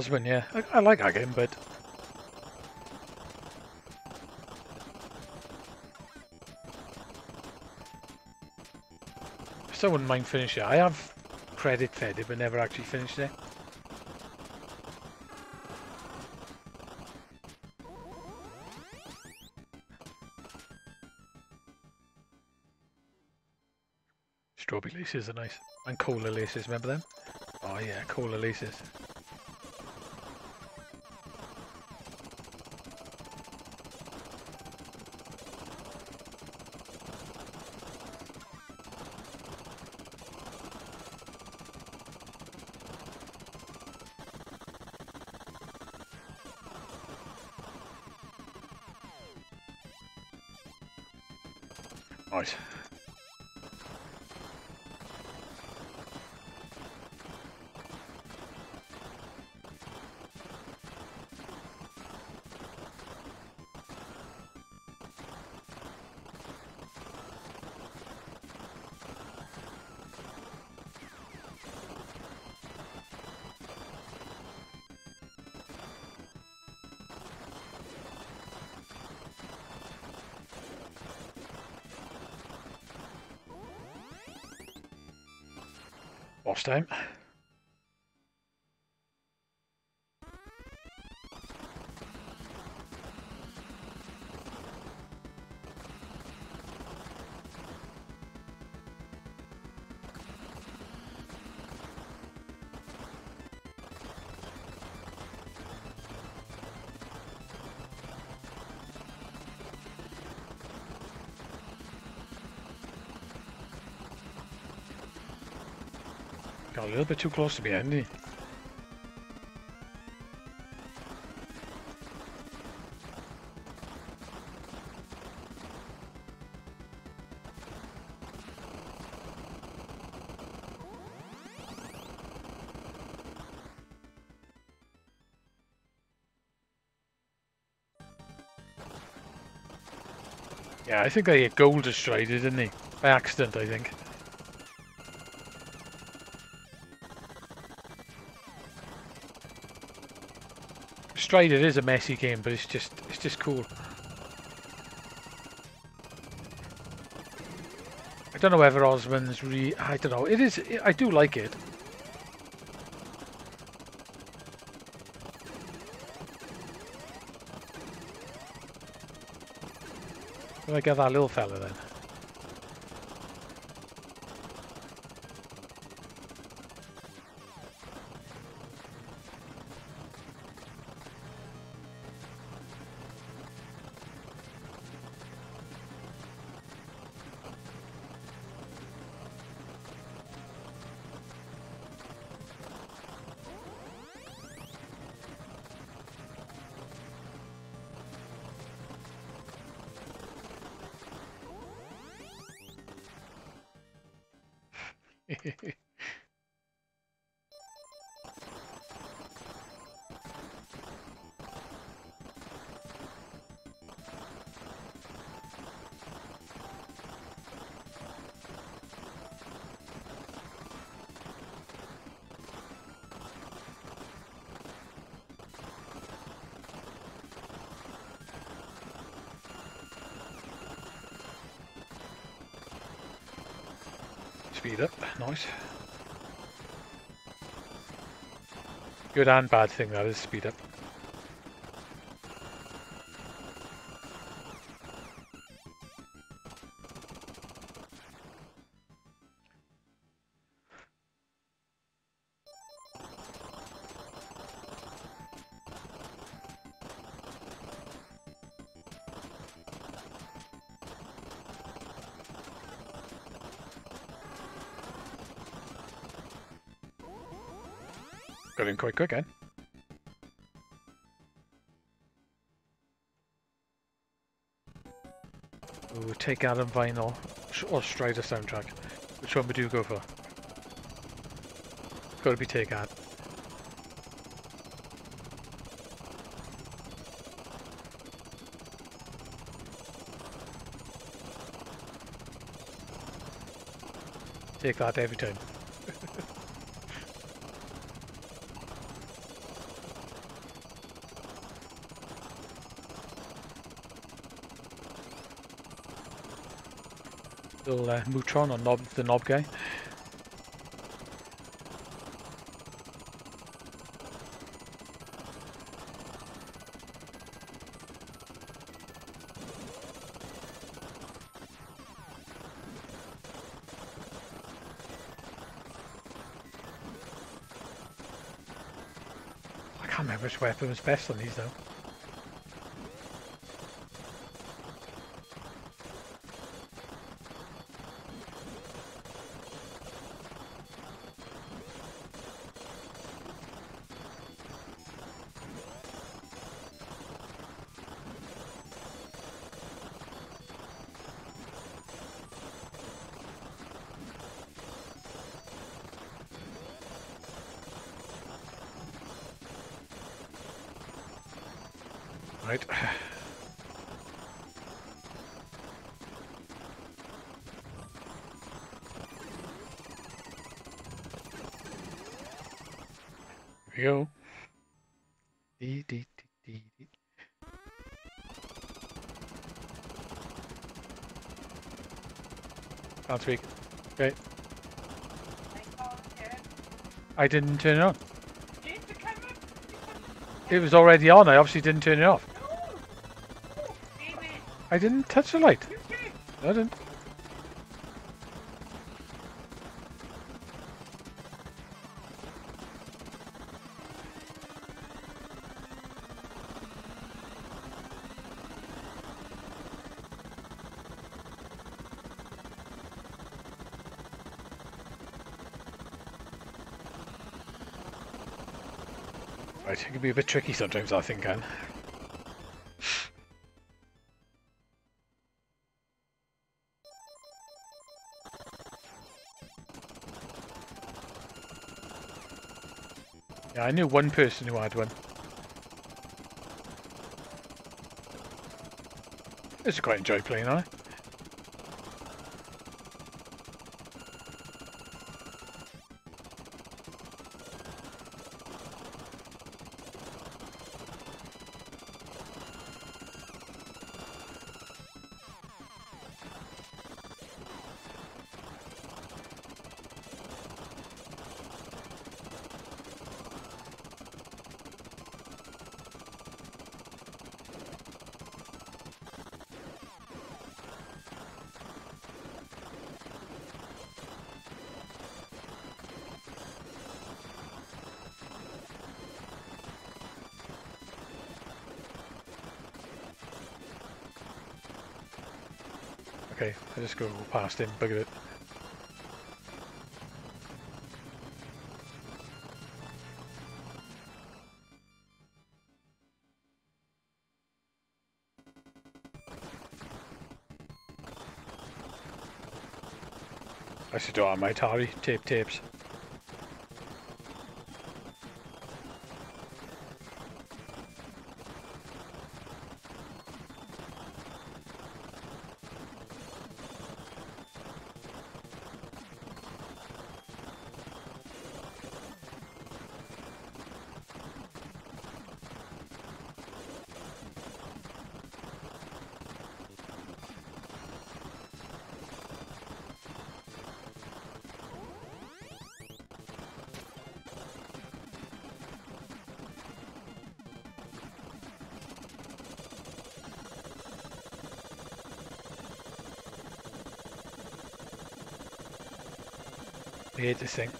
A: Osman, yeah. I, I like game, but... I still wouldn't mind finishing it. I have credit fed it, but never actually finished it. Strawberry laces are nice. And cola laces, remember them? Oh yeah, cola laces. watch time. Little bit too close to be ending. Yeah, I think they hit gold destroyed, didn't they? By accident, I think. It is a messy game, but it's just it's just cool. I don't know whether Osman's re. I don't know. It is. I do like it. I get that little fella then? Good and bad thing that is speed up. Quite quick, eh? Ooh, take Adam Vinyl or Strider soundtrack. Which one would you go for? Gotta be Take Ad. Take that every time. Little uh, Mutron or knob, the knob guy. I can't remember which weapon was best on these though. Didn't turn it on. It was already on. I obviously didn't turn it off. I didn't touch the light. I didn't. Can be a bit tricky sometimes, I think, Anne. Yeah, I knew one person who had one. I used to quite enjoy playing on okay. I just go past him, bugger it. I should do on my Atari tape tapes. This thing.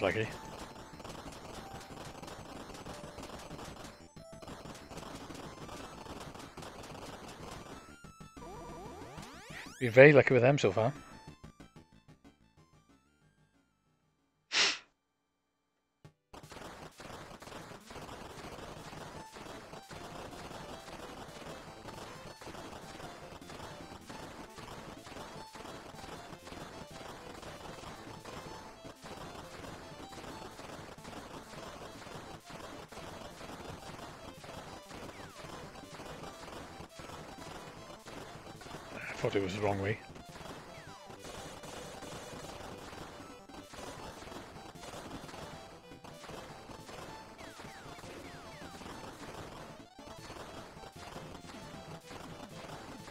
A: Was lucky. Been very lucky with them so far. It was the wrong way.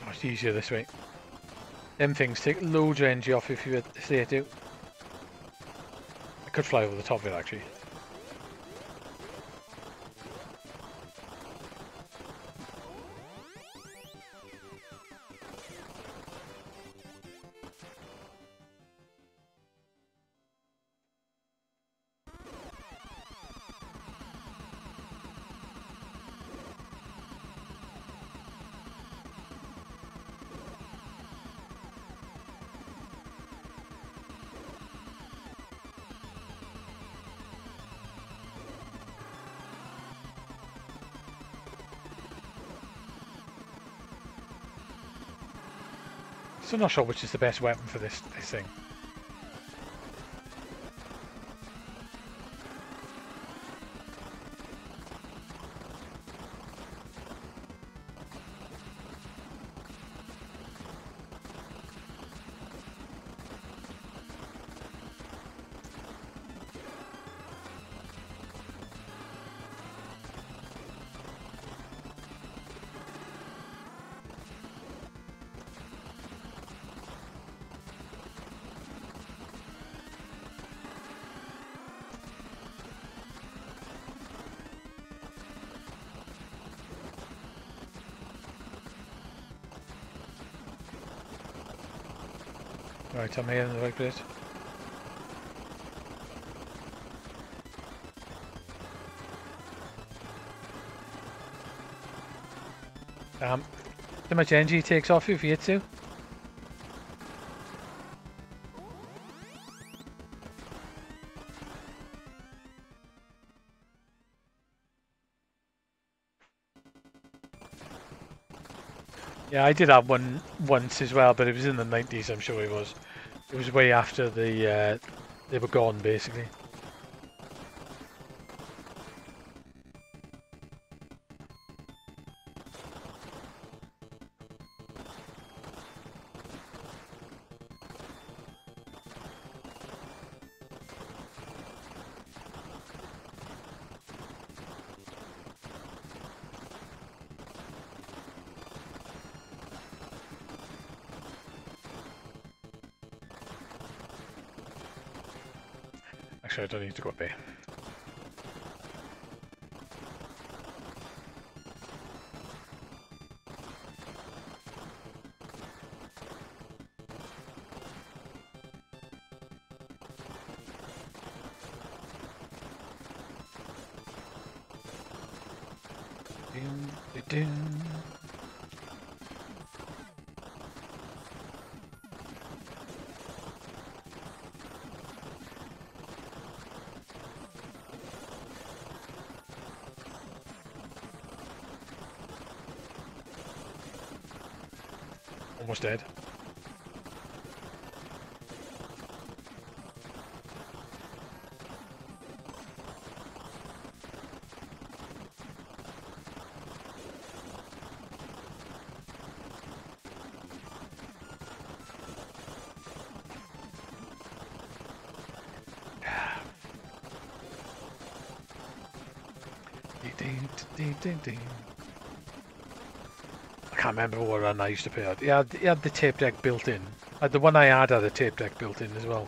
A: Oh, it's easier this way. Them things take loads of energy off if you they do. I could fly over the top of it actually. I'm not sure which is the best weapon for this this thing. I'm here in the right place. Um, how much energy takes off you if you hit? Yeah, I did have one once as well, but it was in the 90s, I'm sure it was. It was way after the uh, they were gone, basically. I don't need to go up there. Almost dead. Ding, ding, ding, ding, can't remember what run I used to play at. Yeah, he had the tape deck built in. Uh, the one I had had a tape deck built in as well.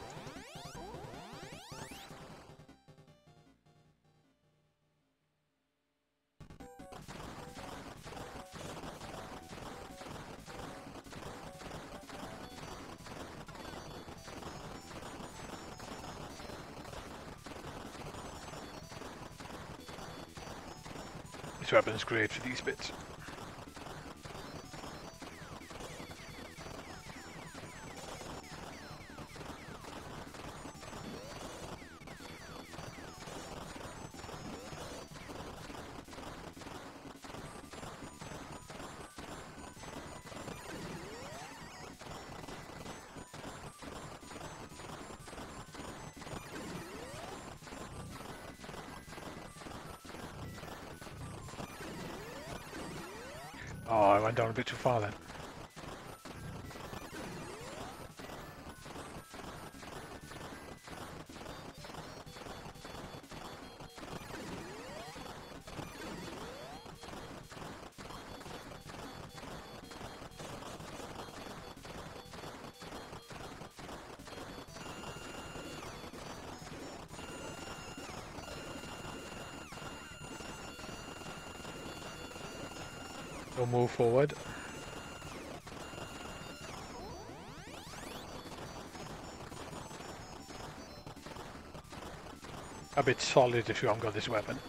A: This weapon's great for these bits. Down a bit too far then. Move forward. A bit solid if you haven't got this weapon.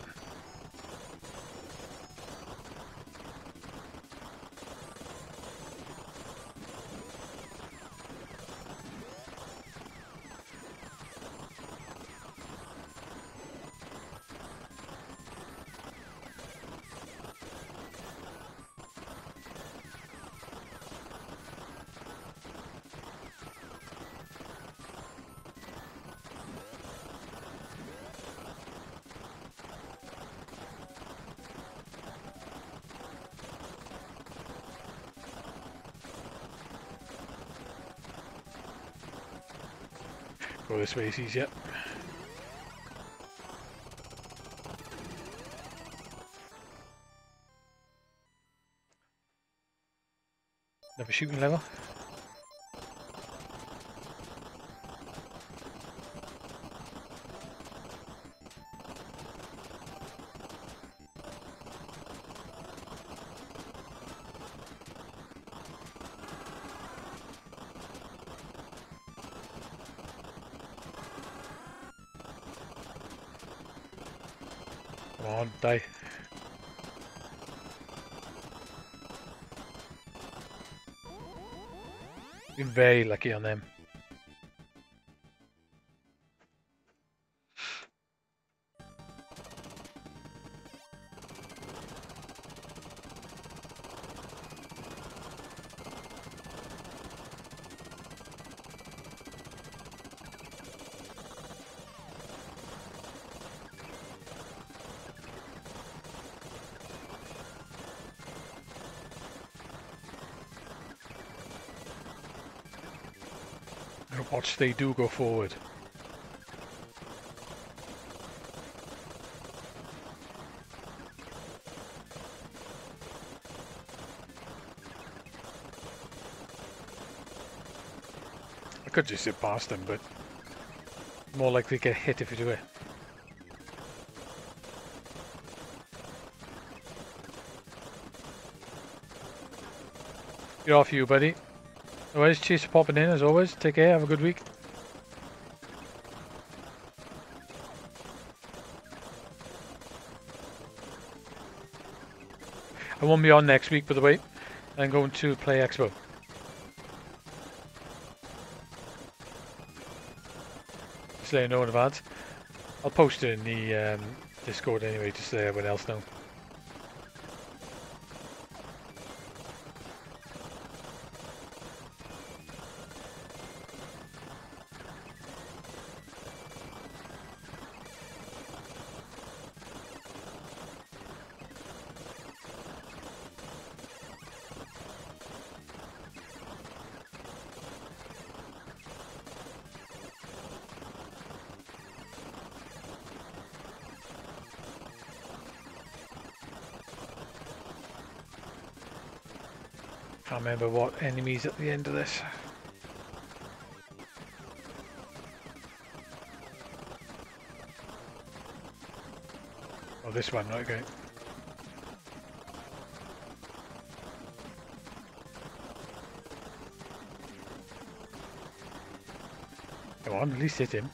A: Way, sees yet. Another shooting level. Very lucky on them. They do go forward. I could just sit past them, but More likely get hit if you do it. Get off you, buddy. Otherwise, cheers for popping in as always. Take care. Have a good week. I won't be on next week, by the way. I'm going to Play Expo. Just let you know in advance. I'll post it in the um, Discord anyway, just so everyone else know. Remember what enemies at the end of this. Oh, this one, okay. Come on, at least hit him.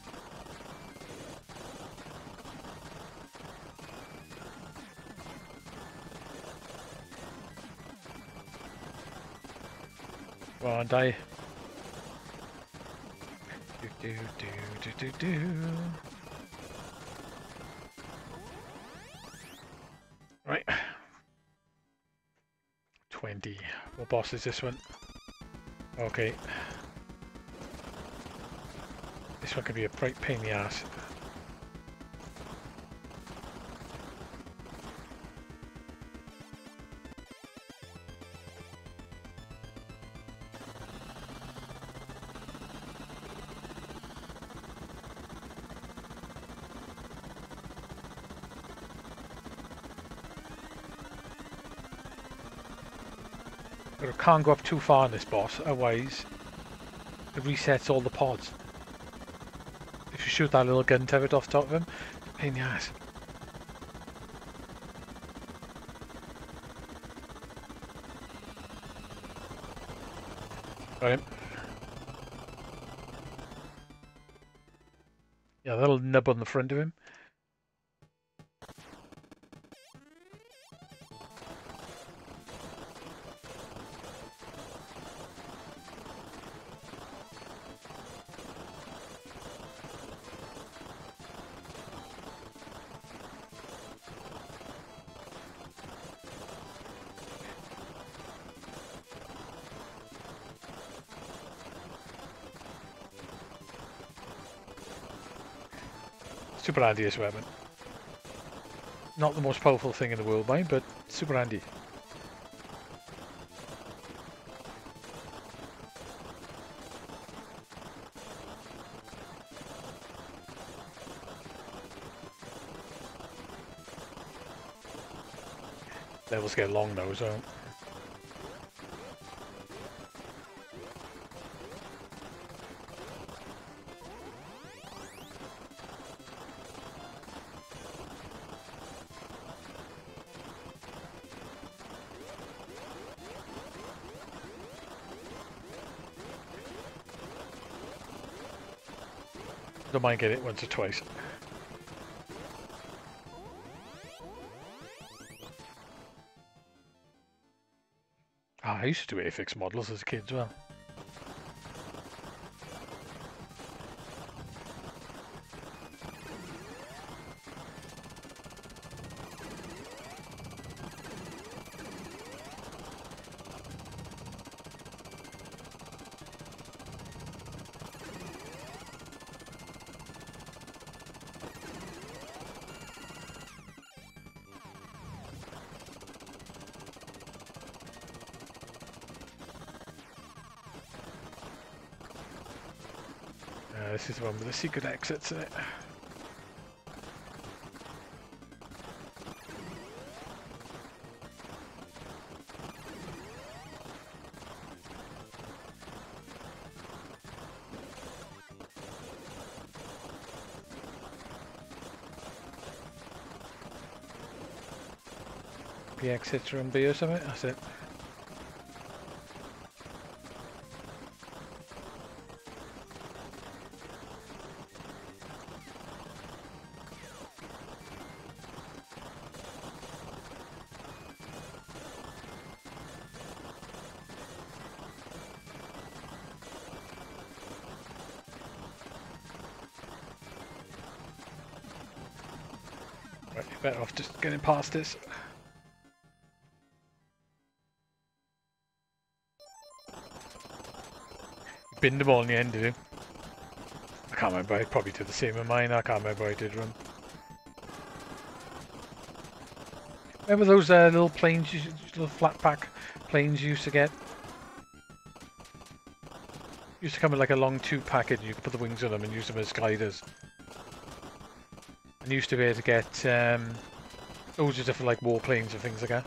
A: Die. Do do do. Right. 20. What boss is this one? Okay. This one could be a bright pain in the ass. Can't go up too far on this boss, otherwise it resets all the pods. If you shoot that little gun turret off top of him, pain in the ass. Right. Yeah, that little nub on the front of him. Super handy this weapon. Not the most powerful thing in the world, mind, but super handy. Levels get long though, so don't mind getting it once or twice. Ah, I used to do Airfix models as a kid as well. the secret exits in it. The exits are in B or something, that's it. Past this. Binned them all in the end, did you? I can't remember. I probably did the same with mine. I can't remember. I did run. Remember those uh, little planes, you, little flat pack planes you used to get? Used to come in like a long tube package. You could put the wings on them and use them as gliders. And used to be able to get um, loads of different like warplanes and things like that.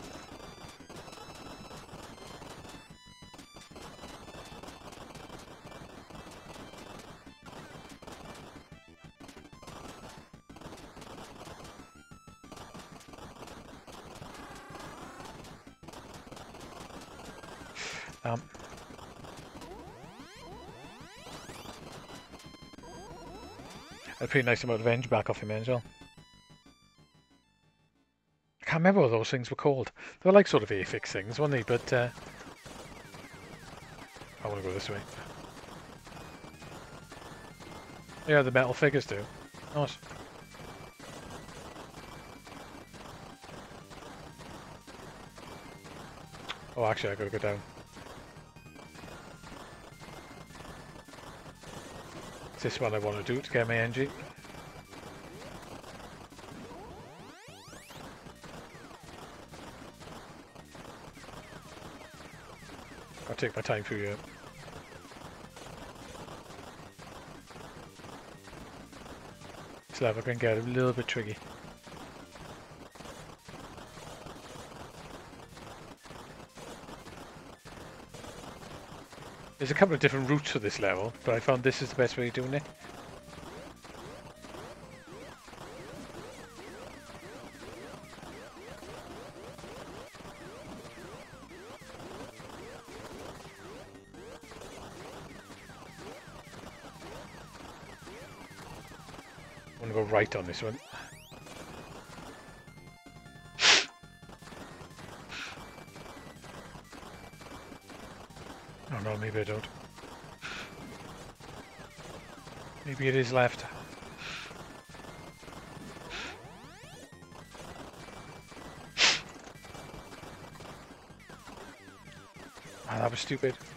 A: Um, a pretty nice of revenge back off him as well. Remember what those things were called. They were like sort of Airfix things, weren't they? But uh, I want to go this way. Yeah, the metal figures do. Nice. Oh, actually, I gotta go down. Is this what I want to do to get my energy? Take my time through you. This level can get a little bit tricky. There's a couple of different routes for this level, but I found this is the best way of doing it. Right on this one. Oh no, maybe I don't. Maybe it is left. Ah, that was stupid.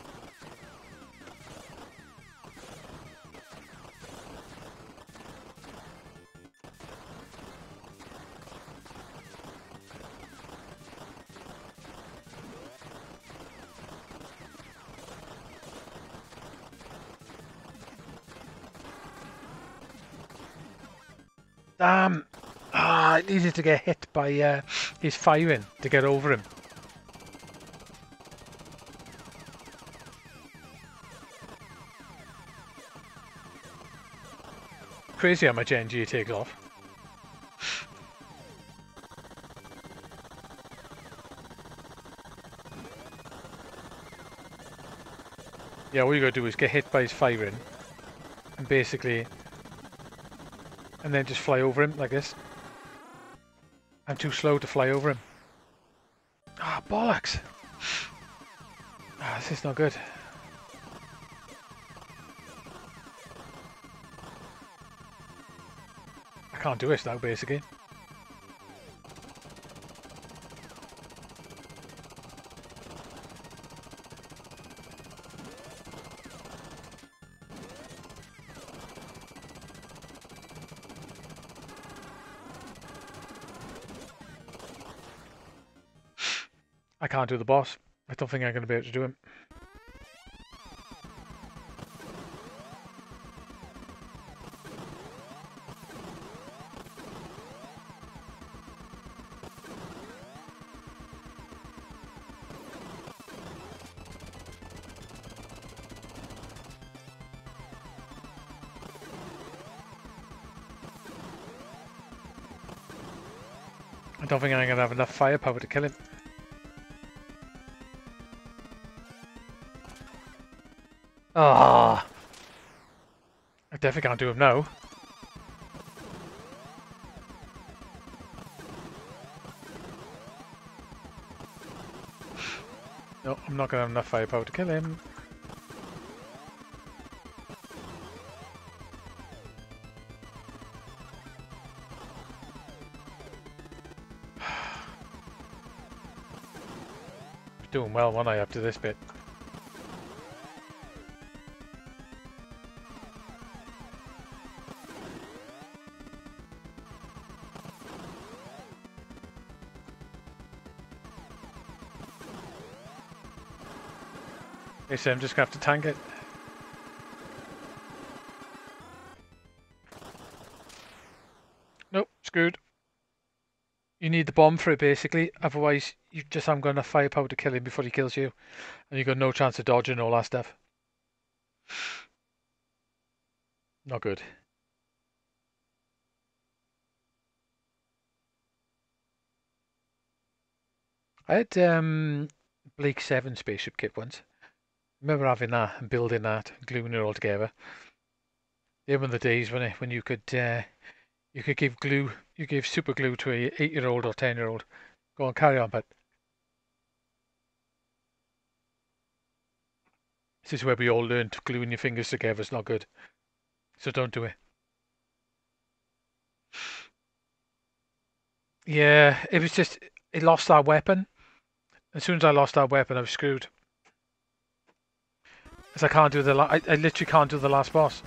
A: Get hit by uh, his firing to get over him. Crazy how much energy it takes off. Yeah, all you gotta do is get hit by his firing and basically and then just fly over him like this. I'm too slow to fly over him. Ah, bollocks! Ah, this is not good. I can't do this now, basically. I can't do the boss. I don't think I'm going to be able to do him. I don't think I'm going to have enough firepower to kill him. Ah, I definitely can't do him now. No, I'm not gonna have enough firepower to kill him. Doing well, one I up to this bit. So I'm just gonna have to tank it. Nope, screwed. You need the bomb for it basically, otherwise you just haven't got enough firepower to kill him before he kills you. And you've got no chance of dodging all that stuff. Not good. I had um, Blake 7 spaceship kit once. Remember having that and building that gluing it all together. They were the days when when you could uh, you could give glue you give super glue to a eight year old or ten year old. Go on, carry on, but this is where we all learn to gluing your fingers together is not good. So don't do it. Yeah, it was just it lost our weapon. As soon as I lost our weapon, I was screwed. Because I can't do the I, I literally can't do the last boss.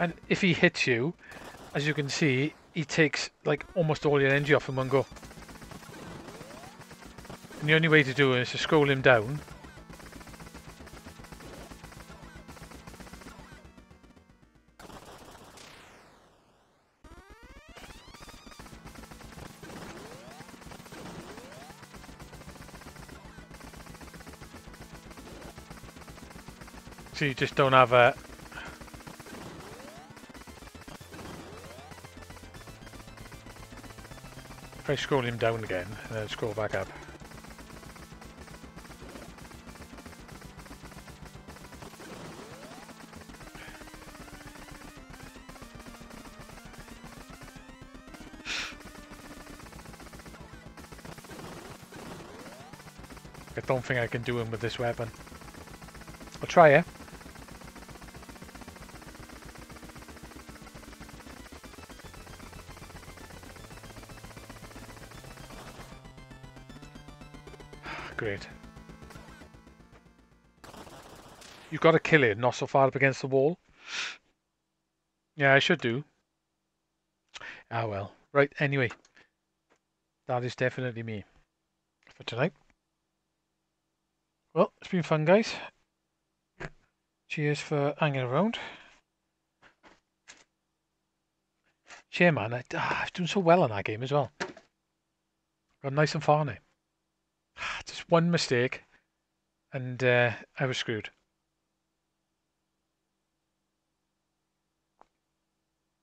A: And if he hits you, as you can see, he takes like almost all your energy off in one go. And the only way to do it is to scroll him down. So you just don't have a If I scroll him down again, and then scroll back up. I don't think I can do him with this weapon. I'll try it. Great. You've got to kill it, not so far up against the wall. Yeah, I should do. Ah well. Right, anyway. That is definitely me for tonight. Well, it's been fun, guys. Cheers for hanging around. Shame, man. I, ah, I've done so well on that game as well. Got nice and far now. One mistake, and uh, I was screwed.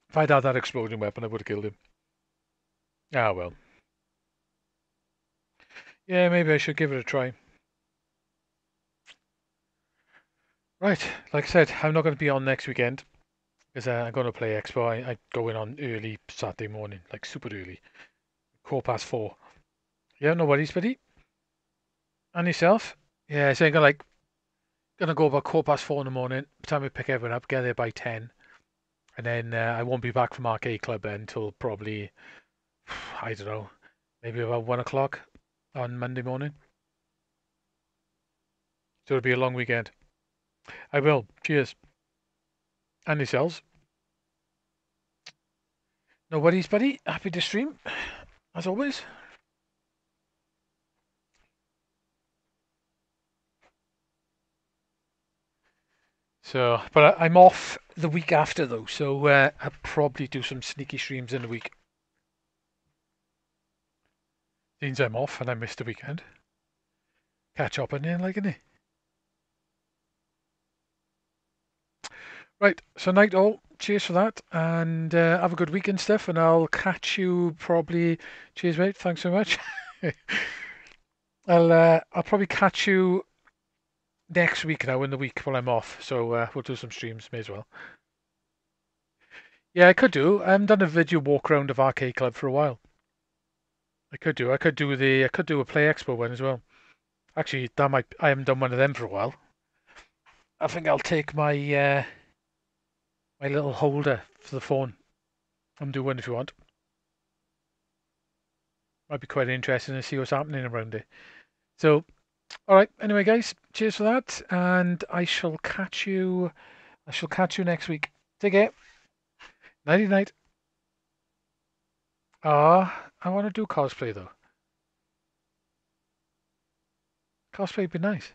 A: If I'd had that exploding weapon, I would have killed him. Ah, well. Yeah, maybe I should give it a try. Right, like I said, I'm not going to be on next weekend because uh, I'm going to Play Expo. I, I go in on early Saturday morning, like super early, quarter past four. Yeah, no worries, buddy. And yourself? Yeah, so I'm gonna like gonna go about quarter past four in the morning. By the time I pick everyone up, get there by ten, and then uh, I won't be back from Arcade Club until probably I don't know, maybe about one o'clock on Monday morning. So it'll be a long weekend. I will. Cheers. And yourselves. No worries, buddy. Happy to stream, as always. So, but I, I'm off the week after though, so uh, I'll probably do some sneaky streams in the week. Means I'm off and I missed the weekend. Catch up on it, like, innit? Right, so night all. Cheers for that, and uh, have a good weekend, stuff. And I'll catch you probably. Cheers, mate. Thanks so much. I'll uh, I'll probably catch you next week now in the week while I'm off. So uh, we'll do some streams. May as well. Yeah, I could do. I haven't done a video walk around of Arcade Club for a while. I could do. I could do the. I could do a Play Expo one as well. Actually, that might. I haven't done one of them for a while. I think I'll take my uh, my little holder for the phone and do one if you want. Might be quite interesting to see what's happening around it. So, all right. Anyway, guys, cheers for that, and I shall catch you. I shall catch you next week. Take care. Nighty night. Ah, I want to do cosplay though. Cosplay would be nice.